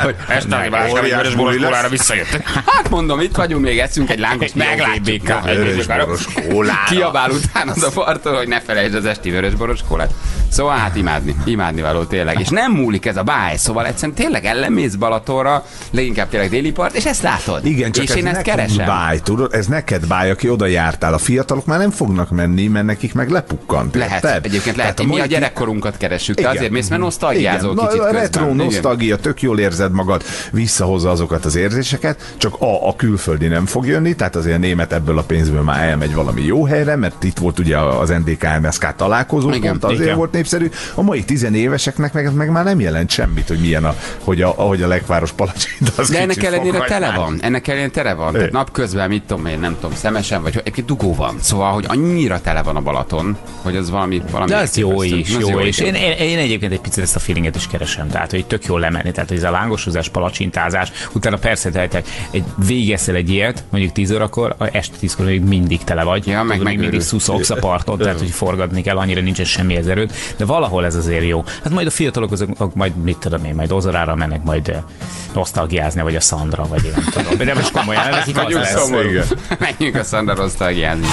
hogy este vörös boros kólára visszajöttek. Hát mondom, itt vagyunk, még eszünk egy lángos, meglátjuk. Kiabál utánad a parton, hogy ne felejtsd az esti vörös boros kólát. Szóval hát imádni, imádni való tényleg. És nem múlik ez a báj, szóval egyszerűen tényleg ellemész Balatonra, leginkább tényleg déli part, és ezt látod. Igen, csak és ez én ezt keresem. báj, tudod? Ez neked báj, aki oda jártál. A fiatalok már nem fognak menni, mert nekik meg lepukkant. Lehet, érted? egyébként lehet. Tehát Mi a gyerekkorunkat keressük, de Igen. azért mész, mert nosztalgiázol Igen. kicsit Na, a közben. retro nosztalgia, tök jól érzed magad, visszahozza azokat az érzéseket, csak a, a külföldi nem fog jönni, tehát azért a német ebből a pénzből már elmegy valami jó helyre, mert itt volt ugye az NDK-MSK találkozó, Igen, pont azért igen. volt népszerű. A mai tizenéveseknek meg, meg már nem jelent semmit, hogy milyen a, hogy a, ahogy a lekváros palacsinta az De ennek ellenére tele van. Ennek ellenére tele van. Tehát napközben, mit tudom én, nem tudom, szemesen, vagy egyébként dugó van. Szóval, hogy annyira tele van a Balaton, hogy az valami, valami De az jó is, Az jó, is. Én, én, én, egyébként egy picit ezt a feelinget is keresem, tehát hogy tök jól lemenni, tehát hogy ez a lángosozás, palacsintázás, utána persze tehát egy végeszel egy ilyet, mondjuk 10 órakor, a este 10 kor még mindig tele vagy, Ja, meg még mindig szuszogsz a parton, tehát hogy forgatni kell, annyira nincsen semmi ez erőd, de valahol ez azért jó. Hát majd a fiatalok azok majd mit tudom én, majd Ozorára mennek majd nosztalgiázni, vagy a Szandra, vagy én nem tudom. De most komolyan, nekik az Vagyunk lesz. szomorú. Menjünk a Szandra nosztalgiázni.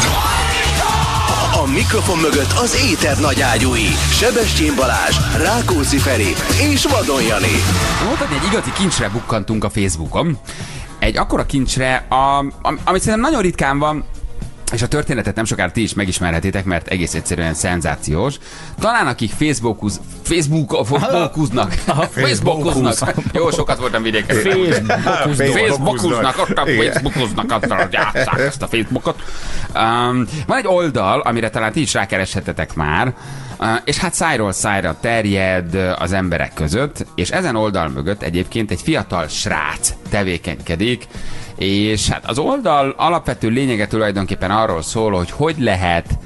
A mikrofon mögött az éter nagyágyúi. Sebestyén Balázs, Rákóczi Feri és Vadon Jani. Hogy egy igazi kincsre bukkantunk a Facebookon. Egy akkora kincsre, a, am- amit szerintem nagyon ritkán van, és a történetet nem sokára ti is megismerhetitek, mert egész egyszerűen szenzációs. Talán akik Facebookuz, Facebook, Facebookuznak, Facebookuznak, jó, sokat voltam vidéken. Facebookuznak, ott a. Facebookuznak, azzal játsszák ezt a Facebookot. Um, van egy oldal, amire talán ti is rákereshetetek már, és hát szájról szájra terjed az emberek között, és ezen oldal mögött egyébként egy fiatal srác tevékenykedik, és hát az oldal alapvető lényege tulajdonképpen arról szól, hogy hogy lehet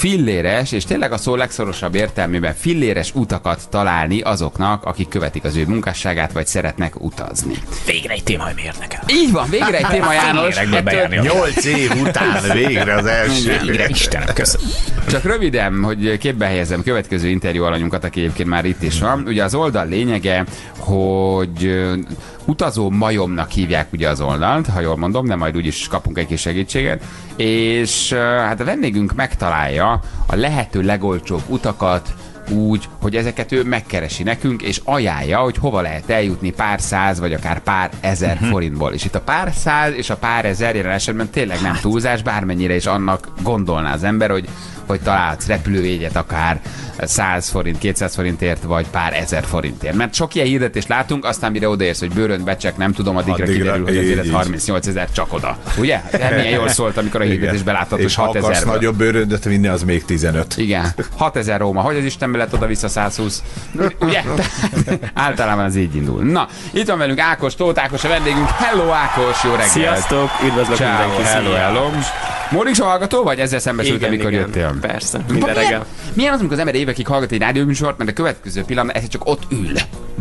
filléres, és tényleg a szó legszorosabb értelmében filléres utakat találni azoknak, akik követik az ő munkásságát, vagy szeretnek utazni. Végre egy téma, ami érdekel. Így van, végre egy téma János. Félérekből bejárni a- Nyolc év után végre az első. Végre, Istenem, köszönöm. Csak röviden, hogy képbe helyezem következő interjú alanyunkat, aki egyébként már itt is van. Ugye az oldal lényege, hogy utazó majomnak hívják ugye az oldalt, ha jól mondom, de majd úgyis kapunk egy kis segítséget, és hát a vendégünk megtalálja a lehető legolcsóbb utakat, úgy, hogy ezeket ő megkeresi nekünk, és ajánlja, hogy hova lehet eljutni pár száz, vagy akár pár ezer uh-huh. forintból. És itt a pár száz és a pár ezer jelen esetben tényleg nem túlzás, bármennyire is annak gondolná az ember, hogy hogy találsz repülőjegyet akár 100 forint, 200 forintért, vagy pár ezer forintért. Mert sok ilyen hirdetést látunk, aztán mire odaérsz, hogy bőrönt becsek, nem tudom, addigra, Addigra, kiderül, hogy azért ez így. 38 ezer csak oda. Ugye? De milyen jól szólt, amikor a hirdetésben láttad, hogy És ha 6 akarsz ezer. nagyobb bőröndöt vinni, az még 15. Igen, 6000 Róma, hogy az Istenbe lett oda-vissza 120. Ugye? Általában az így indul. Na, itt van velünk Ákos, Tóth Ákos a vendégünk. Hello Ákos, jó reggelt! Sziasztok, üdvözlök Ciao, mindenkit. Hello, hello. Morning hallgató vagy? Ezzel szembesültem, mikor igen, jöttél? Persze, minden milyen- reggel. Milyen az, amikor az ember évekig hallgat egy rádióműsort, mert a következő pillanatban egyszer csak ott ül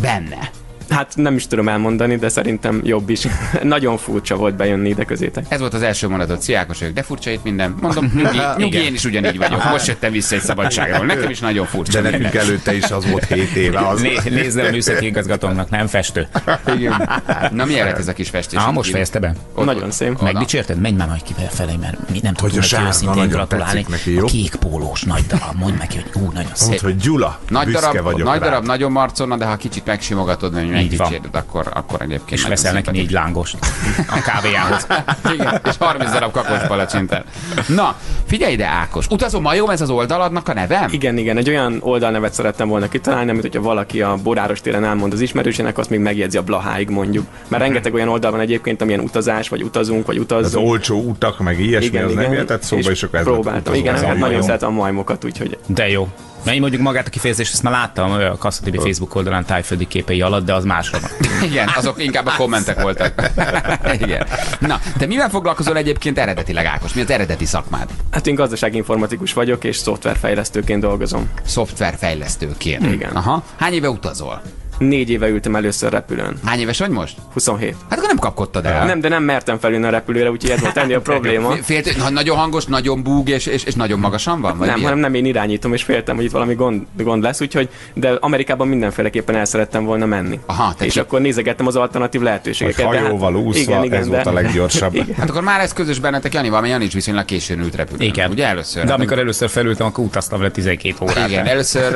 benne. Hát nem is tudom elmondani, de szerintem jobb is. Nagyon furcsa volt bejönni ide közétek. Ez volt az első mondatot, Sziákos vagyok, de furcsa itt minden. Mondom, nyugi, nyugi én is ugyanígy vagyok. Most jöttem vissza egy szabadságról. Nekem is nagyon furcsa. De nekünk minden. előtte is az volt 7 éve. Az. Né- nézd el a műszaki igazgatónknak, nem festő. Igen. Na lett ez a kis festés? Ah, most fejezte be. Nagyon szép. Megdicsérted? Menj már majd ki felé, mert mi nem Hogy tudunk a neki őszintén gratulálni. neki, jó? A kék pólós nagy darab, mondd neki, hogy ú, nagyon szép. Mondd, hogy Gyula, Nagy darab, vagyok nagy darab, nagyon marconna, de ha kicsit megsimogatod, vagy megdicséred, akkor, akkor egyébként És veszel neki négy lángost a kávéjához. Igen, és 30 darab kakos palacsintát. Na, figyelj ide Ákos, utazó majom ez az oldaladnak a neve? Igen, igen, egy olyan oldalnevet szerettem volna kitalálni, amit hogyha valaki a Boráros téren elmond az ismerősének, azt még megjegyzi a Blaháig mondjuk. Mert rengeteg olyan oldal van egyébként, amilyen utazás, vagy utazunk, vagy Az utazzunk. olcsó utak, meg ilyesmi, az nem jöhetett szóba, és akkor ez próbáltam. Igen, hát nagyon szeretem a majmokat, úgyhogy De jó. Na, én mondjuk magát a kifejezést, ezt már láttam a Kasszatibi Facebook oldalán tájföldi képei alatt, de az másra van. Igen, azok inkább a kommentek voltak. Igen. Na, te mivel foglalkozol egyébként eredetileg Ákos? Mi az eredeti szakmád? Hát én gazdasági informatikus vagyok, és szoftverfejlesztőként dolgozom. Szoftverfejlesztőként. Igen. Aha. Hány éve utazol? Négy éve ültem először repülőn. Hány éves vagy most? 27. Hát akkor nem kapkodtad el. Nem, de nem mertem felülni a repülőre, úgyhogy ez volt ennél a probléma. Félt, na, nagyon hangos, nagyon búg, és, és, és nagyon magasan van? Vagy nem, milyen? hanem nem én irányítom, és féltem, hogy itt valami gond, gond lesz, úgyhogy, de Amerikában mindenféleképpen el szerettem volna menni. Aha, és akkor nézegettem az alternatív lehetőségeket. De hát- hajóval úszva, ez volt a leggyorsabb. Igen. Hát akkor már ez közös bennetek, Janival, mert Jani is viszonylag későn ült repülőn. Igen. Ugye először? De amikor először felültem, akkor utaztam le 12 órát. Igen, először,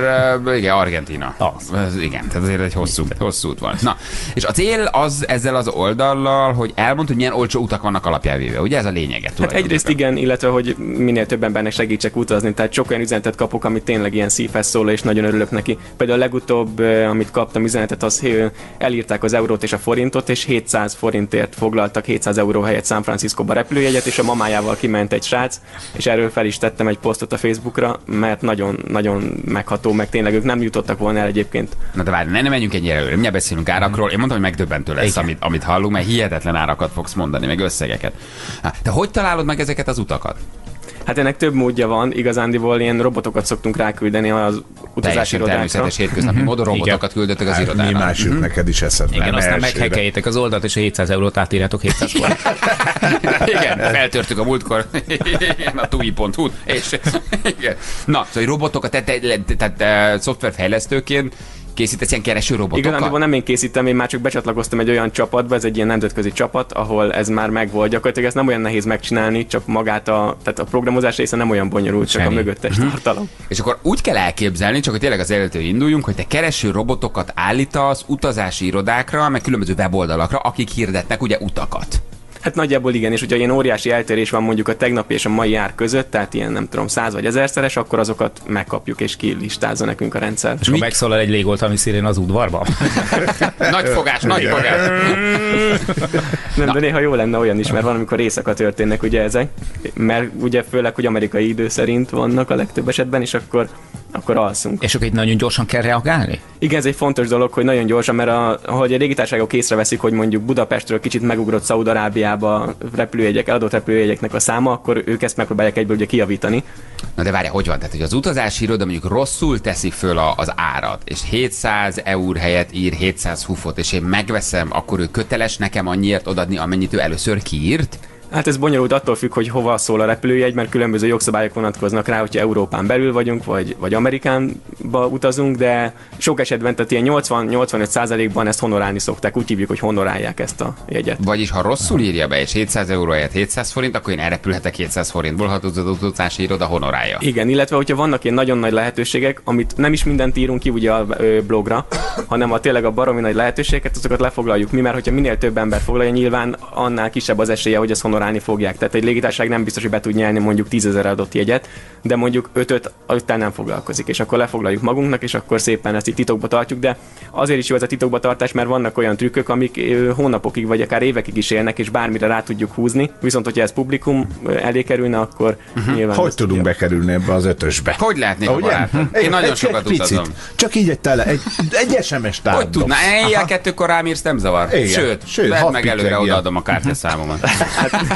igen, Argentina. Az. Igen, tehát azért egy hosszú, hosszú út volt. Na, és a cél az ezzel az oldallal, hogy elmond, hogy milyen olcsó utak vannak alapjávéve. Ugye ez a lényege? Hát egyrészt igen, illetve hogy minél több embernek segítsek utazni, tehát sok olyan üzenetet kapok, ami tényleg ilyen szívhez szól, és nagyon örülök neki. Például a legutóbb, amit kaptam üzenetet, az elírták az eurót és a forintot, és 700 forintért foglaltak 700 euró helyett San Franciscoba repülőjegyet, és a mamájával kiment egy srác, és erről fel is tettem egy posztot a Facebookra, mert nagyon, nagyon megható, meg tényleg ők nem jutottak volna el egyébként. Na de várj, ne, ne menjünk ennyire előre, mindjárt beszélünk árakról. Én mondtam, hogy megdöbbentő lesz, amit, amit hallunk, mert hihetetlen árakat fogsz mondani, meg összegeket. Te hogy találod meg ezeket az utakat? Hát ennek több módja van, igazándiból ilyen robotokat szoktunk ráküldeni az utazási Teljesen irodákra. természetes hétköznapi Mhm. módon robotokat küldöttek az Hát irodára. Mi más jut Mhm. neked is eszedbe? Igen, nem aztán elsőre. meghekkeljétek az oldalt, és a 700 eurót átírjátok 700 forint. Igen, feltörtük a múltkor igen, a tui.hu és igen. Na, szóval robotokat, tehát te, te, te, te, szoftverfejlesztőként készítesz ilyen kereső robotokat? Igazándiból nem én készítem, én már csak becsatlakoztam egy olyan csapatba, ez egy ilyen nemzetközi csapat, ahol ez már megvolt. Gyakorlatilag ezt nem olyan nehéz megcsinálni, csak magát a, tehát a programozás része nem olyan bonyolult, csak Semmi. a mögöttes Mhm. tartalom. És akkor úgy kell elképzelni, csak hogy tényleg az előttől induljunk, hogy te kereső robotokat állítasz utazási irodákra, meg különböző weboldalakra, akik hirdetnek ugye utakat. Hát nagyjából igen, és hogyha ilyen óriási eltérés van mondjuk a tegnapi és a mai ár között, tehát ilyen nem tudom, száz vagy ezerszeres, akkor azokat megkapjuk és kilistázza nekünk a rendszer. És akkor megszólal egy légoltalmi szirén az udvarba. Nagy fogás, nagy fogás. Nem, de néha jó lenne olyan is, mert van, amikor éjszaka történnek ugye ezek, mert ugye főleg, hogy amerikai idő szerint vannak a legtöbb esetben, és akkor, akkor alszunk. És akkor itt nagyon gyorsan kell reagálni? Igen, ez egy fontos dolog, hogy nagyon gyorsan, mert a, ahogy a légitársaságok észreveszik, hogy mondjuk Budapestről kicsit megugrott Szaudarábiába repülőjegyek, eladott repülőjegyeknek a száma, akkor ők ezt megpróbálják egyből ugye kijavítani. Na de várj, hogy van? Tehát, hogy az utazási iroda mondjuk rosszul teszi föl a, az árat, és 700 eur helyett ír 700 hufot, és én megveszem, akkor ő köteles nekem annyiért odadni, amennyit ő először kiírt? Hát ez bonyolult attól függ, hogy hova szól a repülőjegy, mert különböző jogszabályok vonatkoznak rá, hogyha Európán belül vagyunk, vagy, vagy Amerikánba utazunk, de sok esetben, tehát ilyen 80-85%-ban ezt honorálni szokták, úgy hívjuk, hogy honorálják ezt a jegyet. Vagyis ha rosszul írja be, és 700 euró helyett 700 forint, akkor én elrepülhetek 700 forintból, ha az utazási iroda honorálja. Igen, illetve hogyha vannak ilyen nagyon nagy lehetőségek, amit nem is mindent írunk ki ugye a blogra, hanem a tényleg a baromi nagy lehetőségeket, azokat lefoglaljuk mi, mert hogyha minél több ember foglalja, nyilván annál kisebb az esélye, hogy ezt honorálni fogják. Tehát egy légitársaság nem biztos, hogy be tud nyelni mondjuk 10 ezer adott jegyet, de mondjuk 5-öt után nem foglalkozik, és akkor lefoglaljuk magunknak, és akkor szépen ezt itt titokba tartjuk, de azért is jó ez a titokba tartás, mert vannak olyan trükkök, amik hónapokig vagy akár évekig is élnek, és bármire rá tudjuk húzni. Viszont, hogyha ez publikum elé kerülne, akkor uh-huh. nyilván Hogy tudunk bekerülni ebbe az ötösbe? Hogy lehetnék a Ugye? barát? Én nagyon Egy- sokat egy picit. utazom. Csak így egy tele, egy, egy SMS tárgy. Hogy tudná? Éjjel kettőkor rám írsz, nem zavar. Igen. Sőt, Sőt, hat meg előre odaadom a kártyaszámomat.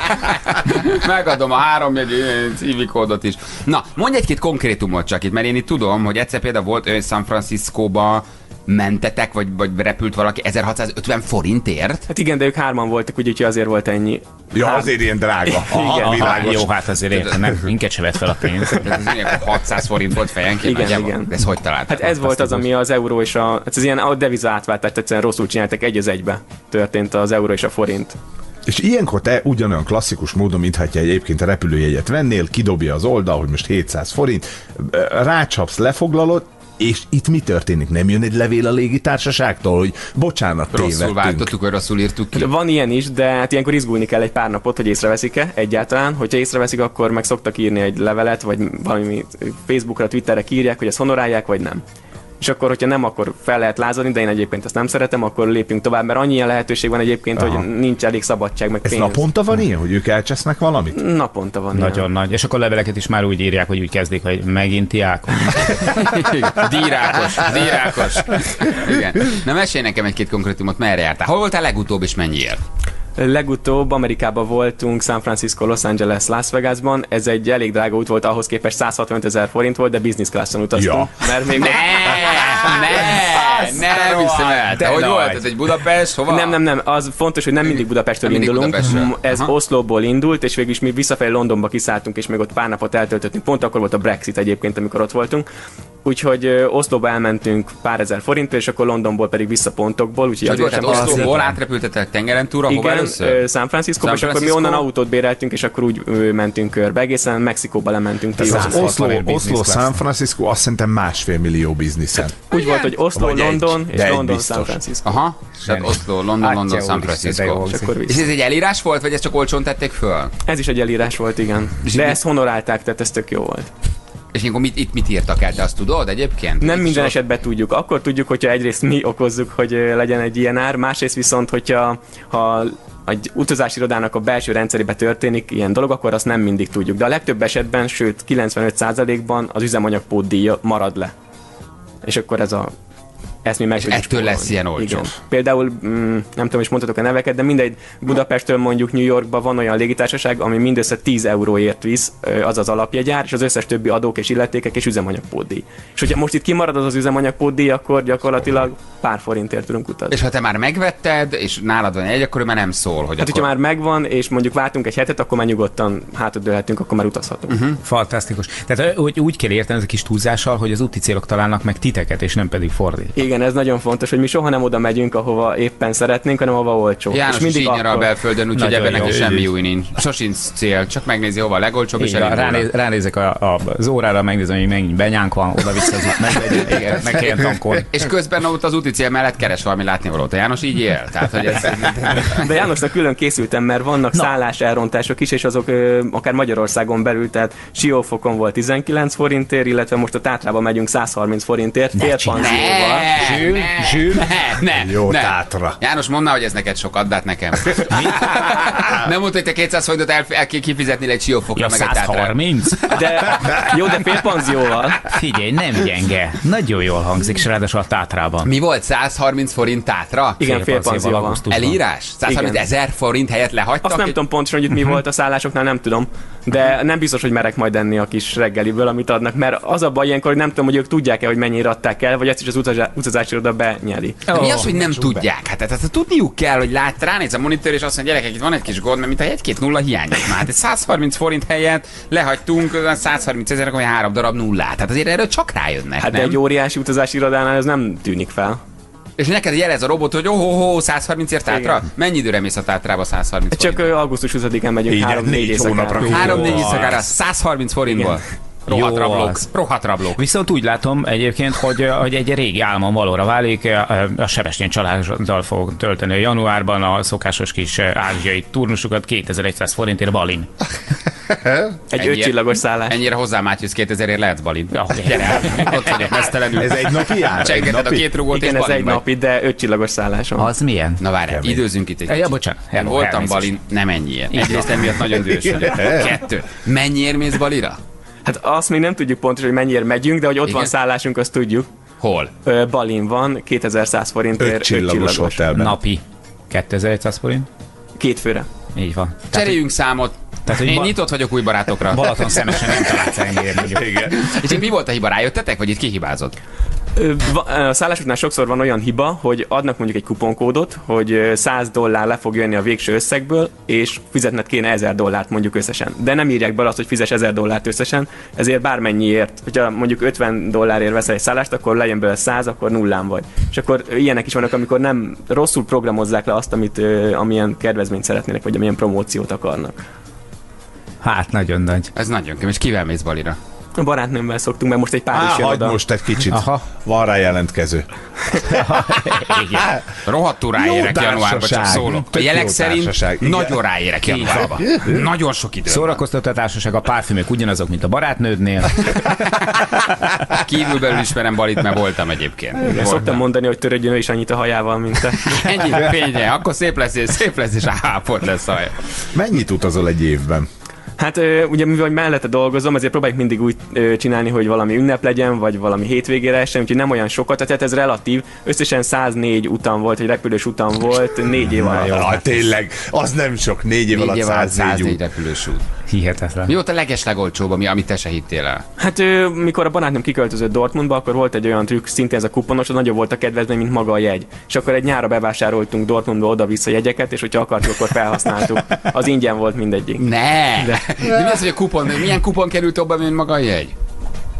Megadom a három jegy cívikódot is. Na, mondj egy-két konkrétumot csak itt, mert én itt tudom, hogy egyszer például volt ő San Franciscóba mentetek, vagy, vagy repült valaki 1650 forintért? Hát igen, de ők hárman voltak, úgyhogy azért volt ennyi. Ja, azért ilyen drága. Aha, igen. világos. Jó, hát azért értem, nem, minket se vett fel a pénzt. Ez milyen 600 forint volt fejenként Igen, nagyjából? igen. Ez hogy talált? Hát ez volt az, ami az euró és a... Hát ez ilyen a deviza átváltást egyszerűen rosszul csináltak, egy az egybe történt az euró és a forint. És ilyenkor te ugyanolyan klasszikus módon, mintha egyébként a repülőjegyet vennél, kidobja az oldal, hogy most 700 forint, rácsapsz, lefoglalod, és itt mi történik? Nem jön egy levél a légitársaságtól, hogy bocsánat, Rosszul tévedtünk. váltottuk, vagy rosszul írtuk ki. De van ilyen is, de hát ilyenkor izgulni kell egy pár napot, hogy észreveszik-e egyáltalán. Hogyha észreveszik, akkor meg szoktak írni egy levelet, vagy valami Facebookra, Twitterre írják, hogy ezt honorálják, vagy nem. És akkor, hogyha nem, akkor fel lehet lázadni, de én egyébként ezt nem szeretem, akkor lépjünk tovább, mert annyi ilyen lehetőség van egyébként, Aha. hogy nincs elég szabadság, meg Ez pénz. naponta van ilyen, hogy ők elcsesznek valamit? Naponta van Nagyon nagy. És akkor leveleket is már úgy írják, hogy úgy kezdik, hogy megint Tiákos. Dírákos, dírákos. Igen. Na mesélj nekem egy-két konkrétumot, merre jártál? Hol voltál legutóbb és mennyiért? Legutóbb Amerikában voltunk, San Francisco, Los Angeles, Las Vegasban. Ez egy elég drága út volt, ahhoz képest 165 ezer forint volt, de business classon utaztunk. Ja. Mert még Ne, ne, nem hiszem el. Te De hogy volt? Ez egy Budapest? Hova? Nem, nem, nem. Az fontos, hogy nem mindig Budapestről Nem mindig indulunk. Budapestről. Ez Aha. Oszlóból indult, és végül is mi visszafelé Londonba kiszálltunk, és még ott pár napot eltöltöttünk. Pont akkor volt a Brexit egyébként, amikor ott voltunk. Úgyhogy Oszlóba elmentünk pár ezer forintért, és akkor Londonból pedig vissza pontokból. Úgyhogy azért Tehát sem Oszlóból átrepültetek tengeren túra, igen, először? San Francisco, és akkor mi onnan autót béreltünk, és akkor úgy mentünk körbe. Egészen Mexikóba lementünk. 160 Oslo, Oslo class. San Francisco azt szerintem másfél millió bizniszen. Úgy volt, hogy Oslo, Vagy egy, London, és London, biztos. San Francisco. Aha, tehát Oszló, London, London, San Francisco. És akkor És ez egy elírás volt, vagy ezt csak olcsón tették föl? Ez is egy elírás volt, igen. De ezt honorálták, tehát ez tök jó volt. És akkor mit, itt mit írtak el, te azt tudod egyébként? Nem Itt minden sor- esetben tudjuk. Akkor tudjuk, hogyha egyrészt mi okozzuk, hogy legyen egy ilyen ár, másrészt viszont, hogyha ha egy utazási irodának a belső rendszerébe történik ilyen dolog, akkor azt nem mindig tudjuk. De a legtöbb esetben, sőt 95%-ban az üzemanyagpót díja marad le. És akkor ez a ezt mi meg tudjuk ettől lesz ilyen olcsó. Igen. Például, mm, nem tudom, is mondhatok a neveket, de mindegy, Budapestről mondjuk New Yorkba van olyan légitársaság, ami mindössze 10 euróért visz, az az alapjegyár, és az összes többi adók és illetékek és üzemanyagpótdíj. És hogyha most itt kimarad az az üzemanyagpótdíj, akkor gyakorlatilag pár forintért tudunk utazni. És ha te már megvetted, és nálad van egy, akkor ő már nem szól, hogy Hát, akkor... hogyha már megvan, és mondjuk vártunk egy hetet, akkor már nyugodtan hátadőlhetünk, akkor már utazhatunk. Uh-huh. Fantasztikus. Tehát ö, úgy, úgy kell érteni ez a kis túlzással, hogy az úti célok találnak meg titeket, és nem pedig fordít. Igen, ez nagyon fontos, hogy mi soha nem oda megyünk, ahova éppen szeretnénk, hanem ahova olcsó. János is így nyara a belföldön, úgyhogy ebben neki semmi új nincs. Sosincs cél, csak megnézi hova a legolcsóbb, és elindul. ránéz, ránézek a, a, az órára, megnézem, hogy megint benyánk van, oda vissza az út, igen, meg. És közben ott az úti cél mellett keres valami látnivalót. A János így él. Tehát, hogy ez... De Jánosnak külön készültem, mert vannak no. szállás elrontások is, és azok ö, akár Magyarországon belül, tehát Siófokon volt 19 forintért, illetve most a Tátrában megyünk 130 forintért, félpanzióval. Zsül, zsül. Ne, ne, Jó ne. tátra. János, mondd hogy ez neked sokat, de hát nekem. Nem mondta, hogy te 200 forintot el, el kell kifizetni egy siófokra, Ja, meg egy tátra. 130? De, jó, de félpanzióval. Figyelj, nem gyenge. Nagyon jól hangzik, és ráadásul a tátrában. Mi volt? 130 forint tátra? Igen, félpanzióval. Elírás? 130 Igen. ezer forint helyett lehagytak? Azt nem tudom pontosan, hogy itt mi volt a szállásoknál, nem tudom. De nem biztos, hogy merek majd enni a kis reggeliből, amit adnak, mert az a baj ilyenkor, hogy nem tudom, hogy ők tudják-e, hogy mennyire adták el, vagy ezt is az utazá- utazási iroda benyeli. Oh, Mi az, hogy nem tudják? Hát, hát, hát tudniuk kell, hogy lát, ránéz a monitor, és azt mondja, gyerekek, itt van egy kis gond, mert mint egy-két nulla hiányzik már. Hát 130 forint helyett lehagytunk 130 ezer, akkor három darab nullát. Tehát azért erről csak rájönnek, Hát de nem? egy óriási utazási irodánál ez nem tűnik fel. És neked jelez a robot, hogy oh, oh, oh 130 ért tátra? Igen. Mennyi időre mész a tátrába 130 Csak augusztus 20-án megyünk Így, 3-4 négy éjszakára. hónapra. Három-négy éjszakára 130 forintból. Rohadt rablók. az. Rohadt rablók. Viszont úgy látom egyébként, hogy, hogy egy régi álmom valóra válik, a Sebestyén családdal fogok tölteni a januárban a szokásos kis ázsiai turnusukat 2100 forintért Balin. Egy ötcsillagos szállás. Ennyire hozzá Mátyusz 2000 ért lehetsz Balin. Ja, gyere, ott vagyok mesztelenül. Ez egy napi jár? Csengeted a két rugót Igen, és ez egy vagy. napi, de ötcsillagos szálláson. Az milyen? Na várj, időzünk itt egy Ja, kicsit. bocsánat. Én Hello, voltam. Balin, nem ennyiért. Így Egyrészt emiatt nagyon dühös. Kettő. Mennyiért mész Balira? Hát azt még nem tudjuk pontosan, hogy mennyire megyünk, de hogy ott Igen? van szállásunk, azt tudjuk. Hol? Ö, Balin van, 2100 forintért. Öt csillagos hotelben. Napi 2100 forint? Két főre. Így van. Cseréljünk számot. Tehát, hogy Én ba- nyitott vagyok új barátokra. Balaton szemesen nem találsz mondjuk. Igen. És mi volt a hiba? Rájöttetek, vagy itt ki hibázott? Ö, va- A szállásoknál sokszor van olyan hiba, hogy adnak mondjuk egy kuponkódot, hogy ö, 100 dollár le fog jönni a végső összegből, és fizetned kéne 1000 dollárt mondjuk összesen. De nem írják bele azt, hogy fizes 1000 dollárt összesen, ezért bármennyiért, hogyha mondjuk 50 dollárért veszel egy szállást, akkor legyen belőle 100, akkor nullán vagy. És akkor ilyenek is vannak, amikor nem rosszul programozzák le azt, amit, amilyen kedvezményt szeretnének, vagy amilyen promóciót akarnak. Hát nagyon nagy. Ez nagyon kemény. És kivel mész Balira? A barátnőmmel szoktunk, mert most egy pár Á, is jön hagyd oda. most egy kicsit. Aha. Van rá jelentkező. Igen. Rohadtul ráérek januárba, csak szólok. A jelek szerint nagyon ráérek januárba. Nagyon sok idő. Szórakoztató társaság, a párfümök ugyanazok, mint a barátnődnél. Kívülbelül ismerem Balit, mert voltam egyébként. Igen, Voltam. szoktam mondani, hogy törődjön ő is annyit a hajával, mint te. Ennyi, fénye, akkor szép lesz, és szép lesz, és áport lesz a haja. Mennyit utazol egy évben? Hát ugye mivel mellette dolgozom, ezért próbáljuk mindig úgy csinálni, hogy valami ünnep legyen, vagy valami hétvégére essen, úgyhogy nem olyan sokat, tehát ez relatív. Összesen 104 utam volt, egy repülős utam volt, négy év alatt. Ah, tényleg, az nem sok. Négy év Négy alatt 104 104 út. repülős út. Hihetetlen. Mi volt a legeslegolcsóbb, ami, amit te se hittél el? Hát ö, mikor a barátnőm kiköltözött Dortmundba, akkor volt egy olyan trükk, szintén ez a kuponos, az nagyobb volt a kedvezmény, mint maga a jegy. És akkor egy nyára bevásároltunk Dortmundba oda-vissza jegyeket, és hogyha akartuk, akkor felhasználtuk. Az ingyen volt mindegyik. Ne! De, De mi az, hogy a kupon, milyen kupon került többen, mint maga a jegy?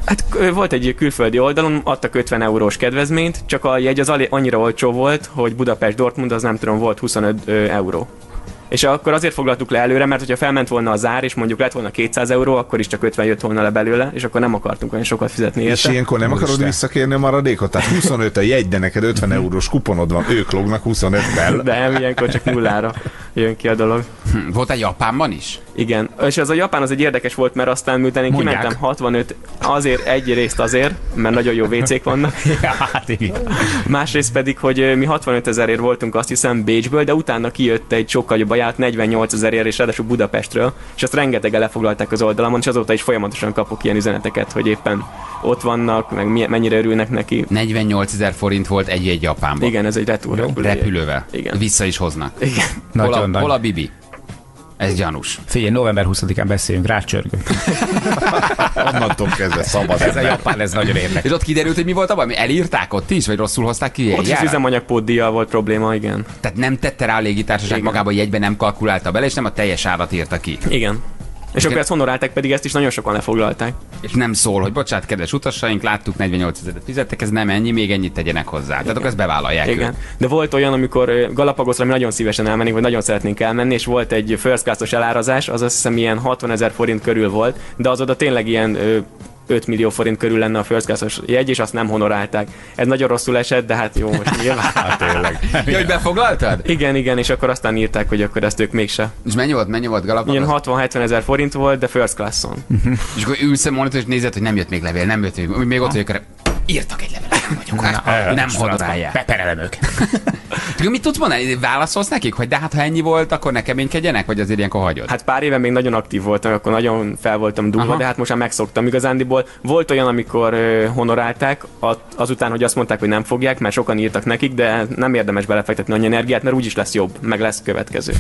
Hát volt egy külföldi oldalon, adtak 50 eurós kedvezményt, csak a jegy az annyira olcsó volt, hogy Budapest-Dortmund az nem tudom, volt 25 ö, euró. És akkor azért foglaltuk le előre, mert hogyha felment volna az ár, és mondjuk lett volna 200 euró, akkor is csak 50 jött volna le belőle, és akkor nem akartunk olyan sokat fizetni érte. És ilyenkor nem akarod visszakérni a maradékot? Tehát 25 a jegy, de neked 50 eurós kuponod van, ők lognak 25-tel. De nem, ilyenkor csak nullára jön ki a dolog. Hm, Volt egy Japánban is? Igen, és az a Japán az egy érdekes volt, mert aztán miután én Mondják. kimentem 65, azért egy részt azért, mert nagyon jó WC-k vannak. Hát igen. Másrészt pedig, hogy mi 65 ezerért voltunk azt hiszem Bécsből, de utána kijött egy sokkal jobb ajánlat 48 ezerért, és ráadásul Budapestről, és azt rengetegen lefoglalták az oldalamon, és azóta is folyamatosan kapok ilyen üzeneteket, hogy éppen ott vannak, meg mennyire örülnek neki. 48 ezer forint volt egy-egy Japánban. Igen, ez egy retúr repülő. Repülővel. Igen. Vissza is hoznak. Igen. Hol a, Nagyon hol a Bibi? Ez gyanús. Figyelj, november 20-án beszéljünk, rácsörgünk. Onnantól kezdve szabad. Ez a japán, ez nagyon érdekes. És ott kiderült, hogy mi volt abban? Mi elírták ott is, vagy rosszul hozták ki? Ott is üzemanyagpóddíjjal volt probléma, igen. Tehát nem tette rá a légitársaság Igen. magába, hogy egyben nem kalkulálta bele, és nem a teljes árat írta ki. Igen. És akkor ezt honorálták, pedig ezt is nagyon sokan lefoglalták. És nem szól, hogy bocsánat, kedves utasaink, láttuk 48 ezeret fizettek, ez nem ennyi, még ennyit tegyenek hozzá. Tehát akkor ezt bevállalják. Igen. ők. De volt olyan, amikor Galapagosra mi nagyon szívesen elmennénk, vagy nagyon szeretnénk elmenni, és volt egy first class elárazás, az azt hiszem ilyen 60 ezer forint körül volt, de az oda tényleg ilyen 5 millió forint körül lenne a first class jegy, és azt nem honorálták. Ez nagyon rosszul esett, de hát jó, most nyilván. Hát tényleg. Ja, hogy befoglaltad? Igen, igen, és akkor aztán írták, hogy akkor ezt ők mégse. És mennyi volt, mennyi volt Galapagos? Ilyen 60-70 ezer forint volt, de first classon. És akkor ülsz a monitor, és nézed, hogy nem jött még levél, nem jött még, még ott vagyok, írtak egy levelet, nem vagyunk, hát, nem honorálják. Beperelem őket. Tudod, mit tudsz mondani? Válaszolsz nekik, hogy de hát ha ennyi volt, akkor ne keménykedjenek, vagy azért ilyenkor hagyod? Hát pár éve még nagyon aktív voltam, akkor nagyon fel voltam dugva, Aha. de hát most már megszoktam igazándiból. Volt olyan, amikor ö, honorálták, azután, hogy azt mondták, hogy nem fogják, mert sokan írtak nekik, de nem érdemes belefektetni annyi energiát, mert úgyis lesz jobb, meg lesz következő.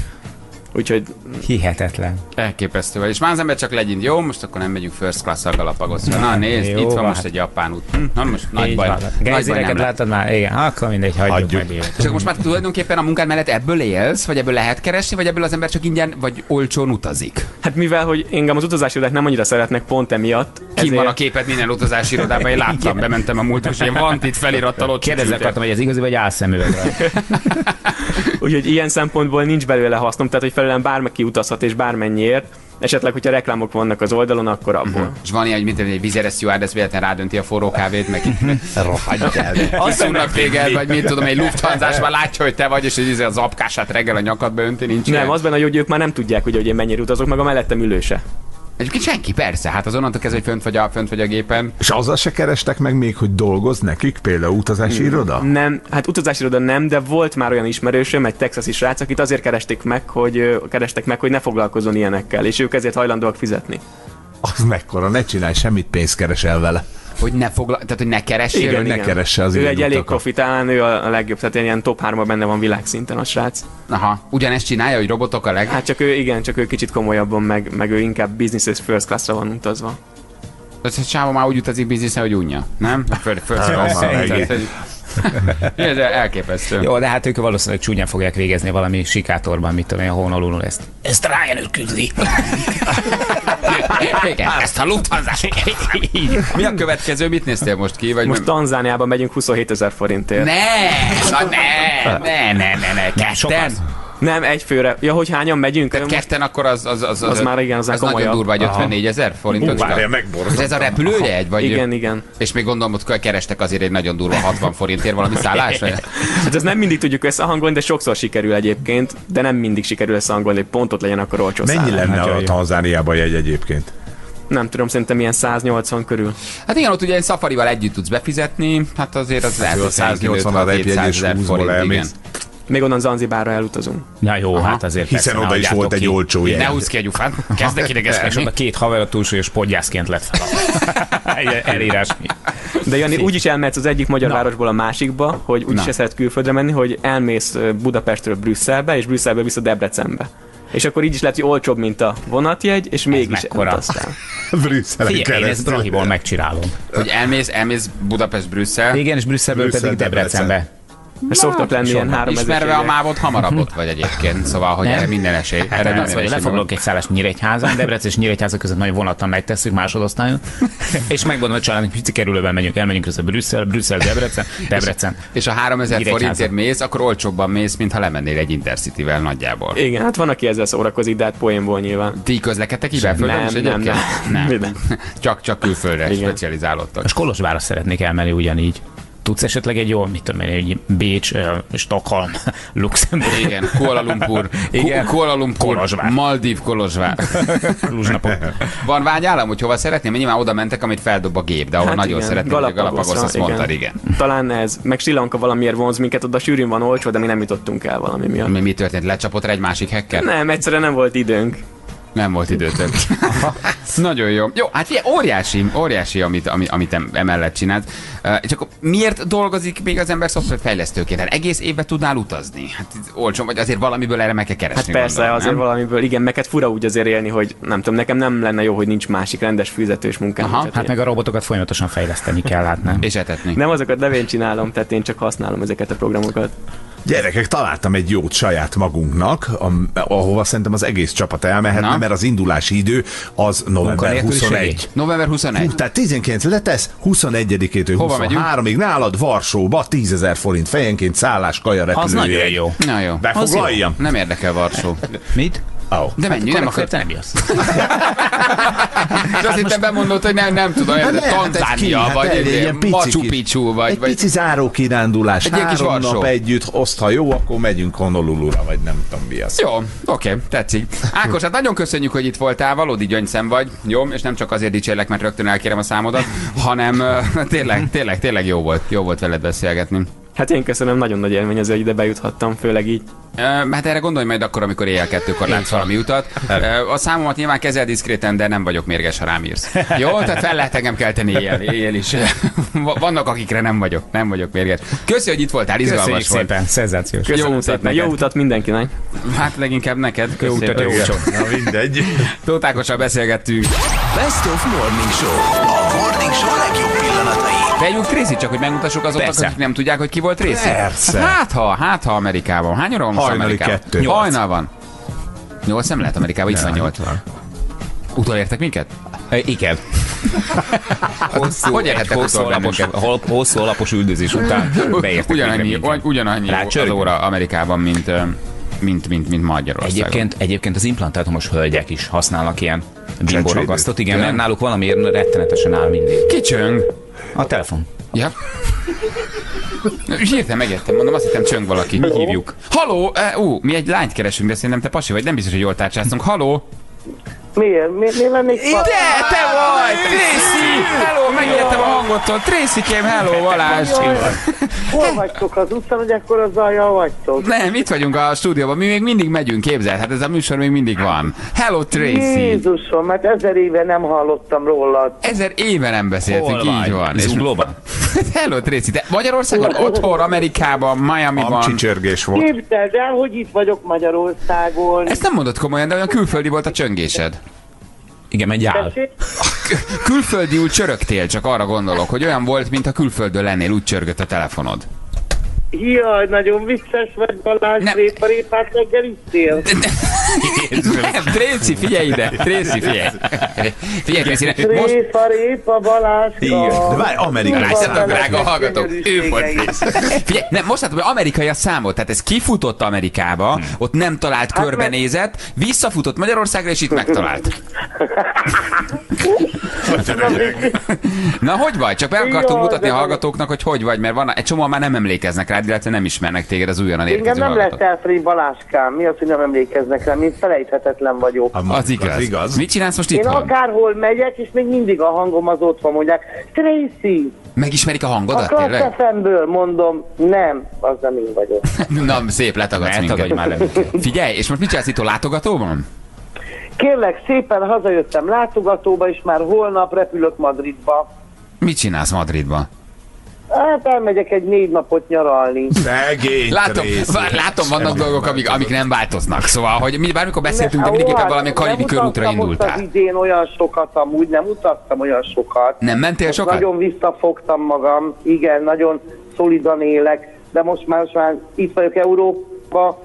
Úgyhogy Hihetetlen. Elképesztő vagy. És már az ember csak legyint, jó, most akkor nem megyünk first class a Galapagosra. Na nézd, Jó itt van van. most egy japán út. Hm, Na most nagy Így baj. van. Nagy baj nem láttad már? Igen, akkor mindegy, hagyjuk, Hagyjuk. meg akkor most már tulajdonképpen a munkád mellett ebből élsz, vagy ebből lehet keresni, vagy ebből az ember csak ingyen vagy olcsón utazik? hát mivel, hogy engem az utazási irodák nem annyira szeretnek pont emiatt, Ki van a képet minden utazási irodában, én láttam, bementem a múltkor, és ilyen van itt felirattal ott. Kérdezni akartam, hogy ez igazi vagy álszemüveg rajta. Úgyhogy ilyen szempontból nincs belőle hasznom, tehát hogy felelően bármeki utazhat és bármennyiért. Esetleg, hogyha reklámok vannak az oldalon, akkor abból. És van ilyen, hogy mint egy vizeres stewardess véletlen rádönti a forró kávét, meg Rohagyj el. azt szúrnak téged, vagy mit tudom, egy lufthanzás már látja, hogy te vagy, és egy az apkását reggel a nyakadba önti, nincs ilyen. Nem, az benne, hogy ők már nem tudják, hogy, hogy én mennyire utazok, meg a mellettem ülőse. Egyébként senki, persze, hát az onnantól kezdve, hogy fönt vagy a, fönt vagy a gépen. És azzal se kerestek meg még, hogy dolgoz nekik, például utazási iroda? Nem, hát utazási iroda nem, de volt már olyan ismerősöm, egy texasi srác, akit azért keresték meg, hogy kerestek meg, hogy ne foglalkozzon ilyenekkel, és ők ezért hajlandóak fizetni. Az mekkora, ne csinálj semmit, pénzt keresel vele. Hogy ne fogla, tehát hogy ne keressél. Igen, ne keresse az Ő egy elég utakat. profi, talán ő a legjobb, tehát ilyen top 3 benne van világszinten a srác. Aha, ugyanezt csinálja, hogy robotok a leg... Hát csak ő, igen, csak ő kicsit komolyabban, meg, meg ő inkább business first class-ra van utazva. Ez a csáva már úgy utazik bizniszre, hogy unja, nem? Föl, föl, Hát, Ez elképesztő. Jó, de hát ők valószínűleg csúnyán fogják végezni valami sikátorban, mit tudom én, a Honolulu ezt. Ezt Ryan küzdi. Igen, ezt a lufthanzás. Mi a következő? Mit néztél most ki? Vagy Most Tanzániában megyünk 27 ezer forintért. Ne! Na ne! Ne, ne, ne, ne. Ketten? Nem, egy főre. Ja, hogy hányan megyünk? Tehát ketten akkor az... Az, az, Az már igen, az az komolyabb. nagyon durva, hogy Aha. 54 ezer forintot. Hú, várjál, megborzadtam. Ez ez a repülőjegy? Vagy Igen, igen. És még gondolom, hogy kerestek azért egy nagyon durva 60 forintért valami szállás? Hát ezt nem mindig tudjuk összehangolni, de sokszor sikerül egyébként, de nem mindig sikerül összehangolni, hogy pontot legyen akkor olcsó Mennyi szállás. lenne Hát, a. Tanzániában jegy egyébként? Nem tudom, szerintem ilyen 180 körül. Hát igen, ott ugye egy szafarival együtt tudsz befizetni, hát azért az lehet, jó, hogy 180 a repjegy, és 700 20-ból forint, igen. Még onnan Zanzibárra elutazunk. Ja jó, Aha. hát azért Hiszen persze, oda is volt egy ki. olcsó jegy. Ne húzz ki a gyufát, kezdek És idegeskedni. oda két haver a túlsúlyos podgyászként lett fel a elírás. De Jani, úgy is elmehetsz az egyik magyar Na. városból a másikba, hogy úgy Na. is szeret külföldre menni, hogy elmész Budapestről Brüsszelbe, és Brüsszelbe vissza Debrecenbe. És akkor így is lehet, hogy olcsóbb, mint a vonatjegy, és mégis elutaztál. Brüsszelen Figyelj, én ezt. Brahiból megcsinálom. Hogy elmész, elmész Budapest-Brüsszel, Igen, és Brüsszelből Brüsszel, pedig Debrecenbe. És szoktak lenni ilyen három ismerve a mávot hamarabb ott vagy egyébként, szóval, hogy Nem. erre minden esély. Hát Erre nem az, hogy lefoglalok egy szállás Nyíregyházan, Debrecen és Nyíregyháza között majd vonattal megtesszük másodosztályon, és megmondom a családnak, pici kerülőben megyünk, elmegyünk össze Brüsszel, Brüsszel, Debrecen, Debrecen. És a 3000 Nyíregyháza. forintért mész, akkor olcsóbban mész, mint ha lemennél egy Intercity-vel nagyjából. Igen, hát van, aki ezzel szórakozik, de hát poénból nyilván. Ti közlekedtek így belföldön Nem, nem, nem. nem. Csak, csak külföldre Igen. specializálódtak. Most Kolozsvárra szeretnék elmenni ugyanígy. Tudsz esetleg egy jó, mit tudom én, egy Bécs, Stockholm, Luxemburg. Igen, Kuala Lumpur. Igen. Ku- Kuala Lumpur. Kolozsvár. Maldív Kolozsvár. Van vágyállam, hogy hova szeretném? Mert nyilván oda mentek, amit feldob a gép, de ahol Hát nagyon igen, szeretném, hogy a Galapagos, Galapagosra, azt mondtad, igen. Talán ez. Meg Sri Lanka valamiért vonz minket, oda sűrűn van olcsó, de mi nem jutottunk el valami miatt. Mi, mi történt? Lecsapott rá egy másik hacker? Nem, egyszerűen nem volt időnk. Nem volt időtök. Nagyon jó. Jó, hát figyelj, óriási, óriási, amit, amit, amit em- emellett csinált. Csak akkor miért dolgozik még az ember szoftverfejlesztőként? Hát egész évben tudnál utazni? Hát olcsó, vagy azért valamiből erre meg kell keresni. Hát persze, gondolom, azért nem? valamiből, igen, meg hát fura úgy azért élni, hogy nem tudom, nekem nem lenne jó, hogy nincs másik rendes fizetős munkám. Aha, Hát én- meg a robotokat folyamatosan fejleszteni kell, hát nem? És etetni. Nem azokat nem én csinálom, tehát én csak használom ezeket a programokat. Gyerekek, találtam egy jót saját magunknak, ahova szerintem az egész csapat elmehetne, Na? mert az indulási idő az november Munkanélküliség? 21. November 21. Hú, tehát 19 letesz, 21-től Hova megyünk? 23-ig nálad Varsóba 10 ezer forint fejenként szállás, kaja, repülőjegy. Az nagyon jó. Na jó. Befoglaljam? Nem érdekel Varsó. Mit? Oh. De menjünk, nem akar. nem jössz. És azt hittem bemondott, hogy nem, nem tudom, Hát hát nem, hát Tanzánia, hát vagy egy egy ilyen pici Machu Picchu, vagy, Egy pici záró kirándulás, Egy ilyen kis három Varsó. nap együtt, oszt, ha jó, akkor megyünk Honolulu-ra, vagy nem tudom mi az. Jó, oké, tetszik. Ákos, hát nagyon köszönjük, hogy itt voltál, valódi gyöngyszem vagy, jó? És nem csak azért dicsérlek, mert rögtön elkérem a számodat, hanem tényleg, tényleg, tényleg jó volt, jó volt veled beszélgetni. Hát én köszönöm, nagyon nagy élmény az, hogy ide bejuthattam, főleg így. Ö, Hát erre gondolj majd akkor, amikor éjjel kettőkor látsz valami utat. Ö, A számomat nyilván kezel diszkréten, de nem vagyok mérges, ha rám írsz. Jó, tehát fel lehet engem kelteni éjjel, éjjel is. Va- Vannak, akikre nem vagyok, nem vagyok mérges. Köszi, hogy itt voltál, izgalmas Köszönjük volt. szépen, szenzációs. Jó utat neked. jó utat mindenkinek. Hát leginkább neked. Jó Köszi utat, szépen. jó csok. Na mindegy. Tóth Ákossal beszélgettünk. Best of Morning Show. A Morning Show. Vegyünk Tracy, csak hogy megmutassuk azoknak, Persze. akik nem tudják, hogy ki volt Tracy. Persze. Hát ha, hát ha Amerikában. Hány óra van most Hajnali Amerikában? kettő. Nyolc. Hajnal van. Nyolc nem lehet Amerikában, itt van nyolc. Utolértek minket? E, igen. Hosszú, Hogy egy érhettek hosszú alapos, hol- hosszú alapos üldözés után beértek ugyanannyi, ugyanannyi az óra Amerikában, mint, mint, mint, mint Magyarországon. Egyébként, egyébként az implantátumos hölgyek is használnak ilyen bimboragasztot, igen, mert náluk valamiért rettenetesen áll mindig. Kicsöng. A telefon. Ja. Hirtelen megértem, mondom, azt hittem csöng valaki. Mi hívjuk? Haló! Uh, ú, mi egy lányt keresünk, de szerintem te pasi vagy, nem biztos, hogy jól tárcsáztunk. Haló! Miért? Mi, mi lennék De te vagy! Tracy! Hello, megértem a hangottól. Tracy kém, hello, Balázs! Hol vagytok az utcán, hogy akkor a zajjal vagytok? Nem, itt vagyunk a stúdióban, mi még mindig megyünk, képzel, hát ez a műsor még mindig van. Hello, Tracy! Jézusom, mert ezer éve nem hallottam rólad. Ezer éve nem beszéltünk, Hol így van. És- Zuglóban? Hello, Tracy, te Magyarországon, otthon, Amerikában, Miami-ban. Amcsicsörgés volt. Képzeld el, hogy itt vagyok Magyarországon. Ezt nem mondod komolyan, de olyan külföldi volt a csöngésed. Igen, megy áll. Külföldi úgy csörögtél, csak arra gondolok, hogy olyan volt, mint a külföldön lennél, úgy csörgött a telefonod. Jaj, nagyon vicces vagy Balázs, Nem. répa, répát reggeliztél. Nem, Tracy, figyelj ide! Tracy, figyelj! Figyelj, ne- most... Répa, répa, Balázs. Igen, de várj, Amerika. Látjátok, drága hallgatók, ő volt. Figyelj, nem, most látom, hogy amerikai a számot, tehát ez kifutott Amerikába, ott nem talált, körbenézett, visszafutott Magyarországra, és itt megtalált. Na, hogy vagy? Csak be akartunk mutatni a hallgatóknak, hogy hogy vagy, mert van, egy csomóan már nem emlékeznek rád, illetve nem ismernek téged az újonnan Engem érkező nem hallgatók. lett elfelé Baláskám. Mi az, hogy nem emlékeznek rám? Én felejthetetlen vagyok. Az igaz. Az igaz. Mit csinálsz most Én itthon? akárhol megyek, és még mindig a hangom az ott van, mondják, Tracy, Megismerik a a hangodat, Klassz tényleg? FM-ből mondom, nem, az nem én vagyok. Na, szép, letagadsz minket. már le minket. Figyelj, és most mit csinálsz itt a látogatóban? Kérlek szépen, hazajöttem látogatóba, és már holnap repülök Madridba. Mit csinálsz Madridban? Hát elmegyek egy négy napot nyaralni. Szegény Látom, Tracy. vá- látom vannak Semmi dolgok, amik, amik nem változnak. Szóval, hogy mi bármikor beszéltünk, de Ne- mindenképpen ó, valami hát karibi nem körútra most indultál. Az idén olyan sokat, amúgy nem utaztam olyan sokat. Nem mentél Most sokat? Nagyon visszafogtam magam, igen, nagyon szolidan élek, de most már, most már itt vagyok Európa,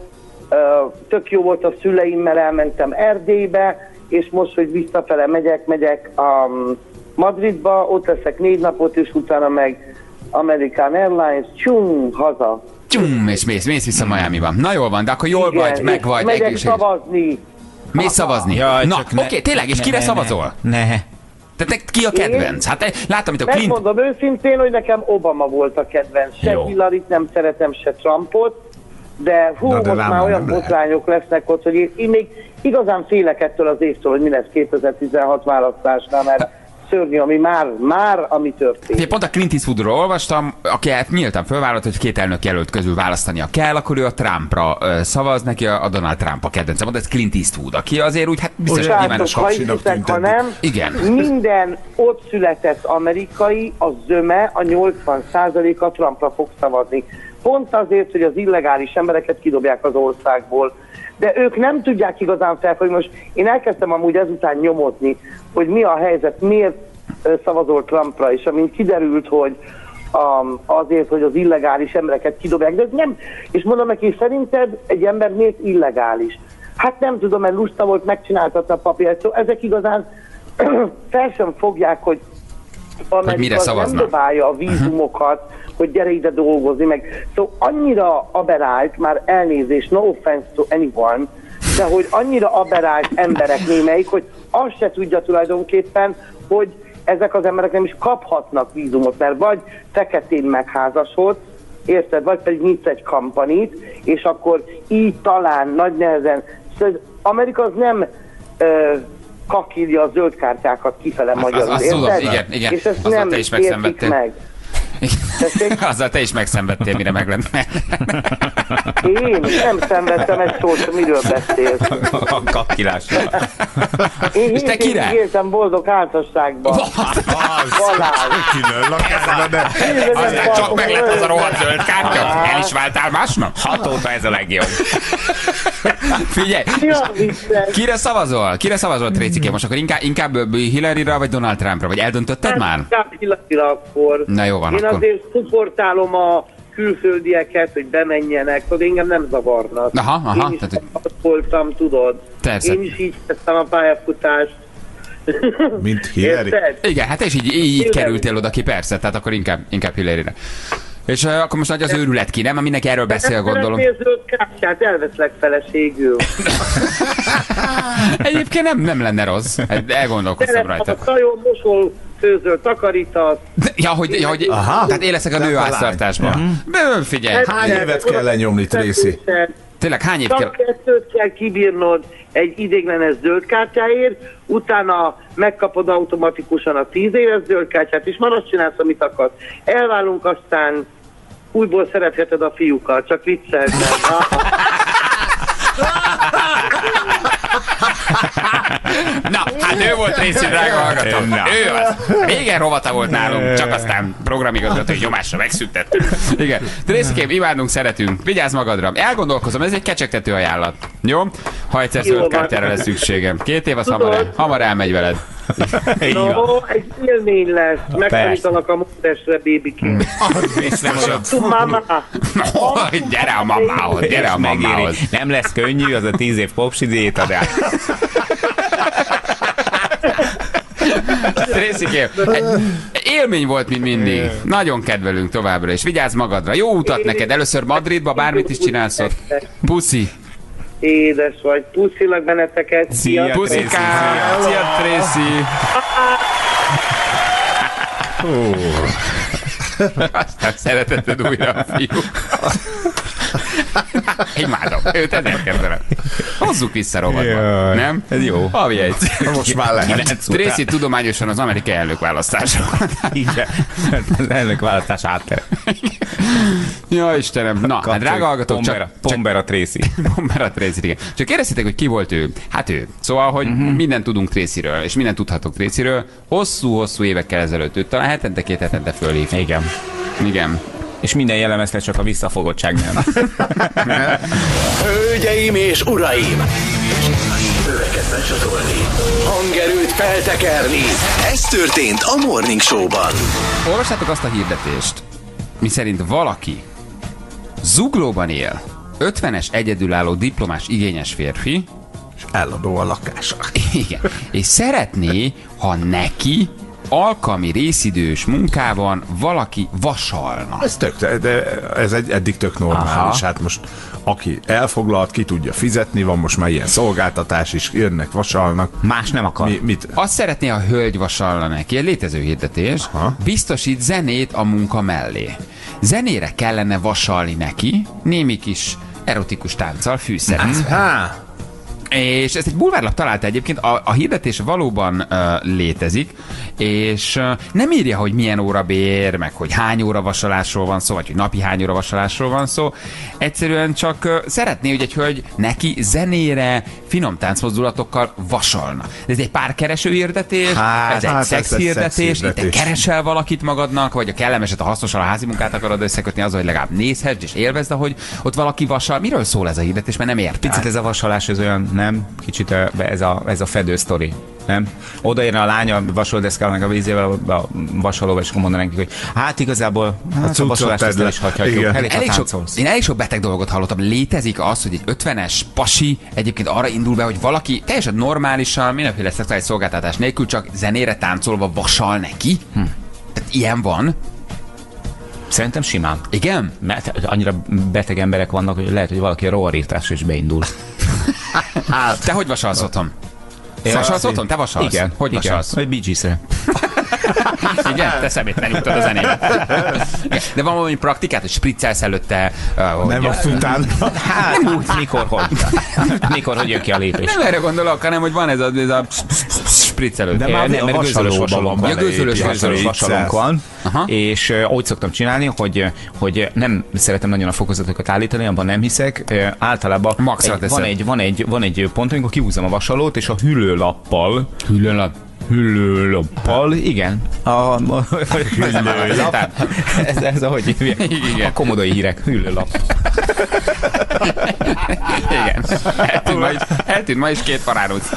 tök jó volt a szüleimmel, elmentem Erdélybe, és most, hogy visszafele megyek, megyek um, Madridba, ott leszek négy napot, és utána meg American Airlines, csum, haza. Csum, és mész, mész vissza Miami-ban. Na jól van, de akkor jól vagy, és meg vagy, Megyek egészséges. szavazni. Mész szavazni? Jaj, Na, oké, ne- tényleg, és ne- kire ne- szavazol? Ne. Te, te ki a kedvenc? Hát te, láttam itt a Clint... Megmondom őszintén, hogy nekem Obama volt a kedvenc. Se Jó. Hillary nem szeretem, se Trumpot, de hú, Na, de most már olyan lehet. botrányok lesznek ott, hogy én, én még igazán félek ettől az évtől, hogy mi lesz 2016 választásnál, mert szörnyű, ami már, már ami történt. Ugye pont a Clint Eastwoodról olvastam, aki hát nyíltan fölvállalt, hogy két elnök jelölt közül választania kell, akkor ő a Trumpra szavaz, neki a a Donald Trump a kedvence. Mondta, ez Clint Eastwood, aki azért úgy, hát biztos, hogy nyilvános ha hiszitek, ha nem, Igen. minden ott született amerikai, a zöme, a 80%-a Trumpra fog szavazni. Pont azért, hogy az illegális embereket kidobják az országból. De ők nem tudják igazán felfogni. Most én elkezdtem amúgy ezután nyomozni, hogy mi a helyzet, miért szavazol Trumpra, és amint kiderült, hogy um, azért, hogy az illegális embereket kidobják, de nem, és mondom neki, szerinted egy ember miért illegális? Hát nem tudom, mert lusta volt megcsináltatni a papírt, szóval ezek igazán fel sem fogják, hogy Amerika mire az nem szavaznak. dobálja a vízumokat, hogy gyere ide dolgozni, meg szóval annyira aberált, már elnézés, no offense to anyone, de hogy annyira aberált emberek némelyik, hogy azt se tudja tulajdonképpen, hogy ezek az emberek nem is kaphatnak vízumot, mert vagy feketén megházasod, érted, vagy pedig nyitsz egy kampanit, és akkor így talán nagy nehezen, szóval Amerika az nem ö, kakírja a zöld kártyákat kifele magyarul, érted? igen, igen. És ezt Azzal nem te is meg. Azzal te is megszenvedtél, mire meg lenne. Én nem szenvedtem egy szót, miről beszélsz. A kapkilásra. Én És te király? éltem boldog házasságban. Balázs. De... Csak meg lett az a rohadt zöld kártya. El is váltál másnak? Hat óta ez a legjobb. Figyelj, kire szavazol? Kire szavazol, Trécike? Most akkor inkább, inkább Hillary-ra, vagy Donald Trumpra? Vagy eldöntötted már? Inkább Hillary-ra akkor. Na jó van, Én. Azért szupportálom a külföldieket, hogy bemenjenek, tudod, engem nem zavarnak. Aha, aha, Én is tehát, voltam, tudod. Persze. Én is így kezdtem a pályafutást. Mint Hillary. Érted? Igen, hát és így, így, így kerültél oda ki, persze, tehát akkor inkább, inkább Hillary-re. És uh, akkor most nagy az őrület ki, nem? Mert mindenki erről beszél, gondolom. Kártyát, elveszlek feleségül. Egyébként nem, nem lenne rossz. Elgondolkoztam rajta. a szajom, mosol, főzöl, takarítasz. Ja, hogy, ja, hogy Aha. tehát én leszek a Lett nő a lány. háztartásban. Ja. Figyelj. Hány évet kell lenyomni, Tracy? Tényleg hány év kell? Kettőt kell kibírnod egy idéglenes zöld kártyáért, utána megkapod automatikusan a 10 éves zöld kártyát, és már azt csinálsz, amit akarsz. Elválunk, aztán újból szeretheted a fiúkkal, csak vicceltem. Na, hát ő volt részű, drága hallgató. Na. Ő az. Régen rovata volt nálunk, csak aztán programigazgatói nyomásra megszüntettük. Igen. Részikém, imádunk, szeretünk. Vigyázz magadra. Elgondolkozom, ez egy kecsegtető ajánlat. Jó? Ha egyszer Jó zöld kártyára lesz szükségem. Két év az hamar, el, hamar elmegy veled. No, egy élmény lesz. Megtanítanak a módestre, bébikém. Mama. gyere a mamához, gyere a mamához. Nem lesz könnyű, az a tíz év popsi diéta, de Részikém, egy élmény volt, mint mindig. Nagyon kedvelünk továbbra is. Vigyázz magadra. Jó utat neked. Először Madridba, bármit is csinálsz ott. Puszi. Édes vagy. Puszilak benneteket. Szia, Puszikám. Szia, Tracy. Aztán szereteted újra a fiú. Imádom. Őt ezért kezdenem. Hozzuk vissza rovatba. Nem? Ez jó. Havi egy. Most már lehet. Tracy tudományosan az amerikai elnökválasztáson. Igen. Az elnök választás áttere. Ja, Istenem. Na, hát drága hallgatók, csak, Pombera, Pombera Tracy. Pombera Tracy, igen. Csak kérdeztétek, hogy ki volt ő? Hát ő. Szóval, hogy uh-huh. mindent tudunk Tracyről, és mindent tudhatok Tracyről. Hosszú-hosszú évekkel ezelőtt őt talán hetente, két hetente fölhív. Igen. Igen. És minden jellemezte, csak a visszafogottság nem. Hölgyeim és uraim! Öveket becsatolni, hangerőt feltekerni. Ez történt a Morning Show-ban. Olvastátok azt a hirdetést, mi szerint valaki zuglóban él, 50-es egyedülálló diplomás igényes férfi, És eladó a lakása. igen, és szeretné, ha neki alkalmi részidős munkában valaki vasalna. Ez tök, de ez egy, eddig tök normális. Aha. Hát most aki elfoglalt, ki tudja fizetni, van most már ilyen szolgáltatás is, jönnek, vasalnak. Más nem akar. Mi, mit? Azt szeretné, a hölgy vasalna neki, egy létező hirdetés, Aha. biztosít zenét a munka mellé. Zenére kellene vasalni neki, némi kis erotikus tánccal fűszerezve. Há, És ezt egy bulvárlap találta egyébként, a, a hirdetés valóban uh, létezik, és uh, nem írja, hogy milyen óra bér, meg hogy hány óra vasalásról van szó, vagy hogy napi hány óra vasalásról van szó. Egyszerűen csak uh, szeretné, hogy egy hölgy neki zenére, finom táncmozdulatokkal vasalna. De ez egy párkereső hirdetés, Hát, ez egy hát szex hirdetés, itt te keresel valakit magadnak, vagy a kellemeset, a hasznosan a házi munkát akarod összekötni, az, hogy legalább nézhess és élvezd, hogy ott valaki vasal. Miről szól ez a hirdetés, mert nem értem. Picit ez a vasalás, ez olyan, nem? Kicsit ez a, ez a fedő sztori. Nem? Odaérne a lánya a vasoldeszkának a vízével a a vasalóba, és akkor mondaná nekik, hogy hát igazából hát a cuccot vasolást ezt is hagyhatjuk. Igen. Elég, Elég sok, én elég sok beteg dolgot hallottam. Létezik az, hogy egy 50-es pasi egyébként arra indul be, hogy valaki teljesen normálisan, mindenféle szexuális szolgáltatás nélkül csak zenére táncolva vasal neki. Hm. Tehát ilyen van. Szerintem simán. Igen? Mert annyira beteg emberek vannak, hogy lehet, hogy valaki a rovarírtásra is beindul. Te hogy vasalsz otthon? Én vasalsz azt- otthon? Te vasalsz? Igen. Hogy igen. vasalsz? Vagy Bee. Igen, te szemét lenyugtad a zenébe. De van valami praktikát, hogy spriccelsz előtte? Uh, hogy nem a fután. Hát, mikor, hogy. Mikor, hogy jön ki a lépés. Nem erre gondolok, hanem hogy van ez a, ez a spriccelőd. De már nem, mert gőzölös vasalónk van. Ja, gőzölös, gőzölös vasalónk van. És uh, úgy szoktam csinálni, hogy, hogy nem szeretem nagyon a fokozatokat állítani, abban nem hiszek. Uh, általában Maxra egy, van, egy, van, egy, van egy pont, amikor kihúzom a vasalót, és a hüllőlappal Hüllőlap. Hüllőlappal, igen. A, a, a hüllőlap. Ez, ez ahogy hívják. Igen. A komodai hírek, hüllőlap. Igen. Eltűnt ma is, eltűnt ma is két paráruc.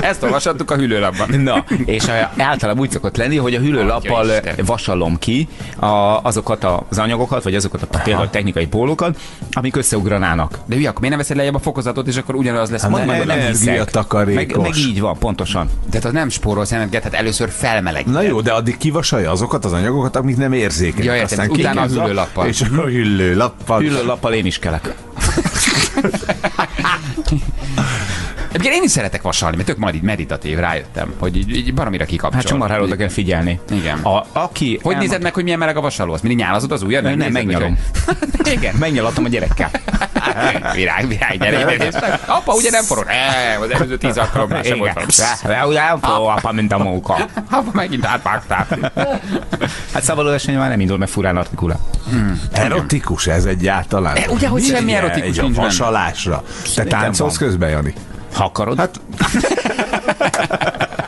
Ezt olvashattuk a hüllőlapban. Na, és a, általában úgy szokott lenni, hogy a hüllőlappal vasalom ki a, azokat az anyagokat, vagy azokat a például technikai pólókat, amik összeugranának. De hülye, akkor miért nem veszed lejjebb a fokozatot, és akkor ugyanaz lesz. Mondd meg, nem hiszek. energiatakarékos. Meg, meg így van, pontosan. Tehát az nem spórolsz energiát, hát először felmeleg. Na jó, de addig kivasalja azokat az anyagokat, amik nem érzékenyek. Ja, értem, Aztán utána a hüllőlappal. És a hüllőlappal. Hüllőlappal én is kelek. Egyébként én is szeretek vasalni, mert tök majd így meditatív, rájöttem, hogy így, így baromira kikapcsol. Hát csak marhára oda kell figyelni. Igen. A, aki Hogy elma- nézed meg, hogy milyen meleg a vasaló? Azt mindig nyálazod az ujjad? Nem, nem, megnyalom. hogy- Igen. Megnyalatom a gyerekkel. virág, virág, gyere, gyere. Apa, ugye nem forró? Nem, az előző tíz alkalommal sem volt. Ugye nem forró, apa, mint a móka. Apa, megint átvágtál. Hát szabadulásra már nem indul, mert furán artikula. Erotikus ez egyáltalán. E, ugye, hogy semmi erotikus nincs benne. vasalásra. Te táncolsz van. közben, Jani? Ha akarod. Hát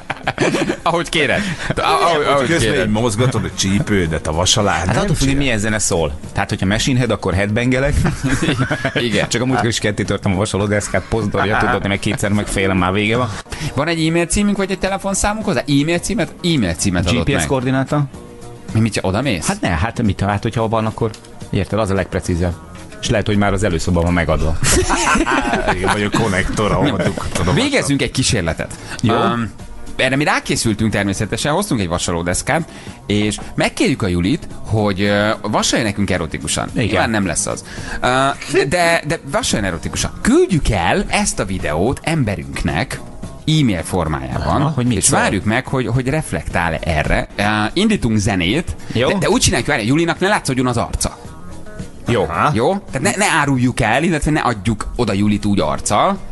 Ahogy kéred. Ahogy, ahogy közben kéred. mozgatod a csípődet, a vasalás. Hát attól függ, hogy milyen zene szól. Tehát, hogyha Machine Head, akkor headbangelek. Igen. Csak a múltkor is ketté törtem a vasalódeszkát, pozdorja, tudod, meg kétszer megfélem, már vége van. Van egy e-mail címünk, vagy egy telefonszámunk hozzá? E-mail címet? E-mail címet adott GPS meg. koordináta? Mi, mit, oda mész? Hát ne, hát mit, hát hogyha van, akkor érted, az a legprecízebb. És lehet, hogy már az előszobban van megadva. Igen, vagy a konnektora, ahol tudom. Végezzünk egy kísérletet. Jó. Um, erre mi rákészültünk természetesen, hoztunk egy vasalódeszkát, és megkérjük a Julit, hogy vasalja nekünk erotikusan. Igen. Nyilván nem lesz az. De, de vasaljon erotikusan. Küldjük el ezt a videót emberünknek, e-mail formájában, Aha, hogy mit és szól? várjuk meg, hogy, hogy reflektál erre. Uh, indítunk zenét, Jó. De, de úgy csináljuk, várj, Julinak ne látszódjon az arca. Jó. Jó? Tehát ne, ne áruljuk el, illetve ne adjuk oda Julit úgy arccal.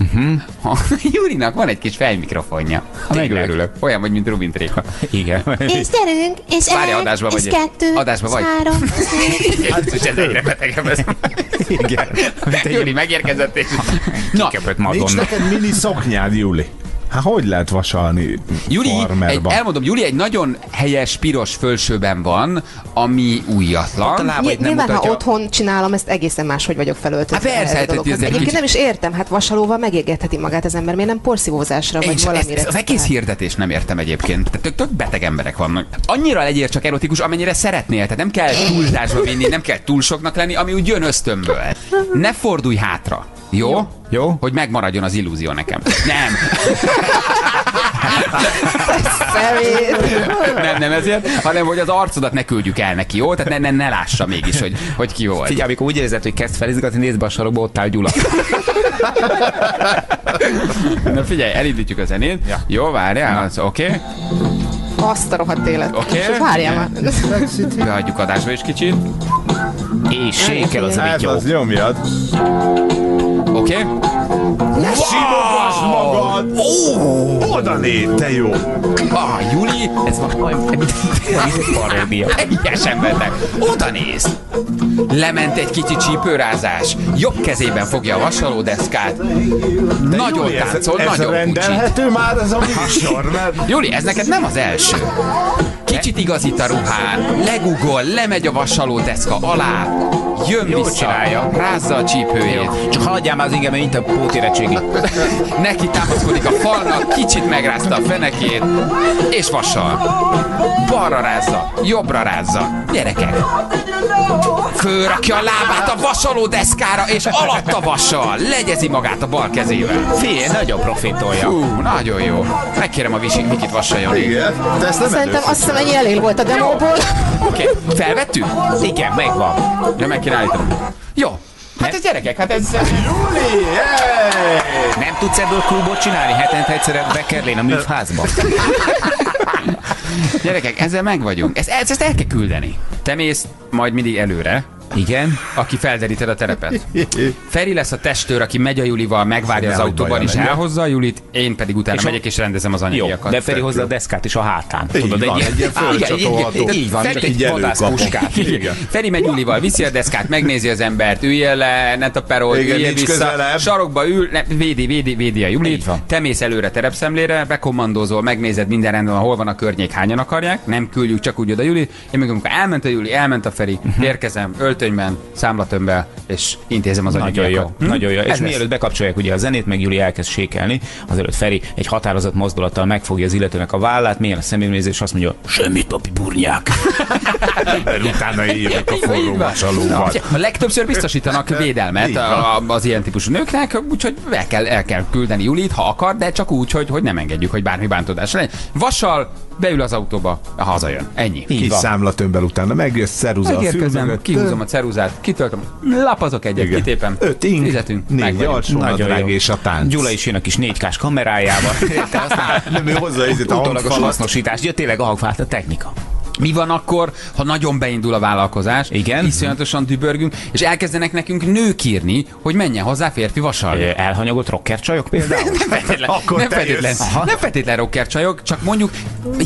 Uh-huh. Ha, Julinak van egy kis fejmikrofonja. Tényleg? Megőrülök. Olyan vagy, mint Rubin Tréka. Igen. És gyerünk, és egy, adásba és vagy. kettő, Adásba és vagy. három, és. Hát, és ez egyre betegebb ez. Igen. Júli megérkezett és... Na, Kiköpött Nincs Madonna. neked mini szoknyád, Júli? Hát hogy lehet vasalni Júli, egy, elmondom, Júli egy nagyon helyes piros fölsőben van, ami újatlan. Ny- nyilván, ha otthon csinálom, ezt egészen máshogy vagyok felöltve. Hát persze, hát ez egy Egyébként nem is értem, hát vasalóval megégetheti magát az ember, miért nem porszívózásra, vagy ezt, valamire. ezt az egész hirdetés nem értem egyébként. Tehát tök, tök beteg emberek vannak. Annyira legyél csak erotikus, amennyire szeretnél. Tehát nem kell túlzásba vinni, nem kell túl soknak lenni, ami úgy jön ösztönből. Ne fordulj hátra. Jó? Jó. Jó. Hogy megmaradjon az illúzió nekem. Nem. nem, nem ezért, hanem hogy az arcodat ne küldjük el neki, jó? Tehát ne, ne, ne lássa mégis, hogy, hogy ki volt. Figyelj, amikor úgy érzed, hogy kezd felizgatni, nézd be a sarokba, ott áll Gyula. Na figyelj, elindítjuk a zenét. Ja. Jó, várjál, oké. Okay. Azt a rohadt élet. Oké. És Várjál már. Beadjuk adásba is kicsit. És sékel az Hát vityó. az nyomjad. Oké? Okay? Ne simogass magad! Ó! Oda néz, te jó! Ah, Juli, ez most egy paródia. Teljesen beteg. Oda néz. Lement egy kicsi csípőrázás. Jobb kezében fogja a vasalódeszkát. Nagyon Júli, ez- táncol, ez nagyon kucsit. rendelhető már ez a műsor, mert... Juli, ez neked nem az első. Kicsit igazít a ruhán, legugol, lemegy a vasalódeszka alá, jön Jól vissza, csinálja. rázza a csípőjét, Csak haladjál már az ingem, mint a pótérettségi. neki támaszkodik a falnak, kicsit megrázta a fenekét, és vasal. Balra rázza, jobbra rázza. Gyerekek. Fölrakja a lábát a vasalódeszkára, és alatta vasal. Legyezi magát a bal kezével. Figyelj, nagyon profitolja. Hú, nagyon jó. Megkérem a Visi, Vikit vassaljon. Igen, te ezt nem Szerintem azt hiszem ennyi elég volt a demóból. Oké, okay. felvettük? Igen, megvan. Ja, meg kéne állítani. Jó. Hát ez gyerekek, hát ez... Júli, hey! Nem tudsz ebből klubot csinálni? Hetente egyszer bekerlén a műfházba. Gyerekek, ezzel meg vagyunk. Ezt, ezt, el kell küldeni. Te mész majd mindig előre, Igen. Aki felderíted a terepet. Feri lesz a testőr, aki megy a Julival, megvárja az autóban és elhozza a Julit, én pedig utána És megyek és rendezem az Jó, anyagiakat. de Feri hozza a deszkát is a hátán. Tudod, egy ilyen fölcsatolható. így- van, csak egy vadászpuskát. Feri megy Julival, viszi a deszkát, megnézi az embert, üljél le, ne taperol, Igen, üljél vissza, sarokba ül, ne, védi, védi, védi a Julit, te mész előre terepszemlére, bekommandózol, megnézed minden rendben, hol van a környék, hányan akarják, nem küldjük csak úgy oda Juli, én meg amikor elment a Juli, elment a Feri, Mhm. érkezem, öltönyben, számlatömbbel, és intézem az Nagyon jó. Hm? nagyon jó. És Ez lesz. mielőtt bekapcsolják ugye a zenét, meg Júli elkezd sékelni, azelőtt Feri egy határozott mozdulattal megfogja az illetőnek a vállát, milyen a személynézés, és azt mondja, semmit, papi burnyák. Utána éljek a forró vasalóval. A legtöbbször biztosítanak védelmet a, az ilyen típusú nőknek, úgyhogy el kell, el kell küldeni Julit, ha akar, de csak úgy, hogy, hogy nem engedjük, hogy bármi bántódás legyen. Vassal beül az autóba, hazajön. Ennyi. Kis számlatömbel utána megjössz, ceruza a Megérkezem, mögött. kihúzom a ceruzát, kitöltöm, lapazok egyet, Igen. kitépem, Öt ing, fizetünk, négy alsó nadrág és a tánc. Gyula is jön a kis 4K-s kamerájával. Aztán Nem, ő ezért a hangfalat. hasznosítás. Ja, tényleg a hangfát a technika. Mi van akkor, ha nagyon beindul a vállalkozás, Igen. iszonyatosan dübörgünk, és elkezdenek nekünk nők írni, hogy menjen hozzá férfi vasalni. Ö, Elhanyagolt rocker csajok például? nem feltétlen, Akkor nem feltétlen, nem feltétlen rocker csajok, csak mondjuk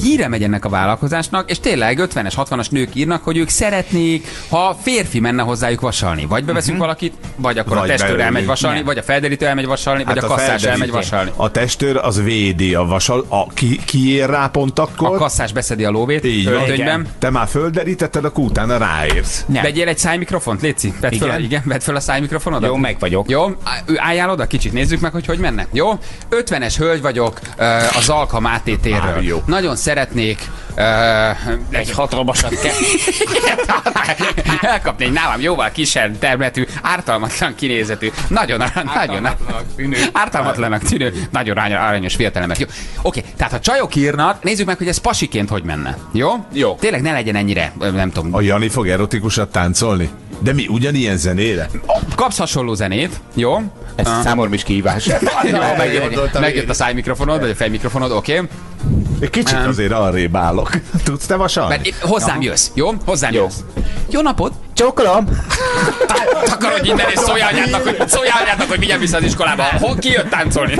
híre megy ennek a vállalkozásnak, és tényleg 50-es, 60-as nők írnak, hogy ők szeretnék, ha férfi menne hozzájuk vasalni. Vagy beveszünk valakit, vagy akkor Vagy a testőr belőlük. elmegy vasalni, Nem. vagy a felderítő elmegy vasalni, vagy a kasszás elmegy vasalni. A testőr az védi a vasal, a, ki, ki ér rá pont akkor? A kasszás beszedi a lóvét Így öltönyben. Te már földerítetted, akkor utána ráérsz. Nem. Vegyél egy szájmikrofont, Léci. Vedd Igen? igen, vedd föl a szájmikrofonodat. Jó, meg vagyok. Jó, álljál oda, kicsit nézzük meg, hogy hogy menne. Jó, 50-es hölgy vagyok ö, a Zalka Máté térről. Nagyon szeretnék Egy hatalmasat kell. elkapni egy nálam jóval kisebb termetű, ártalmatlan kinézetű, nagyon, nagyon, ártalmatlanak tűnő, nagyon arany- aranyos fiatalember. Jó, oké, tehát ha csajok írnak, nézzük meg, hogy ez pasiként hogy menne. Jó? Jó. Tényleg ne legyen ennyire, nem tudom, A Jani fog erotikusat táncolni? De mi ugyanilyen zenére? kapsz hasonló zenét, jó? Ez Ah. számomra is kihívás. Jó, megjött, megjött a szájmikrofonod, vagy a fejmikrofonod, oké? Okay. Egy kicsit Nem. azért arrébb állok. Tudsz te vasalni? Mert hozzám jössz, jó? Hozzám Jó. jössz. Jó napot! Csókolom! Takarodj innen, és szólj anyádnak, hogy, szólj anyádnak, hogy vigyem vissza az iskolába. Hol ki jött táncolni?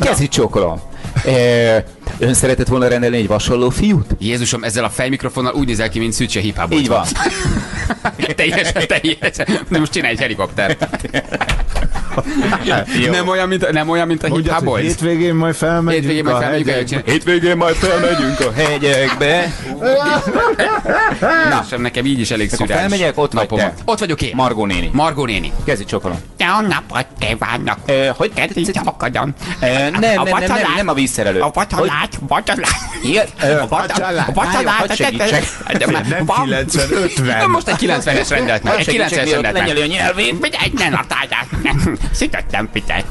Kezit csókolom. E, ön szeretett volna rendelni egy vasaló fiút? Jézusom, ezzel a fejmikrofonnal úgy nézel ki, mint Szücse hipából. Így van. teljesen, teljesen. De most csinálj egy helikoptert. nem, olyan, mint, nem olyan, mint a Mondjad, hipából. hogy hétvégén majd felmegyünk Hétvégén majd a felmegyünk, hegyekbe. Hétvégén majd felmegyünk a hegyekbe. Na, sem nekem így is elég szürális felmegyek, ott vagy te. Ott vagyok én. Margó néni. Margó néni. Kezit csókolom. Jó napot kívánok! E, hogy Kezdj csapkodjon! E, nem, nem, nem, nem, nem a vízszerelő. A vacsalát, vacsalát! Igen, e, A vacsalát! A vacsalát! Hadd segítsek. Nem 90, 50. Most egy 90-es rendelt meg. Egy 90-es mielőtt rendelt meg. lenyeli a nyelvét. Figyelj, ne latálját! Szütöttem pitát.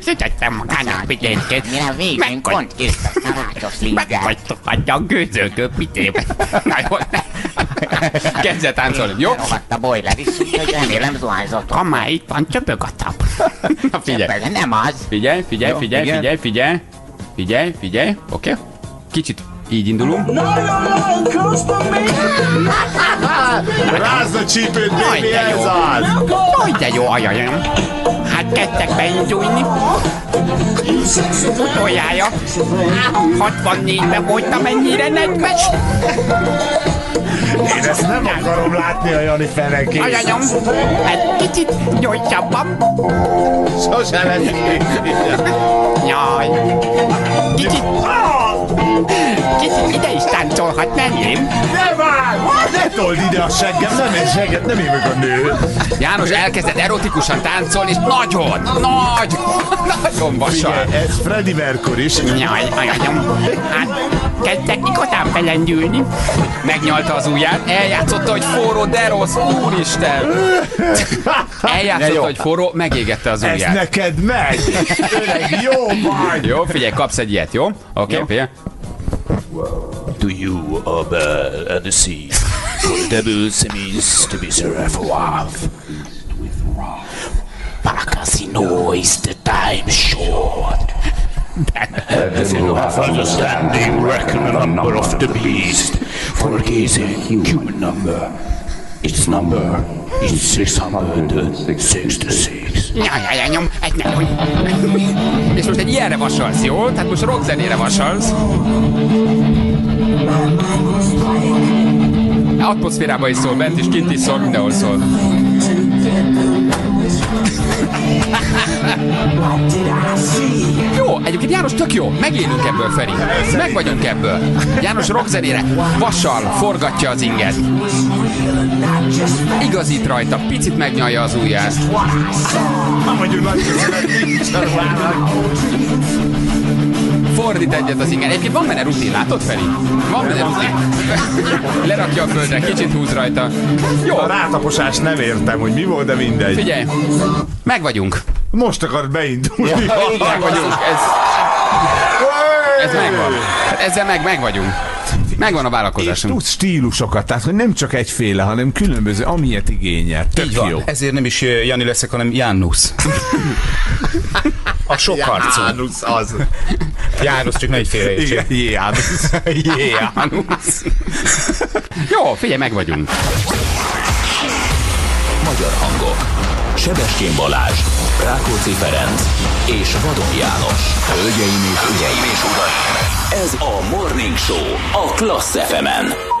Szütöttem magának piténként. Mire a végén pont készített tanácsos Meg lingát. vagytok adja a gőzölgő pitébe. Na jó, ne. Kezdj el táncolni, jó? Rohadt a boiler is, úgyhogy remélem zuhányzott. Ha már itt van, csöpög a tap. Na figyelj. Csöpög, nem az. Figyelj, figyelj, Jó, figyelj, igen. figyelj, figyelj. Figyelj, figyelj. Oké? Kicsit így indulunk. Rázd a csípőt, baby, ez az! Jaj, de jó, ajajam. Hát kezdtek beindulni. Utoljára. 64-ben voltam ennyire nedves. Én ezt nem akarom látni a Jani fenekét. Ajajam. Egy kicsit gyorsabban. Sose lesz Jaj. Kicsit. Kicsit ide is táncolhatnál, nem? Ne várj! Ne told ide a seggem, nem én segget, nem én meg a nő. János elkezdett erotikusan táncolni, és nagyon, nagy, nagyon vasal. Figyelj, ez Freddy Mercury is. Jaj, ajajom. Hát, kezdtek igazán belendülni. Megnyalta az ujját, eljátszotta, hogy forró, de rossz, úristen. Eljátszotta, hogy forró, megégette az Ez ujját. neked megy! Öreg, jó vagy! Jó, figyelj, kapsz egy ilyet, jó? Oké, okay, figyelj. To you are bad and the sea. For the devil means to be seraph wife. Paracasino is the time short. And who hath understanding reckon the number of the beast, Work easy. Human number. Its number is 666. Nyom, egy nem. És most egy ilyenre vasalsz, jó? Tehát most rockzenére vasalsz. Atmoszférában is szól, bent is, kint is szól, mindenhol szól. Jó, egyébként János tök jó, megélünk ebből, Feri. Meg vagyunk ebből. János rockzenére vassal forgatja az inget. Igazít rajta, picit megnyalja az ujját. Fordít egyet az ingen. Egyébként van benne rutin, látod Feri? Van benne rutin. Lerakja a földre, kicsit húz rajta. Jó. A rátaposás nem értem, hogy mi volt, de mindegy. Figyelj, meg vagyunk. Most akart beindulni. Ja, meg vagyunk. Ez, ez megvan. Ezzel meg, meg vagyunk. Megvan a És vállalkozásunk. tudsz stílusokat, tehát hogy nem csak egyféle, hanem különböző, amilyet igényel. Tök Így van. jó. Ezért nem is Jani leszek, hanem Jánusz. A sokarcú. Jánusz az. Jánusz, csak nagy félre Igen, Jánusz. Jánusz. Jó, figyelj, meg vagyunk. Magyar hangok. Sebestyén Balázs, Rákóczi Ferenc és Vadon János. Hölgyeim és, Hölgyeim és uraim! Ez a Morning Show a Klassz FM-en.